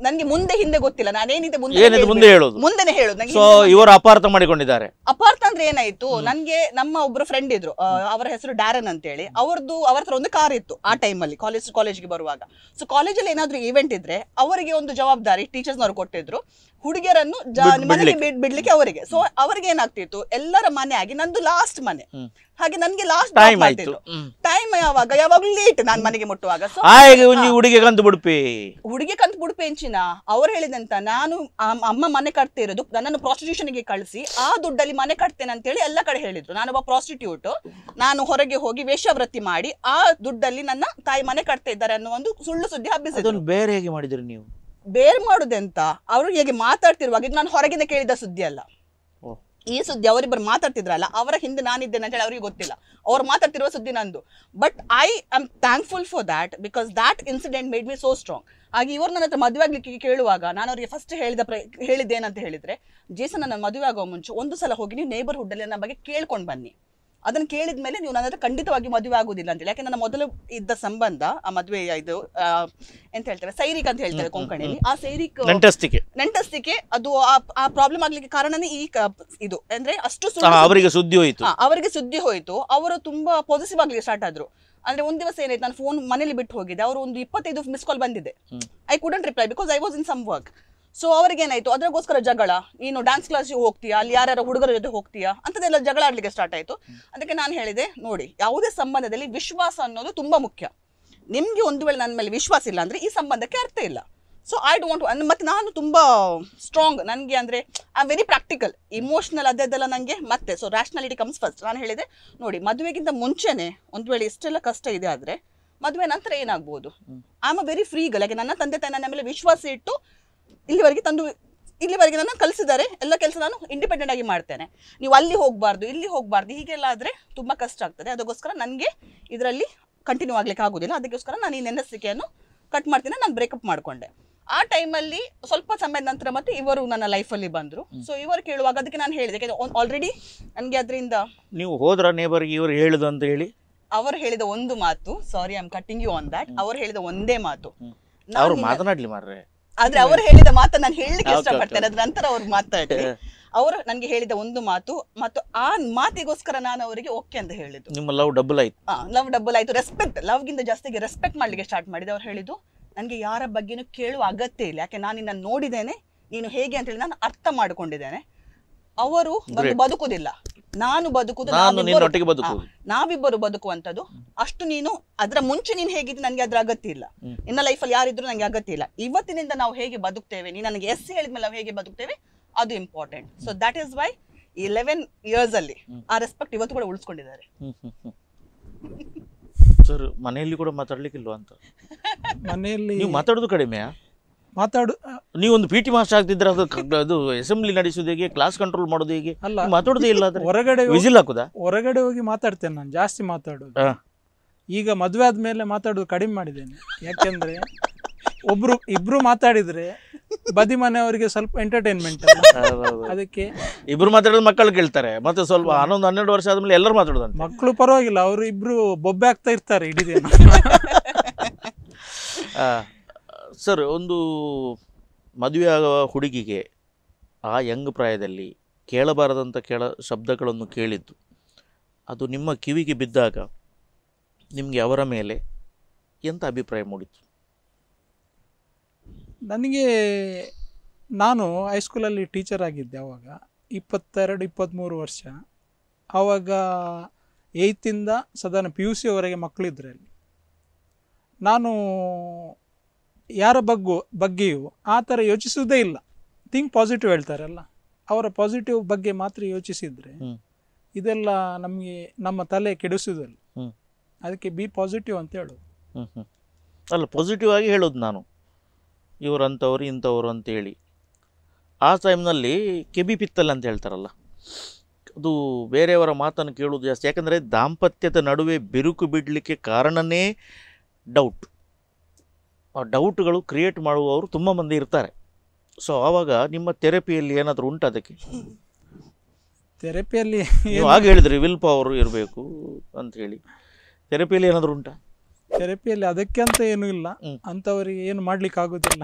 ನನಗೆ ಮುಂದೆ ಹಿಂದೆ ಗೊತ್ತಿಲ್ಲ. ನಾನೇನಿದೆ ಮುಂದೆ ಮುಂದೆ ಹೇಳೋದು. ಮುಂದೆ ಹೇಳೋದು. ಸೊ ಇವರು ಅಪಾರ್ಥ ಮಾಡಿಕೊಂಡಿದ್ದಾರೆ. ಅಪಾರ್ಥ ಅಂದ್ರೆ ಏನಾಯ್ತು? ನನ್ಗೆ ನಮ್ಮ ಒಬ್ರು ಫ್ರೆಂಡ್ ಇದ್ರು. ಅವರ ಹೆಸರು ಡ್ಯಾರನ್ ಅಂತ ಹೇಳಿ ಅವ್ರದ್ದು ಅವರ ಹತ್ರ ಒಂದು ಕಾರ್ ಇತ್ತು ಆ ಟೈಮಲ್ಲಿ ಕಾಲೇಜ್ ಕಾಲೇಜ್ಗೆ ಬರುವಾಗ. ಸೊ ಕಾಲೇಜಲ್ಲಿ ಏನಾದ್ರು ಇವೆಂಟ್ ಇದ್ರೆ ಅವರಿಗೆ ಒಂದು ಜವಾಬ್ದಾರಿ ಟೀಚರ್ಸ್ ನವರು ಕೊಟ್ಟಿದ್ರು. ಹುಡುಗಿಯರನ್ನು ಮನೆಗೆ ಬಿಡ್ಲಿಕ್ಕೆ. ಬಿಡ್- ಅವರಿಗೆ. ಸೊ ಅವರಿಗೆ ಏನಾಗ್ತಿತ್ತು? ಎಲ್ಲರ ಮನೆ ಆಗಿ ನಂದು ಲಾಸ್ಟ್ ಮನೆ. ಹಾಗೆ ನನ್ಗೆ ಲಾಸ್ಟ್ ಟೈಮ್ ಆಯ್ತು. ಟೈಮ್ ಯಾವಾಗ? ಯಾವಾಗ್ಲೂ ಲೇಟ್ ನಾನ್ ಮನೆಗೆ ಮುಟ್ಟುವಾಗ. ಹುಡುಗಿ ಕಂತು ಬಿಡ್ಪಿ. ಹುಡುಗಿ ಕಂತು ಬಿಡ್ಪಿ ಹೆಂಚಿನ ಅವ್ರು ಹೇಳಿದಂತ ನಾನು ಅಮ್- ಅಮ್ಮ ಮನೆ ಕಟ್ತಾ ಇರೋದು ನನ್ನನ್ನು ಪ್ರಾಸ್ಟಿಟ್ಯೂಷನ್ಗೆ ಕಳಿಸಿ ಆ ದುಡ್ಡಲ್ಲಿ ಮನೆ ಕಟ್ತೇನೆ ಅಂತ ಹೇಳಿ ಎಲ್ಲ ಕಡೆ ಹೇಳಿದ್ರು. ಒಬ್ಬ ಪ್ರಾಸ್ಟಿಟ್ಯೂಟ್ ನಾನು ಹೊರಗೆ ಹೋಗಿ ವೇಷವೃತ್ತಿ ಮಾಡಿ ಆ ದುಡ್ಡಲ್ಲಿ ನನ್ನ ತಾಯಿ ಮನೆ ಕಟ್ತಾ ಇದ್ದಾರೆ ಅನ್ನೋ ಒಂದು ಸುಳ್ಳು ಸುದ್ದಿ ಹಬ್ಬಿಸಿದ್ರು. ಬೇರೆ ಹೇಗೆ ಮಾಡಿದ್ರಿ ನೀವು? ಬೇರೆ ಮಾಡುದೆಂತ ಅವರು ಹೇಗೆ ಮಾತಾಡ್ತಿರುವಾಗ ಇದು ನಾನು ಹೊರಗಿಂದ ಕೇಳಿದ ಸುದ್ದಿ ಅಲ್ಲ. ಓ. ಈ ಸುದ್ದಿ ಅವರಿಬ್ಬರು ಮಾತಾಡ್ತಿದ್ರಲ್ಲ ಅವರ ಹಿಂದೆ ನಾನಿದ್ದೇನೆ ಅಂತ ಹೇಳಿ ಅವ್ರಿಗೆ ಗೊತ್ತಿಲ್ಲ. ಅವ್ರು ಮಾತಾಡ್ತಿರುವ ಸುದ್ದಿ ನಂದು. But I am thankful for that because that incident made me so strong ಹಾಗೆ ಇವರು ನನ್ನ ಹತ್ರ ಮದುವೆ ಆಗ್ಲಿಕ್ಕೆ ಕೇಳುವಾಗ ನಾನು ಅವರಿಗೆ ಫಸ್ಟ್ ಹೇಳಿದ ಪ್ರ ಹೇಳಿದ್ದೇನಂತ ಹೇಳಿದ್ರೆ ಜೇಸನ್ ನನ್ನ ಮದುವೆ ಆಗೋ ಮುಂಚೆ ಒಂದು ಸಲ ಹೋಗಿ ನೀವು ನೇಬರ್ಹುಡ್ ಅಲ್ಲಿ ನನ್ನ ಬಗ್ಗೆ ಕೇಳ್ಕೊಂಡು ಬನ್ನಿ. ಅದನ್ನ ಕೇಳಿದ ಮೇಲೆ ನೀವು ನನ್ನ ಹತ್ರ ಖಂಡಿತವಾಗಿ ಮದುವೆ ಆಗುದಿಲ್ಲ ಅಂತೇಳಿ. ಯಾಕೆ ನನ್ನ ಮೊದಲು ಇದ್ದ ಸಂಬಂಧ ಆ ಮದುವೆ ಇದು ಎಂತ ಹೇಳ್ತಾರೆ ಸೈರಿಕ್ ಅಂತ ಹೇಳ್ತಾರೆ ಕೊಂಕಣಿಯಲ್ಲಿ. ಆ ಸೈರಿಕ್ ನಂಟಸ್ತಿಕೆ. ನೆಂಟಸ್ತಿಕೆ ಅದು ಆ- ಪ್ರಾಬ್ಲಮ್ ಆಗ್ಲಿಕ್ಕೆ ಕಾರಣನೇ ಈ ಇದು. ಅಂದ್ರೆ ಅಷ್ಟು ಅವರಿಗೆ ಸುದ್ದಿ ಹೋಯಿತು. ಅವರಿಗೆ ಸುದ್ದಿ ಹೋಯ್ತು. ಅವರು ತುಂಬಾ ಪಾಸಿಟಿವ್ ಆಗ್ಲಿಕ್ಕೆ ಸ್ಟಾರ್ಟ್ ಆದ್ರು. ಅಂದ್ರೆ ಒಂದ್ ದಿವಸ ಏನಾಯ್ತು ನಾನು ಫೋನ್ ಮನೇಲಿ ಬಿಟ್ಟು ಹೋಗಿದ್ದೆ. ಅವರು ಒಂದು ಇಪ್ಪತ್ತೈದು ಮಿಸ್ ಕಾಲ್ ಬಂದಿದೆ. I couldn't reply because I was in some work so ಅವ್ರಿಗೆ ಏನಾಯ್ತು ಅದ್ರಗೋಸ್ಕರ ಜಗಳ. ನೀನು ಡ್ಯಾನ್ಸ್ ಕ್ಲಾಸಿಗೆ ಹೋಗ್ತೀಯಾ? ಅಲ್ಲಿ ಯಾರ್ಯಾರ ಹುಡುಗರ ಜೊತೆ ಹೋಗ್ತೀಯಾ? ಅಂತದೆಲ್ಲ ಜಗಳ ಆಡ್ಲಿಕ್ಕೆ ಸ್ಟಾರ್ಟ್ ಆಯ್ತು. ಅದಕ್ಕೆ ನಾನು ಹೇಳಿದೆ ನೋಡಿ ಯಾವುದೇ ಸಂಬಂಧದಲ್ಲಿ ವಿಶ್ವಾಸ ಅನ್ನೋದು ತುಂಬಾ ಮುಖ್ಯ. ನಿಮ್ಗೆ ಒಂದು ವೇಳೆ ನನ್ನ ಮೇಲೆ ವಿಶ್ವಾಸ ಇಲ್ಲ ಅಂದ್ರೆ ಈ ಸಂಬಂಧಕ್ಕೆ ಅರ್ಥ ಇಲ್ಲ. ಸೊ ಐ ಡೋಂಟ್ ಮತ್ತೆ ನಾನು ತುಂಬಾ ಸ್ಟ್ರಾಂಗ್ ನನಗೆ ಅಂದ್ರೆ ಐ ವೆರಿ ಪ್ರಾಕ್ಟಿಕಲ್ ಇಮೋಷನಲ್ ಅದೆಲ್ಲ ನನಗೆ ಮತ್ತೆ. ಸೊ ರ್ಯಾಷನಾಲಿಟಿ ಕಮ್ಸ್ ಫಸ್ಟ್ ನಾನು ಹೇಳಿದೆ ನೋಡಿ ಮದುವೆಗಿಂತ ಮುಂಚೆನೆ ಒಂದು ವೇಳೆ ಇಷ್ಟೆಲ್ಲ ಕಷ್ಟ ಇದೆ ಆದ್ರೆ ಮದುವೆ ನಂತರ ಏನಾಗ್ಬೋದು? I am a very free girl ಯಾಕೆ? ನನ್ನ ತಂದೆ ತಾಯಿ ನನ್ನ ಮೇಲೆ ವಿಶ್ವಾಸ ಇಟ್ಟು ಇಲ್ಲಿವರೆಗೆ ತಂದು ಇಲ್ಲಿವರೆಗೆ ನನ್ನ ಕಲಿಸಿದ್ದಾರೆ. ಎಲ್ಲ ಕೆಲಸ ನಾನು ಇಂಡಿಪೆಂಡೆಂಟ್ ಆಗಿ ಮಾಡ್ತೇನೆ. ನೀವು ಅಲ್ಲಿ ಹೋಗಬಾರ್ದು ಇಲ್ಲಿ ಹೋಗಬಾರ್ದು ಹೀಗೆಲ್ಲ ಆದರೆ ತುಂಬ ಕಷ್ಟ ಆಗ್ತದೆ. ಅದಕ್ಕೋಸ್ಕರ ನನಗೆ ಇದರಲ್ಲಿ ಕಂಟಿನ್ಯೂ ಆಗಲಿಕ್ಕೆ ಆಗೋದಿಲ್ಲ. ಅದಕ್ಕೋಸ್ಕರ ನಾನು ಈ ನೆನಸಿಕೆಯನ್ನು ಕಟ್ ಮಾಡ್ತೀನಿ. ನಾನು ಬ್ರೇಕಪ್ ಮಾಡ್ಕೊಂಡೆ. ಆ ಟೈಮಲ್ಲಿ ಸ್ವಲ್ಪ ಸಮಯದ ನಂತರ ಮತ್ತೆ ಇವರು ನನ್ನ ಲೈಫಲ್ಲಿ ಬಂದರು. ಸೊ ಇವರು ಕೇಳುವಾಗ ಅದಕ್ಕೆ ನಾನು ಹೇಳಿದೆ. ಆಲ್ರೆಡಿ ನನಗೆ ಅದರಿಂದ ನೀವು ಹೋದ್ರ ನೇಬರ್ಗೆ ಇವರು ಹೇಳಿದ ಅಂತ ಹೇಳಿ? ಅವರು ಹೇಳಿದ ಒಂದು ಮಾತು sorry I am cutting you on that ಅವರು ಹೇಳಿದ ಒಂದೇ ಮಾತು. ಅವರು ಮಾತನಾಡಲಿ ಮಾತನಾಡ್ಲಿ ಮಾರ್ರೆ. ಆದ್ರೆ ಅವರು ಹೇಳಿದ ಮಾತು ನಾನು ಹೇಳಲಿಕ್ಕೆ ಇಷ್ಟಪಡ್ತೇನೆ ಅದ್ರ ನಂತರ ಅವ್ರು ಮಾತಾಡ್ಲಿ. ಅವರು ನನಗೆ ಹೇಳಿದ ಒಂದು ಮಾತು ಮತ್ತು ಆ ಮಾತಿಗೋಸ್ಕರ ನಾನು ಅವರಿಗೆ ಓಕೆ ಅಂತ ಹೇಳಿದ್ದು. ನಿಮ್ಮ ಲವ್ ಡಬಲ್ ಆಯ್ತು. ಲವ್ ಡಬಲ್ ಆಯ್ತು. ರೆಸ್ಪೆಕ್ಟ್ ಲವ್ಗಿಂತ ಜಾಸ್ತಿಗೆ ರೆಸ್ಪೆಕ್ಟ್ ಮಾಡ್ಲಿಕ್ಕೆ ಸ್ಟಾರ್ಟ್ ಮಾಡಿದೆ. ಅವ್ರು ಹೇಳಿದ್ದು ನನಗೆ ಯಾರ ಬಗ್ಗೆನೂ ಕೇಳುವ ಅಗತ್ಯ ಇಲ್ಲ. ಯಾಕೆ ನಾನು ನಿನ್ನ ನೋಡಿದ್ದೇನೆ. ನೀನು ಹೇಗೆ ಅಂತ ಹೇಳಿ ನಾನು ಅರ್ಥ ಮಾಡಿಕೊಂಡಿದ್ದೇನೆ. ಅವರು ಬಂದು ಬದುಕುದಿಲ್ಲ ನಾನು ಬದುಕುದು ನಾನು ನಾವಿಬ್ಬರು- ಬದುಕುವಂತದ್ದು ಅಷ್ಟು ನೀನು ಅದರ ಮುಂಚೆ ನೀನು ಹೇಗಿದ್ದು ನನಗೆ ಅದ್ರ ಅಗತ್ಯ ಇಲ್ಲ ನಿನ್ನ ಲೈಫಲ್ಲಿ ಯಾರಿದ್ರು ನನಗೆ ಅಗತ್ಯ ಇಲ್ಲ ಇವತ್ತಿನಿಂದ ನಾವು ಹೇಗೆ ಬದುಕ್ತೇವೆ? ನೀನು ನನಗೆ ಎಸ್ ಹೇಳಿದ್ಮೇಲೆ ನಾವು ಹೇಗೆ ಬದುಕ್ತೇವೆ? ಅದು important so that is why eleven years ಅಲ್ಲಿ ಆ ರೆಸ್ಪೆಕ್ಟ್ ಇವತ್ತು ಕೂಡ ಉಳಿಸ್ಕೊಂಡಿದ್ದಾರೆ. ಸರ್ ಮನೆಯಲ್ಲಿ ಕೂಡ ಮಾತಾಡ್ಲಿಕ್ಕಿಲ್ವಾ ಅಂತ? ಮನೆಯಲ್ಲಿ ನೀವು ಮಾತಾಡೋದು ಕಡಿಮೆಯಾ? ಮಾತಾಡು. ನೀವೊಂದು ಪಿ ಟಿ ಮಾಸ್ಟರ್ ಆಗ್ತಿದ್ರೆ ಅದು ಅದು ಅಸೆಂಬ್ಲಿ ನಡೆಸೋದು ಹೇಗೆ ಕ್ಲಾಸ್ ಕಂಟ್ರೋಲ್ ಮಾಡೋದು ಹೇಗೆ? ಅಲ್ಲ ಮಾತಾಡೋದೇ ಇಲ್ಲ ಹೊರಗಡೆ ಹೋಗಿ- ವಿಸಿಲ್ ಹಾಕುದಾ? ಹೊರಗಡೆ ಹೋಗಿ ಮಾತಾಡ್ತೇನೆ ನಾನು ಜಾಸ್ತಿ ಮಾತಾಡೋದು. ಈಗ ಮದುವೆ ಆದ್ಮೇಲೆ ಮಾತಾಡೋದು ಕಡಿಮೆ ಮಾಡಿದ್ದೇನೆ. ಯಾಕೆಂದ್ರೆ ಒಬ್ರು ಇಬ್ರು ಮಾತಾಡಿದ್ರೆ ಬದಿ ಮನೆಯವರಿಗೆ ಸ್ವಲ್ಪ ಎಂಟರ್ಟೈನ್ಮೆಂಟ್ ಅದಕ್ಕೆ ಇಬ್ರು ಮಾತಾಡೋದು ಮಕ್ಕಳು ಕೇಳ್ತಾರೆ ಮತ್ತೆ ಸ್ವಲ್ಪ ಹನ್ನೊಂದು ಹನ್ನೆರಡು ವರ್ಷ ಆದ್ಮೇಲೆ ಎಲ್ಲರೂ ಮಾತಾಡೋದು ಮಕ್ಕಳು ಪರವಾಗಿಲ್ಲ ಅವರು ಇಬ್ರು ಬೊಬ್ಬೆ ಆಗ್ತಾ ಇರ್ತಾರೆ ಇಡೀ *laughs* ಸರ್, ಒಂದು ಮದುವೆ ಆಗುವ ಹುಡುಗಿಗೆ ಆ ಯಂಗ್ ಪ್ರಾಯದಲ್ಲಿ ಕೇಳಬಾರದಂಥ ಕೇಳ, ಶಬ್ದಗಳನ್ನು ಕೇಳಿದ್ದು. ಅದು ನಿಮ್ಮ ಕಿವಿಗೆ ಬಿದ್ದಾಗ ನಿಮಗೆ ಅವರ ಮೇಲೆ ಎಂಥ ಅಭಿಪ್ರಾಯ ಮೂಡಿತು ನನಗೆ ನಾನು ಹೈಸ್ಕೂಲಲ್ಲಿ ಟೀಚರ್ ಆಗಿದ್ದೆ ಅವಾಗ, ಇಪ್ಪತ್ತೆರಡು ಇಪ್ಪತ್ತ್ಮೂರು ವರ್ಷ. ಆವಾಗ ಏಯ್ತಿಂದ ಸದಾನ ಪಿ ಯು ಸಿವರೆಗೆ ಮಕ್ಕಳಿದ್ರೆ ಅಲ್ಲಿ. ನಾನು ಯಾರ ಬಗ್ಗು ಬಗ್ಗೆಯೂ ಆ ಥರ ಯೋಚಿಸುವುದೇ ಇಲ್ಲ. ಥಿಂಕ್ ಪಾಸಿಟಿವ್ ಹೇಳ್ತಾರಲ್ಲ ಅವರ ಪಾಸಿಟಿವ್ ಬಗ್ಗೆ ಮಾತ್ರ ಯೋಚಿಸಿದರೆ ಇದೆಲ್ಲ ನಮಗೆ ನಮ್ಮ ತಲೆ ಕೆಡಿಸುವುದಲ್ಲ. ಅದಕ್ಕೆ ಬಿ ಪಾಸಿಟಿವ್ ಅಂತ ಹೇಳೋದು. ಅಲ್ಲ ಪಾಸಿಟಿವ್ ಆಗಿ ಹೇಳೋದು ನಾನು. ಇವರಂಥವ್ರು ಇಂಥವ್ರು ಅಂತೇಳಿ ಆ ಟೈಮ್ನಲ್ಲಿ ಕೆಬಿ ಪಿತ್ತಲ್ ಅಂತ ಹೇಳ್ತಾರಲ್ಲ. ಅದು ಬೇರೆಯವರ ಮಾತನ್ನು ಕೇಳೋದು ಜಾಸ್ತಿ. ಯಾಕಂದರೆ ದಾಂಪತ್ಯದ ನಡುವೆ ಬಿರುಕು ಬಿಡಲಿಕ್ಕೆ ಕಾರಣನೇ ಡೌಟ್ ಡೌಟ್ಗಳು ಕ್ರಿಯೇಟ್ ಮಾಡುವವರು ತುಂಬ ಮಂದಿ ಇರ್ತಾರೆ. ಸೊ ಆವಾಗ ನಿಮ್ಮ ಥೆರಪಿಯಲ್ಲಿ ಏನಾದರೂ ಉಂಟು ಅದಕ್ಕೆ? ಥೆರಪಿಯಲ್ಲಿ ನೀವು ಆಗ ಹೇಳಿದ್ರಿ ವಿಲ್ ಪವರ್ ಇರಬೇಕು ಅಂತ ಹೇಳಿ. ಥೆರಪಿಯಲ್ಲಿ ಏನಾದರೂ ಉಂಟಾ? ಥೆರಪಿಯಲ್ಲಿ ಅದಕ್ಕೆ ಅಂತ ಏನೂ ಇಲ್ಲ. ಅಂಥವರಿಗೆ ಏನು ಮಾಡ್ಲಿಕ್ಕೆ ಆಗೋದಿಲ್ಲ.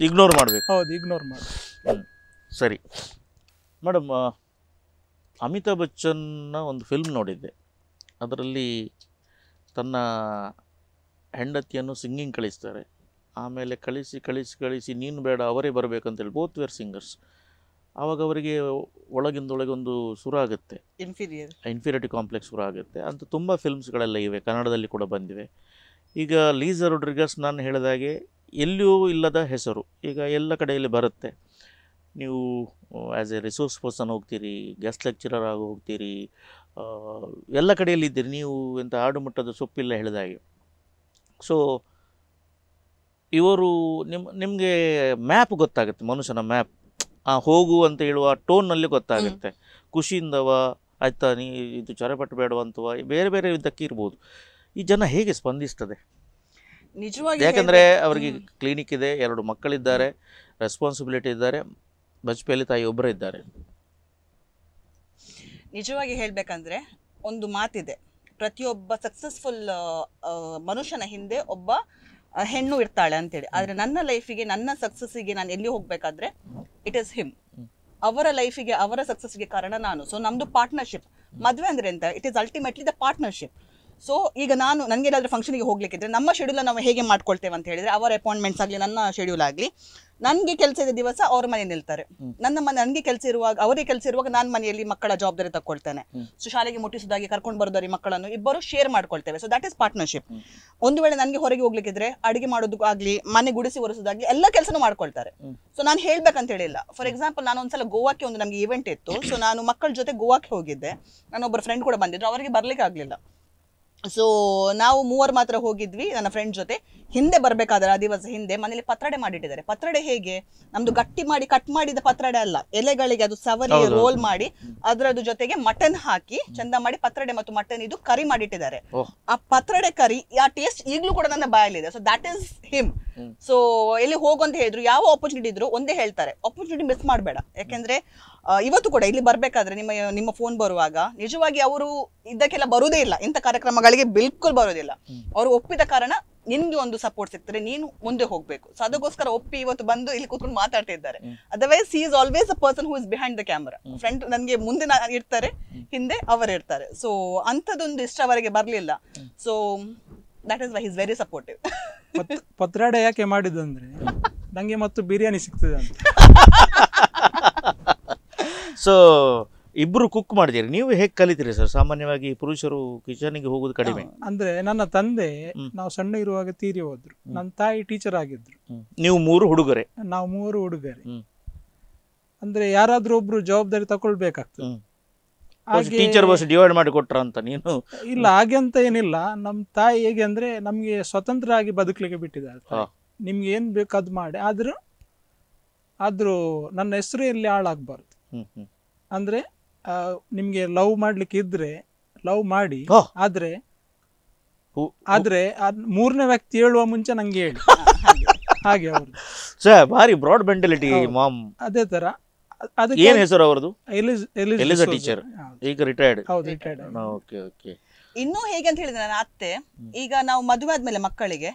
ಇಗ್ನೋರ್ ಮಾಡಬೇಕು. ಹೌದು ಇಗ್ನೋರ್ ಮಾಡಿ. ಸರಿ. ಮೇಡಮ್ ಅಮಿತಾಬ್ ಬಚ್ಚನ್ನ ಒಂದು ಫಿಲ್ಮ್ ನೋಡಿದ್ದೆ. ಅದರಲ್ಲಿ ತನ್ನ ಹೆಂಡತಿಯನ್ನು ಸಿಂಗಿಂಗ್ ಕಳಿಸ್ತಾರೆ. ಆಮೇಲೆ ಕಳಿಸಿ ಕಳಿಸಿ ಕಳಿಸಿ ನೀನು ಬೇಡ ಅವರೇ ಬರಬೇಕಂತೇಳಿ ಬೋತ್ ವೇರ್ ಸಿಂಗರ್ಸ್ ಆವಾಗ ಅವರಿಗೆ ಒಳಗಿಂದೊಳಗೆ ಒಂದು ಶುರು ಆಗುತ್ತೆ ಇನ್ಫೀರಿಯರ್ ಇನ್ಫೀರಿಯರಿಟಿ ಕಾಂಪ್ಲೆಕ್ಸ್ ಶುರು ಆಗುತ್ತೆ ಅಂತ ತುಂಬ ಫಿಲ್ಮ್ಸ್ಗಳೆಲ್ಲ ಇವೆ ಕನ್ನಡದಲ್ಲಿ ಕೂಡ ಬಂದಿವೆ. ಈಗ ಲೀಸರ್ ಡ್ರಿಗರ್ಸ್ ನಾನು ಹೇಳಿದಾಗೆ ಎಲ್ಲಿಯೂ ಇಲ್ಲದ ಹೆಸರು. ಈಗ ಎಲ್ಲ ಕಡೆಯಲ್ಲಿ ಬರುತ್ತೆ. ನೀವು ಆ್ಯಸ್ ಎ ರಿಸೋರ್ಸ್ ಪರ್ಸನ್ ಹೋಗ್ತೀರಿ ಗೆಸ್ಟ್ ಲೆಕ್ಚರರ್ ಆಗಿ ಹೋಗ್ತೀರಿ ಎಲ್ಲ ಕಡೆಯಲ್ಲಿ ಇದ್ದೀರಿ. ನೀವು ಎಂಥ ಆಡು ಸೊಪ್ಪಿಲ್ಲ ಸೊಪ್ಪಿಲ್ಲ ಹೇಳಿದಾಗೆ ಸೊ ಇವರು ನಿಮ್ ನಿಮಗೆ ಮ್ಯಾಪ್ ಗೊತ್ತಾಗುತ್ತೆ ಮನುಷ್ಯನ ಮ್ಯಾಪ್ ಆ ಹೋಗು ಅಂತ ಹೇಳುವ ಟೋನ್ನಲ್ಲಿ ಗೊತ್ತಾಗುತ್ತೆ. ಖುಷಿಯಿಂದವ ಆಯ್ತಾ ನೀ ಇದು ಚೊರೆಪಟ್ಟು ಬೇಡವಂತವ ಬೇರೆ ಬೇರೆ ಇದಕ್ಕೆ ಇರ್ಬೋದು. ಈ ಜನ ಹೇಗೆ ಸ್ಪಂದಿಸ್ತದೆ? ನಿಜವಾಗಿ ಯಾಕಂದರೆ ಅವರಿಗೆ ಕ್ಲಿನಿಕ್ ಇದೆ ಎರಡು ಮಕ್ಕಳಿದ್ದಾರೆ ರೆಸ್ಪಾನ್ಸಿಬಿಲಿಟಿ ಇದ್ದಾರೆ ಬಜ್ಪೇಲಿ ತಾಯಿ ಒಬ್ಬರೇ ಇದ್ದಾರೆ. ನಿಜವಾಗಿ ಹೇಳ್ಬೇಕಂದ್ರೆ ಒಂದು ಮಾತಿದೆ. ಪ್ರತಿಯೊಬ್ಬ ಸಕ್ಸಸ್ಫುಲ್ ಮನುಷ್ಯನ ಹಿಂದೆ ಒಬ್ಬ ಹೆಣ್ಣು ಇರ್ತಾಳೆ ಅಂತೇಳಿ. ಆದ್ರೆ ನನ್ನ ಲೈಫಿಗೆ ನನ್ನ ಸಕ್ಸಸ್ಸಿಗೆ ನಾನು ಎಲ್ಲಿ ಹೋಗ್ಬೇಕಾದ್ರೆ ಇಟ್ ಇಸ್ ಹಿಮ್. ಅವರ ಲೈಫಿಗೆ ಅವರ ಸಕ್ಸಸ್ಗೆ ಕಾರಣ ನಾನು. ಸೊ ನಮ್ದು ಪಾರ್ಟ್ನರ್ಶಿಪ್ ಮದುವೆ ಅಂದ್ರೆ ಎಂತ? It is ultimately the partnership so ಈಗ ನಾನು ನನಗೆ ಏನಾದರೂ ಫಂಕ್ಷನಿಗೆ ಹೋಗ್ಲಿಕ್ಕಿದ್ರೆ ನಮ್ಮ ಶೆಡ್ಯೂಲ್ ನಾವು ಹೇಗೆ ಮಾಡ್ಕೊಳ್ತೇವೆ ಅಂತ ಹೇಳಿದ್ರೆ ಅವರ ಅಪಾಯಿಂಟ್ಮೆಂಟ್ಸ್ ಆಗಲಿ ನನ್ನ ಶೆಡ್ಯೂಲ್ ಆಗಲಿ ನನಗೆ ಕೆಲಸ ಇದ್ದ ದಿವಸ ಅವ್ರ ಮನೆ ನಿಲ್ತಾರೆ. ನನ್ನ ಮನೆ ನನಗೆ ಕೆಲಸ ಇರುವಾಗ ಅವರೇ ಕೆಲಸ ಇರುವಾಗ ನಾನು ಮನೆಯಲ್ಲಿ ಮಕ್ಕಳ ಜವಾಬ್ದಾರಿ ತಗೊಳ್ತೇನೆ ಸೊ ಶಾಲೆಗೆ ಮುಟ್ಟಿಸೋದಾಗಿ ಕರ್ಕೊಂಡು ಬರೋದಾರಿ ಮಕ್ಕಳನ್ನು ಇಬ್ಬರು ಶೇರ್ ಮಾಡ್ಕೊಳ್ತೇವೆ. ಸೊ ದಟ್ ಇಸ್ ಪಾರ್ಟ್ನರ್ಶಿಪ್ ಒಂದು ವೇಳೆ ನನಗೆ ಹೊರಗೆ ಹೋಗ್ಲಿಕ್ಕಿದ್ರೆ ಅಡುಗೆ ಮಾಡೋದು ಆಗ್ಲಿ ಮನೆ ಗುಡಿಸಿ ಒರೆಸೋದಾಗ್ಲಿ ಎಲ್ಲ ಕೆಲಸನೂ ಮಾಡ್ಕೊಳ್ತಾರೆ. ಸೊ ನಾನು ಹೇಳ್ಬೇಕಂತ ಹೇಳಿಲ್ಲ. ಫಾರ್ ಎಕ್ಸಾಂಪಲ್ ನಾನು ಒಂದ್ಸಲ ಗೋವಾಕ್ಕೆ ಒಂದು ನಮಗೆ ಇವೆಂಟ್ ಇತ್ತು. ಸೊ ನಾನು ಮಕ್ಕಳ ಜೊತೆ ಗೋವಾಕ್ಕೆ ಹೋಗಿದ್ದೆ. ನಾನು ಒಬ್ಬರು ಫ್ರೆಂಡ್ ಕೂಡ ಬಂದಿದ್ರು. ಅವರಿಗೆ ಬರ್ಲಿಕ್ಕೆ ಆಗ್ಲಿಲ್ಲ. ಸೊ ನಾವು ಮೂವರು ಮಾತ್ರ ಹೋಗಿದ್ವಿ ನನ್ನ ಫ್ರೆಂಡ್ ಜೊತೆ. ಹಿಂದೆ ಬರಬೇಕಾದ್ರೆ ಆ ದಿವಸ ಹಿಂದೆ ಮನೇಲಿ ಪತ್ರಡೆ ಮಾಡಿಟ್ಟಿದ್ದಾರೆ. ಪತ್ರಡೆ ಹೇಗೆ? ನಮ್ದು ಗಟ್ಟಿ ಮಾಡಿ ಕಟ್ ಮಾಡಿದ ಪತ್ರಡೆ ಅಲ್ಲ. ಎಲೆಗಳಿಗೆ ಅದು ಸವರಿ ರೋಲ್ ಮಾಡಿ ಅದರದ್ದು ಜೊತೆಗೆ ಮಟನ್ ಹಾಕಿ ಚಂದ ಮಾಡಿ ಪತ್ರಡೆ ಮತ್ತು ಮಟನ್ ಇದು ಕರಿ ಮಾಡಿಟ್ಟಿದ್ದಾರೆ. ಆ ಪತ್ರಡೆ ಕರಿ ಆ ಟೇಸ್ಟ್ ಈಗಲೂ ಕೂಡ ನನ್ನ ಬಾಯಲ್ಲಿದೆ. So that is him. So ಎಲ್ಲಿ ಹೋಗು ಅಂತ ಹೇಳಿದ್ರು ಯಾವ ಆಪರ್ಚುನಿಟಿ ಇದ್ರು ಒಂದೇ ಹೇಳ್ತಾರೆ. ಆಪರ್ಚುನಿಟಿ ಮಿಸ್ ಮಾಡಬೇಡ. ಯಾಕೆಂದ್ರೆ ಇವತ್ತು ಕೂಡ ಇಲ್ಲಿ ಬರ್ಬೇಕಾದ್ರೆ ನಿಮ್ಮ ನಿಮ್ಮ ಫೋನ್ ಬರುವಾಗ ನಿಜವಾಗಿ ಅವರು ಇದಕ್ಕೆಲ್ಲ ಬರುವುದೇ ಇಲ್ಲ. ಇಂಥ ಕಾರ್ಯಕ್ರಮಗಳಿಗೆ ಬಿಲ್ಕುಲ್ ಬರೋದಿಲ್ಲ. ಅವರು ಒಪ್ಪಿದ ಕಾರಣ ನಿನ್ಗೆ ಒಂದು ಸಪೋರ್ಟ್ ಸಿಗ್ತದೆ ನೀನು ಮುಂದೆ ಹೋಗ್ಬೇಕು. ಸೊ ಅದಕ್ಕೋಸ್ಕರ ಒಪ್ಪಿ ಇವತ್ತು ಬಂದು ಇಲ್ಲಿ ಕೂತ್ಕೊಂಡು ಮಾತಾಡ್ತಾ ಇದ್ದಾರೆ. Otherwise is is always a person who is behind the camera front ನನಗೆ ಮುಂದೆ ನಾ- ಇರ್ತಾರೆ ಹಿಂದೆ ಅವರು ಇರ್ತಾರೆ. ಸೊ ಅಂಥದ್ದೊಂದು ಇಷ್ಟ ಅವರಿಗೆ ಬರಲಿಲ್ಲ. So that is why is very supportive patrode patrode ಯಾಕೆ ಮಾಡಿದಂದ್ರೆ ನಂಗೆ ಮತ್ತು ಬಿರಿಯಾನಿ ಸಿಗ್ತದೆ ಅಂತ. *laughs* ಸೊ ಇಬ್ಬರು ಕುಕ್ ಮಾಡಿದಿರಿ ನೀವು ಹೇಗೆ ಕಲಿತೀರಿ ಸರ್? ಸಾಮಾನ್ಯವಾಗಿ ಪುರುಷರು ಕಿಚನ್ಗೆ ಹೋಗುದು ಕಡಿಮೆ. ಅಂದ್ರೆ ನನ್ನ ತಂದೆ. ನಾವು ಸಣ್ಣ ಇರುವಾಗ ತೀರಿ ಹೋದ್ರು. ನನ್ನ ತಾಯಿ ಟೀಚರ್ ಆಗಿದ್ರು. ನೀವು ಮೂರು ಹುಡುಗರೆ? ನಾವು ಮೂರು ಹುಡುಗರೆ. ಅಂದ್ರೆ ಯಾರಾದ್ರೂ ಒಬ್ರು ಜವಾಬ್ದಾರಿ ತಗೊಳ್ಬೇಕಾಗ್ತದೆ. ಹ್ಮ್. ಟೀಚರ್ ಬಸ್ ಡಿವೈಡ್ ಮಾಡಿ ಕೊಟ್ರ ಅಂತ ನೀನು? ಇಲ್ಲ ಹಾಗೆ ಅಂತ ಏನಿಲ್ಲ. ನಮ್ಮ ತಾಯಿ ಹೇಗೆ ಅಂದ್ರೆ ನಮ್ಗೆ ಸ್ವತಂತ್ರ ಆಗಿ ಬದುಕಲಿಕ್ಕೆ ಬಿಟ್ಟಿದ್ದಾರೆ. ನಿಮ್ಗೆ ಏನ್ ಬೇಕು ಅದು ಮಾಡಿ. ಆದ್ರೂ ಆದ್ರೂ ನನ್ನ ಹೆಸರು ಎಲ್ಲಿ ಹಾಳಾಗ್ಬಾರ್ದು. ಅಂದ್ರೆ ನಿಮ್ಗೆ ಲವ್ ಮಾಡ್ಲಿಕ್ಕೆ ಇದ್ರೆ ಲವ್ ಮಾಡಿ ಓ. ಆದ್ರೆ ಆದ್ರೆ ಅದ್ ಮೂರನೇ ವ್ಯಕ್ತಿ ಹೇಳುವ ಮುಂಚೆ ನಂಗೆ ಹೇಳಿ. *laughs* ಹಾಗೆ ಅವರು. ಸರ್ ಭಾರಿ ಬ್ರಾಡ್ ಮೆಂಟಲಿಟಿ ಮಾಮ್. ಅದೇ ತರ. ಅ- ಅದಕ್ಕೆ ಏನ್ ಹೆಸರು ಅವರದು ಎಲಿಸ್ ಎಲಿಸ್ ಎಲಿಸ ಡಿಸೋಜ. ಟೀಚರ್ ಹೌದು. ಈಗ ರಿಟೈರ್ಡ್ ಹೌದು ರಿಟೈರ್ಡ್ ಓಕೆ ಓಕೆ. ಇನ್ನೂ ಹೇಗೆ ಅಂತ ಹೇಳಿದ್ರೆ ನನ್ನ ಅತ್ತೆ ಈಗ ನಾವು ಮದುವೆ ಆದ್ಮೇಲೆ ಮಕ್ಕಳಿಗೆ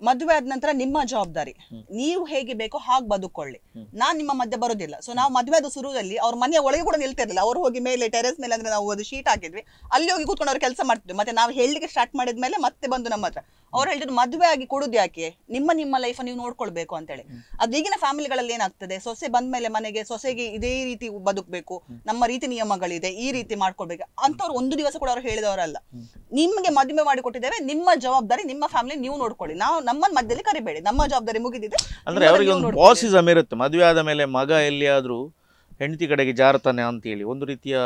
ಮದುವೆ ಆದ ನಂತರ ನಿಮ್ಮ ಜವಾಬ್ದಾರಿ. ನೀವು ಹೇಗೆ ಬೇಕೋ ಹಾಗೆ ಬದುಕೊಳ್ಳಿ ನಾನ್ ನಿಮ್ಮ ಮಧ್ಯೆ ಬರೋದಿಲ್ಲ. ಸೊ ನಾವು ಮದುವೆ ಅದು ಶುರುದಲ್ಲಿ ಅವ್ರ ಮನೆಯ ಒಳಗೆ ಕೂಡ ನಿಲ್ತಿರಲಿಲ್ಲ ಅವ್ರು ಹೋಗಿ ಮೇಲೆ ಟೆರೆಸ್ ಮೇಲೆ ಅಂದ್ರೆ ನಾವು ಅದು ಶೀಟ್ ಹಾಕಿದ್ವಿ. ಅಲ್ಲಿ ಹೋಗಿ ಕೂತ್ಕೊಂಡು ಅವ್ರು ಕೆಲಸ ಮಾಡ್ತಿದ್ವಿ. ಮತ್ತೆ ನಾವು ಹೇಳಲಿಕ್ಕೆ ಸ್ಟಾರ್ಟ್ ಮಾಡಿದ್ಮೇಲೆ ಮತ್ತೆ ಬಂದು ನಮ್ಮ ಹತ್ರ. ಅವ್ರು ಹೇಳಿದ್ರು ಮದುವೆ ಆಗಿ ಕೊಡುದು ಯಾಕೆ? ನಿಮ್ಮ ನಿಮ್ಮ ಲೈಫ್ ನೀವು ನೋಡ್ಕೊಳ್ಬೇಕು ಅಂತೇಳಿ. ಅದು ಈಗಿನ ಫ್ಯಾಮಿಲಿಗಳಲ್ಲಿ ಏನಾಗ್ತದೆ? ಸೊಸೆ ಬಂದ್ಮೇಲೆ ಮನೆಗೆ ಸೊಸೆಗೆ ಇದೇ ರೀತಿ ಬದುಕಬೇಕು. ನಮ್ಮ ರೀತಿ ನಿಯಮಗಳಿದೆ. ಈ ರೀತಿ ಮಾಡ್ಕೊಳ್ಬೇಕು. ಅಂತವ್ರು ಒಂದು ದಿವಸ ಕೂಡ ಅವ್ರು ಹೇಳಿದವರಲ್ಲ. ನಿಮ್ಗೆ ಮದುವೆ ಮಾಡಿ ಕೊಟ್ಟಿದ್ದೇವೆ. ನಿಮ್ಮ ಜವಾಬ್ದಾರಿ ನಿಮ್ಮ ಫ್ಯಾಮಿಲಿ ನೀವು ನೋಡ್ಕೊಳ್ಳಿ. ನಾವು ನಮ್ಮ ಮಧ್ಯದಲ್ಲಿ ಕರಿಬೇಡಿ. ನಮ್ಮ ಜವಾಬ್ದಾರಿ ಮುಗಿದಿದೆ. ಅಂದ್ರೆ ಅವರಿಗೆ ಒಂದು. ಬಾಸಿಸಮ್ ಇರುತ್ತೆ ಮದುವೆ ಆದ ಮೇಲೆ ಮಗ ಎಲ್ಲಿಯಾದ್ರೂ ಹೆಂಡತಿ ಕಡೆಗೆ ಜಾರತಾನೆ ಅಂತೇಳಿ ಒಂದು ರೀತಿಯ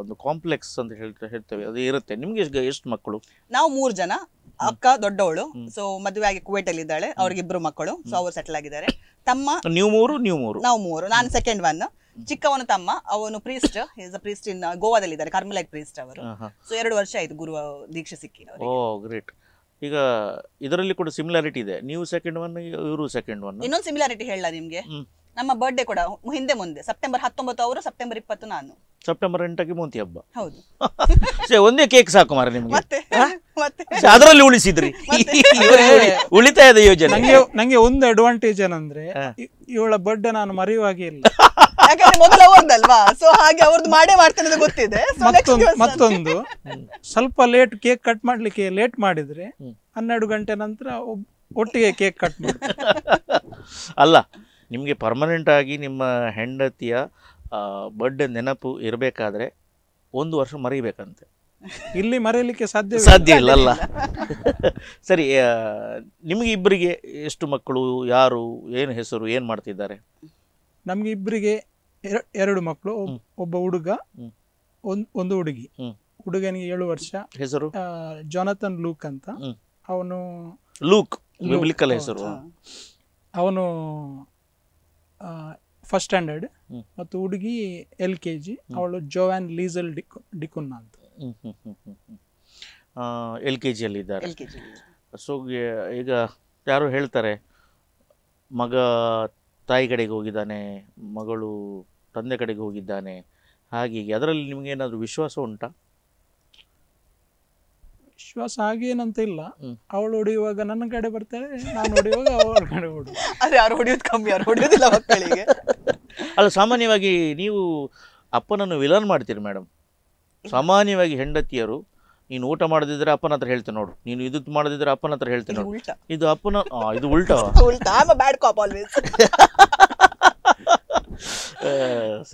ಒಂದು ಕಾಂಪ್ಲೆಕ್ಸ್ ಅಂತ ಹೇಳ್ತಾ ಹೇಳ್ತೇವೆ. ಅದು ಇರುತ್ತೆ. ನಿಮ್ಗೆ ಎಷ್ಟು ಮಕ್ಕಳು? ನಾವು ಮೂರ್ ಜನ. ಅಕ್ಕ ದೊಡ್ಡವಳು. ಸೊ ಮದುವೆ ಆಗಿ ಕುವೇಟ್ ಅಲ್ಲಿ ಇದ್ದಾಳೆ. ಅವ್ರಿಗೆ ಇಬ್ರು ಮಕ್ಕಳು. ಸೊ ಅವರು ಸೆಟಲ್ ಆಗಿದ್ದಾರೆ. ತಮ್ಮ ನೀವು ಮೂರು ನೀವು ಮೂರು. ನಾವು ಮೂರು. ನಾನು ಸೆಕೆಂಡ್ ಒನ್ ಚಿಕ್ಕವನು ತಮ್ಮ ಅವನು priest is a priest in ಗೋವಾದಲ್ಲಿ ಇದ್ದಾರೆ ಕರ್ಮಲೈಕ್ ಪ್ರೀಸ್ಟ್ ಅವರು. ಸೊ ಎರಡು ವರ್ಷ ಆಯ್ತು ಗುರು ದೀಕ್ಷೆ ಸಿಕ್ಕಿ. ಓ ಗ್ರೇಟ್ ಈಗ ಇದರಲ್ಲಿ ಕೂಡ ಸಿಮಿಲಾರಿಟಿ ಇದೆ. ನೀವು ಸೆಕೆಂಡ್ ಒನ್ ಇವರು ಸೆಕೆಂಡ್ ಒನ್ ಇನ್ನೊಂದು ಸಿಮಿಲಾರಿಟಿ ಹೇಳ ನಿಮ್ಗೆ. ನಮ್ಮ ಬರ್ಡೇ ಕೂಡ ಹಿಂದೆ ಮುಂದೆ ಸೆಪ್ಟೆಂಬರ್ ಹತ್ತೊಂಬತ್ತು ಅವರು ಸೆಪ್ಟೆಂಬರ್ ಇಪ್ಪತ್ತು ನಾನು. ಸೆಪ್ಟೆಂಬರ್ ಎಂಟಕ್ಕೆ ಮೂತಿ ಹಬ್ಬ. ಹೌದು. *laughs* ಸೇ, ಒಂದೇ ಕೇಕ್ ಸಾಕು ಮಾರ ನಿಮ್ಗೆ. ಮತ್ತೆ ಮತ್ತೆ. ಸೇ, ಅದರಲ್ಲಿ ಉಳಿಸಿದ್ರಿ. *laughs* ಉಳಿತಾಯದ ಯೋಜನೆ. ನಂಗೆ ನಂಗೆ ಒಂದು ಅಡ್ವಾಂಟೇಜ್ ಏನಂದ್ರೆ ಇವಳ ಬರ್ಡೇ ನಾನು ಮರೆಯುವಾಗೆ ಇಲ್ಲ. *laughs* ಯಾಕಂದ್ರೆ ಮೊದಲು ಅವ್ರದ್ದಲ್ವಾ? ಸೊ ಹಾಗೆ ಅವ್ರದ್ದು ಮಾಡೇ ಮಾಡ್ತೇನೆ ಅಂತ ಗೊತ್ತಿದೆ. ಸೊ ನೆಕ್ಸ್ಟ್ ಮತ್ತೊಂದು ಮತ್ತೊಂದು. ಸ್ವಲ್ಪ ಲೇಟ್ ಕೇಕ್ ಕಟ್ ಮಾಡ್ಲಿಕ್ಕೆ ಲೇಟ್ ಮಾಡಿದ್ರೆ ಹನ್ನೆರಡು ಗಂಟೆ ನಂತರ ಒಟ್ಟಿಗೆ ಕೇಕ್ ಕಟ್ ಮಾಡಿ ಅಲ್ಲ ನಿಮಗೆ ಪರ್ಮನೆಂಟಾಗಿ ನಿಮ್ಮ ಹೆಂಡತಿಯ ಬರ್ಡೇ ನೆನಪು ಇರಬೇಕಾದ್ರೆ ಒಂದು ವರ್ಷ ಮರಿಬೇಕಂತೆ. ಇಲ್ಲಿ ಮರೆಯಲಿಕ್ಕೆ ಸಾಧ್ಯ ಸಾಧ್ಯ ಇಲ್ಲ ಅಲ್ಲ? ಸರಿ ನಿಮಗೆ ಇಬ್ಬರಿಗೆ ಎಷ್ಟು ಮಕ್ಕಳು ಯಾರು ಏನು ಹೆಸರು ಏನು ಮಾಡ್ತಿದ್ದಾರೆ? ನಮಗೆ ಇಬ್ಬರಿಗೆ ಎರಡು ಮಕ್ಕಳು ಒಬ್- ಒಬ್ಬ ಹುಡುಗ ಒಂದು ಒಂದು ಹುಡುಗಿ. ಹುಡುಗನಿಗೆ ಏಳು ವರ್ಷ. ಹೆಸರು? ಜೋನಥನ್ ಲೂಕ್ ಅಂತ. ಅವನು ಲೂಕ್ ಲೂಕ್, ಹೆಸರು. ಅವನು ಫಸ್ಟ್ ಸ್ಟ್ಯಾಂಡರ್ಡ್ ಹ್ಮ್. ಮತ್ತು ಹುಡುಗಿ ಎಲ್ ಕೆ ಜಿ ಅವಳು ಜೋವ್ಯಾನ್ ಲೀಸಲ್ ಡಿಕು ಡಿಕುನ್ನ ಅಂತ. ಎಲ್ ಕೆ ಜಿಯಲ್ಲಿದ್ದಾರೆ. ಎಲ್ ಕೆ ಜಿ ಸೊ ಈಗ ಯಾರು ಹೇಳ್ತಾರೆ ಮಗ ತಾಯಿ ಕಡೆಗೆ ಹೋಗಿದ್ದಾನೆ ಮಗಳು ತಂದೆ ಕಡೆಗೆ ಹೋಗಿದ್ದಾನೆ ಹಾಗೆ ಅದರಲ್ಲಿ ನಿಮಗೇನಾದರೂ ಏನಾದರೂ ವಿಶ್ವಾಸ ಉಂಟಾ? ವಿಶ್ವಾಸ ಹಾಗೇನಂತ ಇಲ್ಲ. ಅವಳು ಹೊಡೆಯುವಾಗ ನನ್ನ ಕಡೆ ಬರ್ತಾಳೆ ನಾನು ಹೊಡೆಯುವಾಗ ಅವಳ ಕಡೆ ಹೊಡು ಅದೇ ಯಾರು ಹೊಡೆಯೋದು ಕಮ್ಮಿ ಯಾರು ಹೊಡೆಯೋದಿಲ್ಲ ಮಕ್ಕಳಿಗೆ. ಅಲ್ಲ ಸಾಮಾನ್ಯವಾಗಿ ನೀವು ಅಪ್ಪನನ್ನು ವಿಲನ್ ಮಾಡ್ತೀರಿ ಮೇಡಮ್ ಸಾಮಾನ್ಯವಾಗಿ ಹೆಂಡತಿಯರು ನೀನು ಊಟ ಮಾಡದಿದ್ರೆ ಅಪ್ಪನ ಹತ್ರ ಹೇಳ್ತೇನೆ ನೋಡು. ನೀನು ಇದು ಮಾಡದಿದ್ರೆ ಅಪ್ಪನ ಹತ್ರ ಹೇಳ್ತೇನೆ ಇದು ನೋಡು. ಇದು ಅಪ್ಪನ ಇದು ಉಲ್ಟಾ? ಉಲ್ಟಾ. ಬ್ಯಾಡ್ ಕಾಪ್ ಆಲ್ವೇಸ್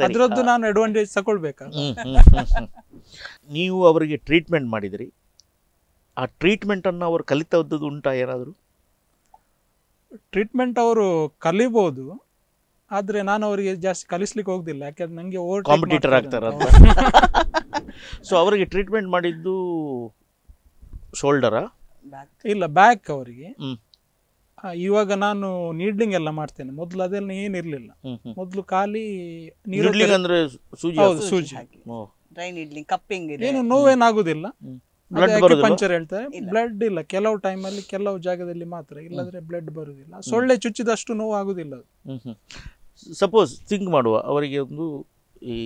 ಅದ್ರದ್ದು ನಾನು ಅಡ್ವಾಂಟೇಜ್ ತಗೊಳ್ಬೇಕಾ. ನೀವು ಅವರಿಗೆ ಟ್ರೀಟ್ಮೆಂಟ್ ಮಾಡಿದಿರಿ. ಆ ಟ್ರೀಟ್ಮೆಂಟನ್ನು ಅವರು ಕಲಿತದ್ದು ಉಂಟಾ ಏನಾದರೂ ಟ್ರೀಟ್ಮೆಂಟ್ ಅವರು ಕಲಿಬೋದು ಆದರೆ ನಾನು ಅವರಿಗೆ ಜಾಸ್ತಿ ಕಲಿಸ್ಲಿಕ್ಕೆ ಹೋಗುದಿಲ್ಲ ಯಾಕಂದ್ರೆ ನನಗೆ ಓವರ್ ಕಾಂಪಿಟೇಟರ್ ಆಗ್ತಾರೆ ಅಂತ. ಸೊ ಅವರಿಗೆ ಟ್ರೀಟ್ಮೆಂಟ್ ಮಾಡಿದ್ದು ಶೋಲ್ಡರಾ ಇಲ್ಲ ಬ್ಯಾಕ್ ಅವರಿಗೆ. ಇವಾಗ ನಾನು ನೀಡ್ಲಿಂಗ್ ಎಲ್ಲ ಮಾಡ್ತೇನೆ. ಮೊದಲು ಅದೆಲ್ಲ ಏನಿರ್ಲಿಲ್ಲ. ಮೊದಲು ಖಾಲಿ ನೀರು ಅಂದ್ರೆ ಸೂಜಿ ಹೌದು ಸೂಜಿ. ಡ್ರೈ ನೀಡ್ಲಿಂಗ್ ಕಪ್ಪಿಂಗ್ ಇದೆ. ಏನು ನೋವೇನಾಗುದಿಲ್ಲ. ಬ್ಲಡ್? ಪಂಚರ್ ಹೇಳ್ತಾರೆ. ಇಲ್ಲ. ಬ್ಲಡ್ ಇಲ್ಲ. ಕೆಲವು ಟೈಮಲ್ಲಿ ಕೆಲವು ಜಾಗದಲ್ಲಿ ಮಾತ್ರ ಇಲ್ಲದ್ರೆ ಬ್ಲಡ್ ಬರುದಿಲ್ಲ. ಸೊಳ್ಳೆ ಚುಚ್ಚಿದಷ್ಟು ನೋವು ಆಗುದಿಲ್ಲ ಹ್ಮ್ ಹ್ಮ್. ಸಪೋಸ್ ಥಿಂಕ್ ಮಾಡುವ ಅವರಿಗೆ ಒಂದು ಈ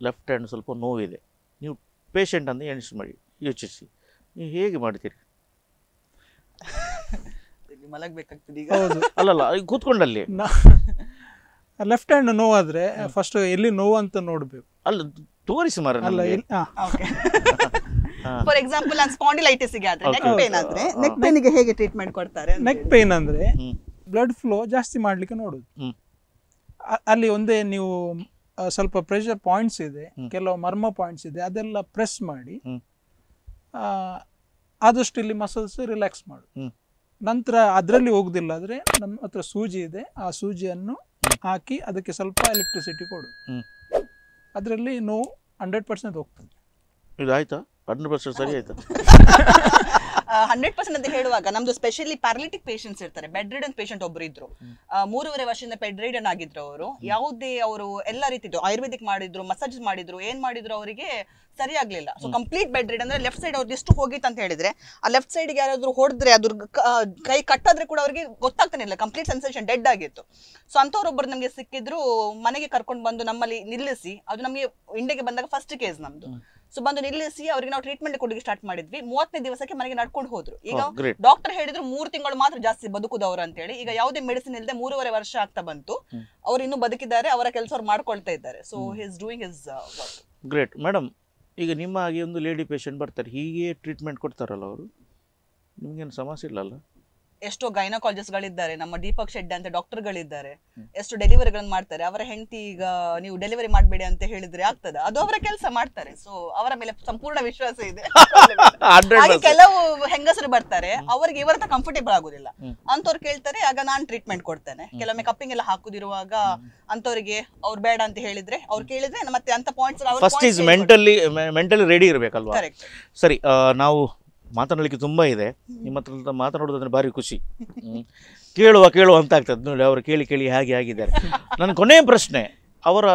ಲೆಫ್ಟ್ ಹ್ಯಾಂಡ್ ಸ್ವಲ್ಪ ನೋವಿದೆ. ನೀವು ಪೇಷಂಟ್ ಅಂತ ಎಣಿಸಿ ಮಾಡಿ ಯೋಚಿಸಿ. ನೀವು ಹೇಗೆ ಮಾಡ್ತೀರಿ? *laughs* ಮಲಗ್ಬೇಕಾಗ್ತದೆ ಈಗ. ಹೌದು. *laughs* ಅಲ್ಲಲ್ಲ ಕೂತ್ಕೊಂಡಲ್ಲಿ. ಲೆಫ್ಟ್ ಹ್ಯಾಂಡ್ *laughs* ನೋವಾದ್ರೆ ಫಸ್ಟ್ ಎಲ್ಲಿ ನೋವು ಅಂತ ನೋಡ್ಬೇಕು. ಅಲ್ಲ ತೋರಿಸಿ ಮರ ಅಲ್ಲ. ಫಾರ್ ಎಕ್ಸಾಂಪಲ್ *laughs* ನಾನು ಸ್ಪಾಂಡಿಲೈಟಿಸ್ಗೆ ಆದ್ರೆ ನೆಕ್ ಪೇನ್ ಆದ್ರೆ ನೆಕ್ ಪೇನ್ಗೆ ಹೇಗೆ ಟ್ರೀಟ್ಮೆಂಟ್ ಕೊಡ್ತಾರೆ ನೆಕ್ ಪೇನ್ ಅಂದ್ರೆ ಬ್ಲಡ್ ಫ್ಲೋ ಜಾಸ್ತಿ ಮಾಡ್ಲಿಕ್ಕೆ ನೋಡುದು. ಅಲ್ಲಿ ಒಂದೇ ನೀವು ಸ್ವಲ್ಪ ಪ್ರೆಷರ್ ಪಾಯಿಂಟ್ಸ್ ಇದೆ ಕೆಲವು ಮರ್ಮ ಪಾಯಿಂಟ್ಸ್ ಇದೆ ಅದೆಲ್ಲ ಪ್ರೆಸ್ ಮಾಡಿ ಆ, ಆದಷ್ಟು ಇಲ್ಲಿ ಮಸಲ್ಸ್ ರಿಲ್ಯಾಕ್ಸ್ ಮಾಡು. ನಂತರ ಅದರಲ್ಲಿ ಹೋಗುದಿಲ್ಲ ಆದ್ರೆ ನಮ್ಮ ಹತ್ರ ಸೂಜಿ ಇದೆ ಆ ಸೂಜಿಯನ್ನು ಹಾಕಿ ಅದಕ್ಕೆ ಸ್ವಲ್ಪ ಎಲೆಕ್ಟ್ರಿಸಿಟಿ ಕೊಡು. ಅದರಲ್ಲಿ ನೋವು ಹಂಡ್ರೆಡ್ ಪರ್ಸೆಂಟ್ ಹೋಗ್ತದೆ. ಇದು ಆಯ್ತಾ? ಹಂಡ್ರೆಡ್ ಪರ್ಸೆಂಟ್ ಸರಿ ಆಯ್ತಾ? *laughs* ಹಂಡ್ರೆಡ್ ಪರ್ಸೆಂಟ್ ಅಂತ ಹೇಳುವಾಗ ನಮ್ದು ಸ್ಪೆಷಲಿ ಪ್ಯಾರಲಿಟಿಕ್ ಪೇಷಂಟ್ಸ್ ಇರ್ತಾರೆ. ಬೆಡ್ ರಿಡನ್ ಪೇಷಂಟ್ ಒಬ್ರು ಇದ್ರು. ಮೂರುವರೆ ವರ್ಷದಿಂದ ಬೆಡ್ ರಿಡನ್ ಆಗಿದ್ರು ಅವರು. ಯಾವುದೇ ಅವರು ಎಲ್ಲ ರೀತಿದ್ದು ಆಯುರ್ವೇದಿಕ್ ಮಾಡಿದ್ರು ಮಸಾಜ್ ಮಾಡಿದ್ರು, ಏನ್ ಮಾಡಿದ್ರು ಅವರಿಗೆ ಸರಿ ಆಗ್ಲಿಲ್ಲ ಸೊ ಕಂಪ್ಲೀಟ್ ಬೆಡ್ ರಿಡ್ ಅಂದ್ರೆ ಲೆಫ್ಟ್ ಸೈಡ್ ಅವ್ರು ಎಷ್ಟು ಹೋಗಿತ್ತು ಅಂತ ಹೇಳಿದ್ರೆ, ಆ ಲೆಫ್ಟ್ ಸೈಡ್ಗೆ ಯಾರಾದ್ರೂ ಹೊಡೆದ್ರೆ ಅದ್ರ ಕ- ಕಟ್ಟಾದ್ರೆ ಕೂಡ ಅವರಿಗೆ ಗೊತ್ತಾಗ್ತಾನೆ ಇಲ್ಲ. ಕಂಪ್ಲೀಟ್ ಸೆನ್ಸೇಷನ್ ಡೆಡ್ ಆಗಿತ್ತು. ಸೊ ಅಂತವ್ರೊಬ್ಬರು ನಮಗೆ ಸಿಕ್ಕಿದ್ರು, ಮನೆಗೆ ಕರ್ಕೊಂಡು ಬಂದು ನಮ್ಮಲ್ಲಿ ನಿಲ್ಲಿಸಿ, ಅದು ನಮಗೆ ಇಂಡಿಯಾಗೆ ಬಂದಾಗ ಫಸ್ಟ್ ಕೇಸ್ ನಮ್ದು. ಸೊ ಬಂದು ನಿಲ್ಲಿಸಿ ಅವರಿಗೆ ನಾವು ಟ್ರೀಟ್ಮೆಂಟ್ ಕೊಡಲಿಕ್ಕೆ ಸ್ಟಾರ್ಟ್ ಮಾಡಿದ್ವಿ. ಮೂವತ್ತನೇ ದಿವಸಕ್ಕೆ ಮನೆಗೆ ನಡ್ಕೊಂಡು ಹೋದ್ರು. ಈಗ Oh, ಡಾಕ್ಟರ್ ಹೇಳಿದ್ರು ಮೂರು ತಿಂಗಳು ಮಾತ್ರ ಜಾಸ್ತಿ ಬದುಕುದವರು ಅಂತ ಹೇಳಿ ಈಗ ಯಾವುದೇ ಮೆಡಿಸಿನ್ ಇಲ್ಲದೆ ಮೂರುವರೆ ವರ್ಷ ಆಗ್ತಾ ಬಂತು. ಅವ್ರು ಇನ್ನೂ ಬದುಕಿದ್ದಾರೆ ಅವರ ಕೆಲಸ ಅವ್ರು ಮಾಡ್ಕೊಳ್ತಾ ಇದ್ದಾರೆ. So his doing his work great madam ಈಗ ನಿಮ್ಮ ಹಾಗೆ ಒಂದು ಲೇಡಿ ಪೇಷಂಟ್ ಬರ್ತಾರೆ. ಹೀಗೆ ಟ್ರೀಟ್ಮೆಂಟ್ ಕೊಡ್ತಾರಲ್ಲ ಅವರು? ನಿಮ್ಗೇನು ಸಮಸ್ಯೆ ಇಲ್ಲಲ್ಲ? ಎಷ್ಟೋ ಗೈನಕಾಲಜಿಸ್ಟ್ ಗಳಿದ್ದಾರೆ ನಮ್ಮ ದೀಪಕ್ ಶೆಡ್ ಅಂತ ಡಾಕ್ಟರ್ ಗಳಿದ್ದಾರೆ ಎಷ್ಟು ಡೆಲಿವರಿಗಳನ್ನು ಮಾಡ್ತಾರೆ. ಅವರ ಹೆಂಡತಿ ಈಗ ನೀವು ಡೆಲಿವರಿ ಮಾಡಬೇಡಿ ಅಂತ ಹೇಳಿದ್ರೆ ಆಗ್ತದೆ. ಅದು ಅವರ ಕೆಲಸ ಮಾಡ್ತಾರೆ. ಸೊ ಅವರ ಮೇಲೆ ಸಂಪೂರ್ಣ ವಿಶ್ವಾಸ ಇದೆ. *laughs* ಹಾಗೆ ಕೆಲವು ಹೆಂಗಸರು ಬರ್ತಾರೆ ಅವರಿಗೆ ಇವರ ಕಂಫರ್ಟೇಬಲ್ ಆಗುದಿಲ್ಲ. ಅಂತವ್ರು ಕೇಳ್ತಾರೆ ಆಗ ನಾನು ಟ್ರೀಟ್ಮೆಂಟ್ ಕೊಡ್ತೇನೆ. ಕೆಲವೊಮ್ಮೆ ಕಪ್ಪಿಂಗ್ ಎಲ್ಲ ಹಾಕುದಿರುವಾಗ ಅಂತವರಿಗೆ ಅವ್ರು ಬೇಡ ಅಂತ ಹೇಳಿದ್ರೆ ಅವ್ರು ಕೇಳಿದ್ರೆ ಮತ್ತೆ ಅಂತ ಪಾಯಿಂಟ್ಸ್ ಮೆಂಟಲಿ ಮೆಂಟಲಿ ರೆಡಿ ಇರಬೇಕಲ್ವಾ? ಸರಿ ನಾವು ಮಾತನಾಡಲಿಕ್ಕೆ ತುಂಬ ಇದೆ. ನಿಮ್ಮ ಹತ್ರ ಮಾತನಾಡೋದಂದ್ರೆ ಭಾರಿ ಖುಷಿ. ಕೇಳುವ ಕೇಳುವ ಅಂತ ಆಗ್ತದೆ. ನೋಡಿ ಅವರು ಕೇಳಿ ಕೇಳಿ ಹಾಗೆ ಆಗಿದ್ದಾರೆ. ನನ್ನ ಕೊನೆಯ ಪ್ರಶ್ನೆ ಅವರ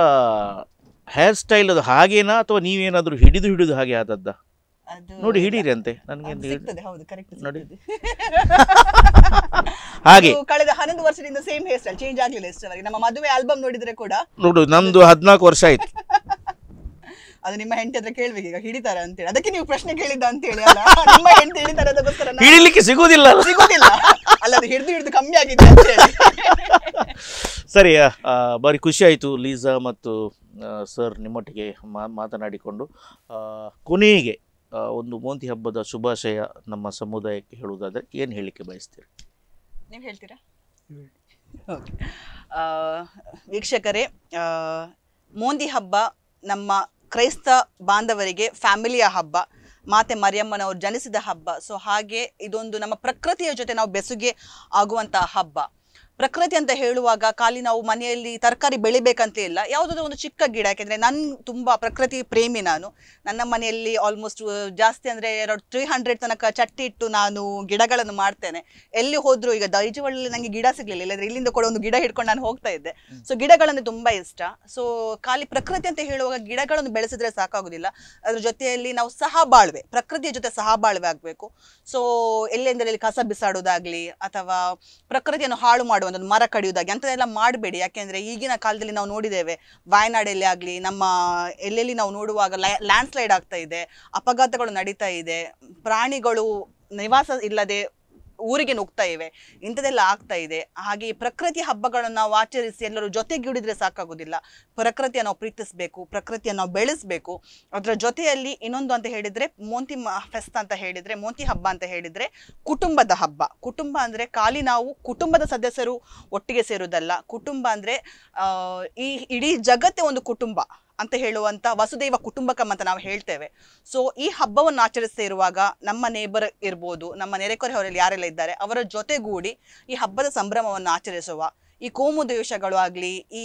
ಹೇರ್ ಸ್ಟೈಲ್ ಅದು ಹಾಗೇನಾ ಅಥವಾ ನೀವೇನಾದರೂ ಹಿಡಿದು ಹಿಡಿದು ಹಾಗೆ ಆದದ್ದ? ನೋಡಿ ಹಿಡೀರಿ ಅಂತೆ. ನನಗೆ ನೋಡಿ. ಹಾಗೆ. ಕಳೆದ ಹನ್ನೊಂದು ವರ್ಷದಿಂದ ಸೇಮ್ ಹೇರ್ ಸ್ಟೈಲ್ ಚೇಂಜ್ ಆಗಲಿಲ್ಲ ಇಷ್ಟವರೆಗೆ ನಮ್ಮ ಮದುವೆ ಆಲ್ಬಮ್ ನೋಡಿದ್ರೆ ಕೂಡ ನೋಡು ನಮ್ದು ಹದಿನಾಲ್ಕು ವರ್ಷ ಆಯ್ತು. ಅದು ನಿಮ್ಮ ಹೆಂಡತಿ ಹತ್ರ ಕೇಳ್ಬೇಕು ಈಗ ಹಿಡಿತಾರೆ ಅಂತೇಳಿ. ಅದಕ್ಕೆ ನೀವು ಪ್ರಶ್ನೆ ಕೇಳಿದ್ದ ಅಂತ ಹೇಳಿ ಅಲ್ಲ? ನಿಮ್ಮ ಹೆಂಡತಿ ಹಿಡಿತಾರೆ ಅದಕ್ಕೋಸ್ಕರ ನಾನು- ಹಿಡಿಲಿಕ್ಕೆ ಸಿಗುವುದಿಲ್ಲ ಅಲ್ಲ? ಸಿಗೋದಿಲ್ಲ ಅಲ್ಲ ಅದು ಹಿಡಿದು ಹಿಡಿದು ಕಮ್ಮಿ ಆಗಿದೆ ಅಂತ ಹೇಳಿ. ಸರಿ ಆ, ಭಾರಿ ಖುಷಿ ಆಯಿತು ಲೀಸಾ ಮತ್ತು ಸರ್ ನಿಮ್ಮೊಟ್ಟಿಗೆ ಮಾ ಮಾತನಾಡಿಕೊಂಡು. ಆ, ಕೊನೆಗೆ ಆ, ಒಂದು ಮೋಂತಿ ಹಬ್ಬದ ಶುಭಾಶಯ ನಮ್ಮ ಸಮುದಾಯಕ್ಕೆ ಹೇಳುವುದಾದರೆ ಏನು ಹೇಳಲಿಕ್ಕೆ ಬಯಸ್ತೀರಿ? ನೀವು ಹೇಳ್ತೀರಾ? ಓಕೆ. ಆ, ವೀಕ್ಷಕರೇ ಆ, ಮೋಂದಿ ಹಬ್ಬ ನಮ್ಮ ಕ್ರೈಸ್ತ ಬಾಂಧವರಿಗೆ ಫ್ಯಾಮಿಲಿಯ ಹಬ್ಬ, ಮಾತೆ ಮರಿಯಮ್ಮನವರು ಜನಿಸಿದ ಹಬ್ಬ. ಸೊ ಹಾಗೆ ಇದೊಂದು ನಮ್ಮ ಪ್ರಕೃತಿಯ ಜೊತೆ ನಾವು ಬೆಸುಗೆ ಆಗುವಂತಹ ಹಬ್ಬ. ಪ್ರಕೃತಿ ಅಂತ ಹೇಳುವಾಗ ಖಾಲಿ ನಾವು ಮನೆಯಲ್ಲಿ ತರಕಾರಿ ಬೆಳಿಬೇಕಂತ ಇಲ್ಲ. ಯಾವುದಾದ್ರೂ ಒಂದು ಚಿಕ್ಕ ಗಿಡ ಯಾಕೆಂದ್ರೆ ನನ್ ತುಂಬಾ ಪ್ರಕೃತಿ ಪ್ರೇಮಿ ನಾನು. ನನ್ನ ಮನೆಯಲ್ಲಿ ಆಲ್ಮೋಸ್ಟ್ ಜಾಸ್ತಿ ಅಂದ್ರೆ ಎರಡು ತ್ರೀ ಹಂಡ್ರೆಡ್ ತನಕ ಚಟ್ಟಿ ಇಟ್ಟು ನಾನು ಗಿಡಗಳನ್ನು ಮಾಡ್ತೇನೆ. ಎಲ್ಲಿ ಹೋದ್ರು ಈಗ ದೈಜುವಳ್ಳಿ ನಂಗೆ ಗಿಡ ಸಿಗ್ಲಿಲ್ಲ. ಇಲ್ಲದ್ರೆ ಇಲ್ಲಿಂದ ಕೂಡ ಒಂದು ಗಿಡ ಹಿಡ್ಕೊಂಡು ನಾನು ಹೋಗ್ತಾ ಇದ್ದೆ. ಸೊ ಗಿಡಗಳಂದ್ರೆ ತುಂಬಾ ಇಷ್ಟ. ಸೊ ಖಾಲಿ ಪ್ರಕೃತಿ ಅಂತ ಹೇಳುವಾಗ ಗಿಡಗಳನ್ನು ಬೆಳೆಸಿದ್ರೆ ಸಾಕಾಗುದಿಲ್ಲ. ಅದ್ರ ಜೊತೆಯಲ್ಲಿ ನಾವು ಸಹ ಬಾಳ್ವೆ. ಪ್ರಕೃತಿಯ ಜೊತೆ ಸಹ ಬಾಳ್ವೆ ಆಗಬೇಕು. ಸೊ ಎಲ್ಲೆಂದರಲ್ಲಿ ಕಸ ಬಿಸಾಡೋದಾಗ್ಲಿ ಅಥವಾ ಪ್ರಕೃತಿಯನ್ನು ಹಾಳು ಮಾಡುವಂಥದ್ದು ಮರ ಕಡಿಯೋದಾಗಿ ಅಂಥದ್ದೆಲ್ಲ ಮಾಡಬೇಡಿ. ಯಾಕೆಂದ್ರೆ ಈಗಿನ ಕಾಲದಲ್ಲಿ ನಾವು ನೋಡಿದ್ದೇವೆ ವಾಯನಾಡಲ್ಲಿ ಆಗಲಿ, ನಮ್ಮ ಎಲ್ಲೆಲ್ಲಿ ನಾವು ನೋಡುವಾಗ ಲ್ಯಾಂಡ್ ಸ್ಲೈಡ್ ಆಗ್ತಾ ಇದೆ, ಅಪಘಾತಗಳು ನಡೀತಾ ಇದೆ, ಪ್ರಾಣಿಗಳು ನಿವಾಸ ಇಲ್ಲದೆ ಊರಿಗೆ ನುಗ್ತಾ ಇವೆ, ಇಂಥದ್ದೆಲ್ಲ ಆಗ್ತಾ ಇದೆ. ಹಾಗೆ ಪ್ರಕೃತಿ ಹಬ್ಬಗಳನ್ನು ನಾವು ಆಚರಿಸಿ ಎಲ್ಲರೂ ಜೊತೆಗೂಡಿದ್ರೆ ಸಾಕಾಗೋದಿಲ್ಲ. ಪ್ರಕೃತಿಯನ್ನು ನಾವು ಪ್ರೀತಿಸಬೇಕು, ಪ್ರಕೃತಿಯನ್ನು ನಾವು ಬೆಳೆಸಬೇಕು. ಅದರ ಜೊತೆಯಲ್ಲಿ ಇನ್ನೊಂದು ಅಂತ ಹೇಳಿದರೆ, ಮೋಂತಿ ಫೆಸ್ಟ್ ಅಂತ ಹೇಳಿದರೆ, ಮೋಂತಿ ಹಬ್ಬ ಅಂತ ಹೇಳಿದರೆ ಕುಟುಂಬದ ಹಬ್ಬ. ಕುಟುಂಬ ಅಂದರೆ ಖಾಲಿ ನಾವು ಕುಟುಂಬದ ಸದಸ್ಯರು ಒಟ್ಟಿಗೆ ಸೇರುವುದಲ್ಲ. ಕುಟುಂಬ ಅಂದರೆ ಈ ಇಡೀ ಜಗತ್ತೇ ಒಂದು ಕುಟುಂಬ. ಅಂತ ಹೇಳುವಂತ ವಸುದೈವ ಕುಟುಂಬಕಂ ಅಂತ ನಾವು ಹೇಳ್ತೇವೆ. ಸೊ ಈ ಹಬ್ಬವನ್ನು ಆಚರಿಸ್ತಾ ಇರುವಾಗ ನಮ್ಮ ನೇಬರ್ ಇರ್ಬೋದು, ನಮ್ಮ ನೆರೆಕೊರೆಯವರಲ್ಲಿ ಯಾರೆಲ್ಲ ಇದ್ದಾರೆ, ಅವರ ಜೊತೆಗೂಡಿ ಈ ಹಬ್ಬದ ಸಂಭ್ರಮವನ್ನು ಆಚರಿಸುವ, ಈ ಕೋಮು ದ್ವೇಷಗಳು ಆಗಲಿ, ಈ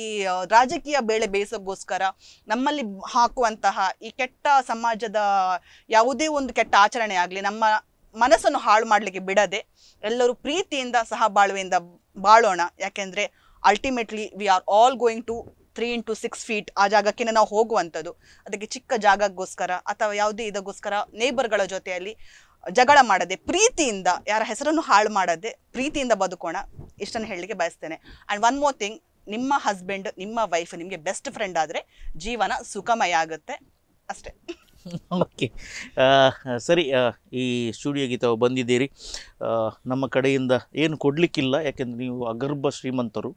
ರಾಜಕೀಯ ಬೇಳೆ ಬೇಯಿಸೋಕ್ಕೋಸ್ಕರ ನಮ್ಮಲ್ಲಿ ಹಾಕುವಂತಹ ಈ ಕೆಟ್ಟ ಸಮಾಜದ ಯಾವುದೇ ಒಂದು ಕೆಟ್ಟ ಆಚರಣೆ ಆಗಲಿ, ನಮ್ಮ ಮನಸ್ಸನ್ನು ಹಾಳು ಮಾಡಲಿಕ್ಕೆ ಬಿಡದೆ ಎಲ್ಲರೂ ಪ್ರೀತಿಯಿಂದ ಸಹಬಾಳ್ವೆಯಿಂದ ಬಾಳೋಣ. ಯಾಕೆಂದರೆ ultimately we are all going to three into six feet ಆ ಜಾಗಕ್ಕೆ ನಾವು ಹೋಗುವಂಥದ್ದು. ಅದಕ್ಕೆ ಚಿಕ್ಕ ಜಾಗಕ್ಕೋಸ್ಕರ ಅಥವಾ ಯಾವುದೇ ಇದಕ್ಕೋಸ್ಕರ ನೇಬರ್ಗಳ ಜೊತೆಯಲ್ಲಿ ಜಗಳ ಮಾಡದೆ, ಪ್ರೀತಿಯಿಂದ ಯಾರ ಹೆಸರನ್ನು ಹಾಳು ಮಾಡದೆ ಪ್ರೀತಿಯಿಂದ ಬದುಕೋಣ. ಇಷ್ಟನ್ನು ಹೇಳಲಿಕ್ಕೆ ಬಯಸ್ತೇನೆ. ಆ್ಯಂಡ್ ಒನ್ ಮೋರ್ ಥಿಂಗ್ ನಿಮ್ಮ ಹಸ್ಬೆಂಡ್ ನಿಮ್ಮ ವೈಫ್ ನಿಮಗೆ ಬೆಸ್ಟ್ ಫ್ರೆಂಡ್ ಆದರೆ ಜೀವನ ಸುಖಮಯ ಆಗುತ್ತೆ. ಅಷ್ಟೇ. *laughs* ಓಕೆ ಸರಿ ಈ ಸ್ಟುಡಿಯೋಗೆ ತಾವು ಬಂದಿದ್ದೀರಿ. ನಮ್ಮ ಕಡೆಯಿಂದ ಏನು ಕೊಡಲಿಕ್ಕಿಲ್ಲ, ಯಾಕೆಂದರೆ ನೀವು ಅಗರ್ಭ ಶ್ರೀಮಂತರು.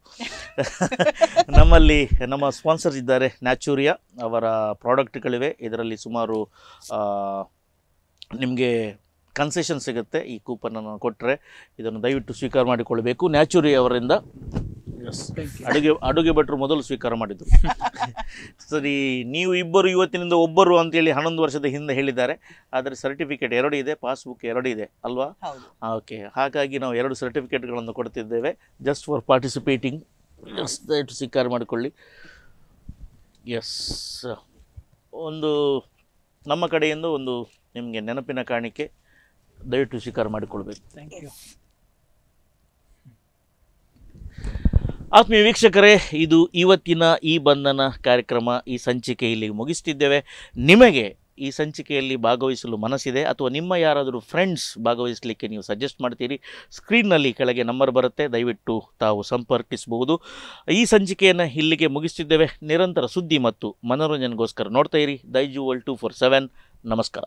*laughs* ನಮ್ಮಲ್ಲಿ ನಮ್ಮ ಸ್ಪಾನ್ಸರ್ಸ್ ಇದ್ದಾರೆ ನ್ಯಾಚುರಿಯಾ ಅವರ ಪ್ರಾಡಕ್ಟ್ಗಳಿವೆ. ಇದರಲ್ಲಿ ಸುಮಾರು ನಿಮಗೆ ಕನ್ಸೆಷನ್ ಸಿಗುತ್ತೆ ಈ ಕೂಪನನ್ನು ಕೊಟ್ಟರೆ ಇದನ್ನು ದಯವಿಟ್ಟು ಸ್ವೀಕಾರ ಮಾಡಿಕೊಳ್ಳಬೇಕು. ನ್ಯಾಚುರಿ ಅವರಿಂದ ಎಸ್ ಅಡುಗೆ ಅಡುಗೆ ಭಟ್ರು ಮೊದಲು ಸ್ವೀಕಾರ ಮಾಡಿದ್ರು. *laughs* ಸರಿ ನೀವು ಇಬ್ಬರು ಇವತ್ತಿನಿಂದ ಒಬ್ಬರು ಅಂತೇಳಿ ಹನ್ನೊಂದು ವರ್ಷದ ಹಿಂದೆ ಹೇಳಿದ್ದಾರೆ. ಆದರೆ ಸರ್ಟಿಫಿಕೇಟ್ ಎರಡು ಇದೆ ಪಾಸ್ಬುಕ್ ಎರಡು ಇದೆ ಅಲ್ವಾ? ಹೌದು. ಓಕೆ ಹಾಗಾಗಿ ನಾವು ಎರಡು ಸರ್ಟಿಫಿಕೇಟ್ಗಳನ್ನು ಕೊಡ್ತಿದ್ದೇವೆ. ಜಸ್ಟ್ ಫಾರ್ ಪಾರ್ಟಿಸಿಪೇಟಿಂಗ್ ಎಸ್ ದಯವಿಟ್ಟು ಸ್ವೀಕಾರ ಮಾಡಿಕೊಳ್ಳಿ. ಎಸ್ ಒಂದು ನಮ್ಮ ಕಡೆಯಿಂದ ಒಂದು ನಿಮಗೆ ನೆನಪಿನ ಕಾಣಿಕೆ. ದಯವಿಟ್ಟು ಸ್ವೀಕಾರ ಮಾಡಿಕೊಳ್ಬೇಕು. ಥ್ಯಾಂಕ್ ಯು ಆತ್ಮೀಯ ವೀಕ್ಷಕರೇ, ಇದು ಇವತ್ತಿನ ಈ ಬಂಧನ ಕಾರ್ಯಕ್ರಮ, ಈ ಸಂಚಿಕೆ ಇಲ್ಲಿಗೆ ಮುಗಿಸ್ತಿದ್ದೇವೆ. ನಿಮಗೆ ಈ ಸಂಚಿಕೆಯಲ್ಲಿ ಭಾಗವಹಿಸಲು ಮನಸ್ಸಿದೆ, ಅಥವಾ ನಿಮ್ಮ ಯಾರಾದರೂ ಫ್ರೆಂಡ್ಸ್ ಭಾಗವಹಿಸಲಿಕ್ಕೆ ನೀವು ಸಜೆಸ್ಟ್ ಮಾಡ್ತೀರಿ ಸ್ಕ್ರೀನ್ನಲ್ಲಿ ಕೆಳಗೆ ನಂಬರ್ ಬರುತ್ತೆ, ದಯವಿಟ್ಟು ತಾವು ಸಂಪರ್ಕಿಸಬಹುದು. ಈ ಸಂಚಿಕೆಯನ್ನು ಇಲ್ಲಿಗೆ ಮುಗಿಸ್ತಿದ್ದೇವೆ. ನಿರಂತರ ಸುದ್ದಿ ಮತ್ತು ಮನೋರಂಜನೆಗೋಸ್ಕರ ನೋಡ್ತಾ ಇರಿ. Daijiworld two four seven ನಮಸ್ಕಾರ.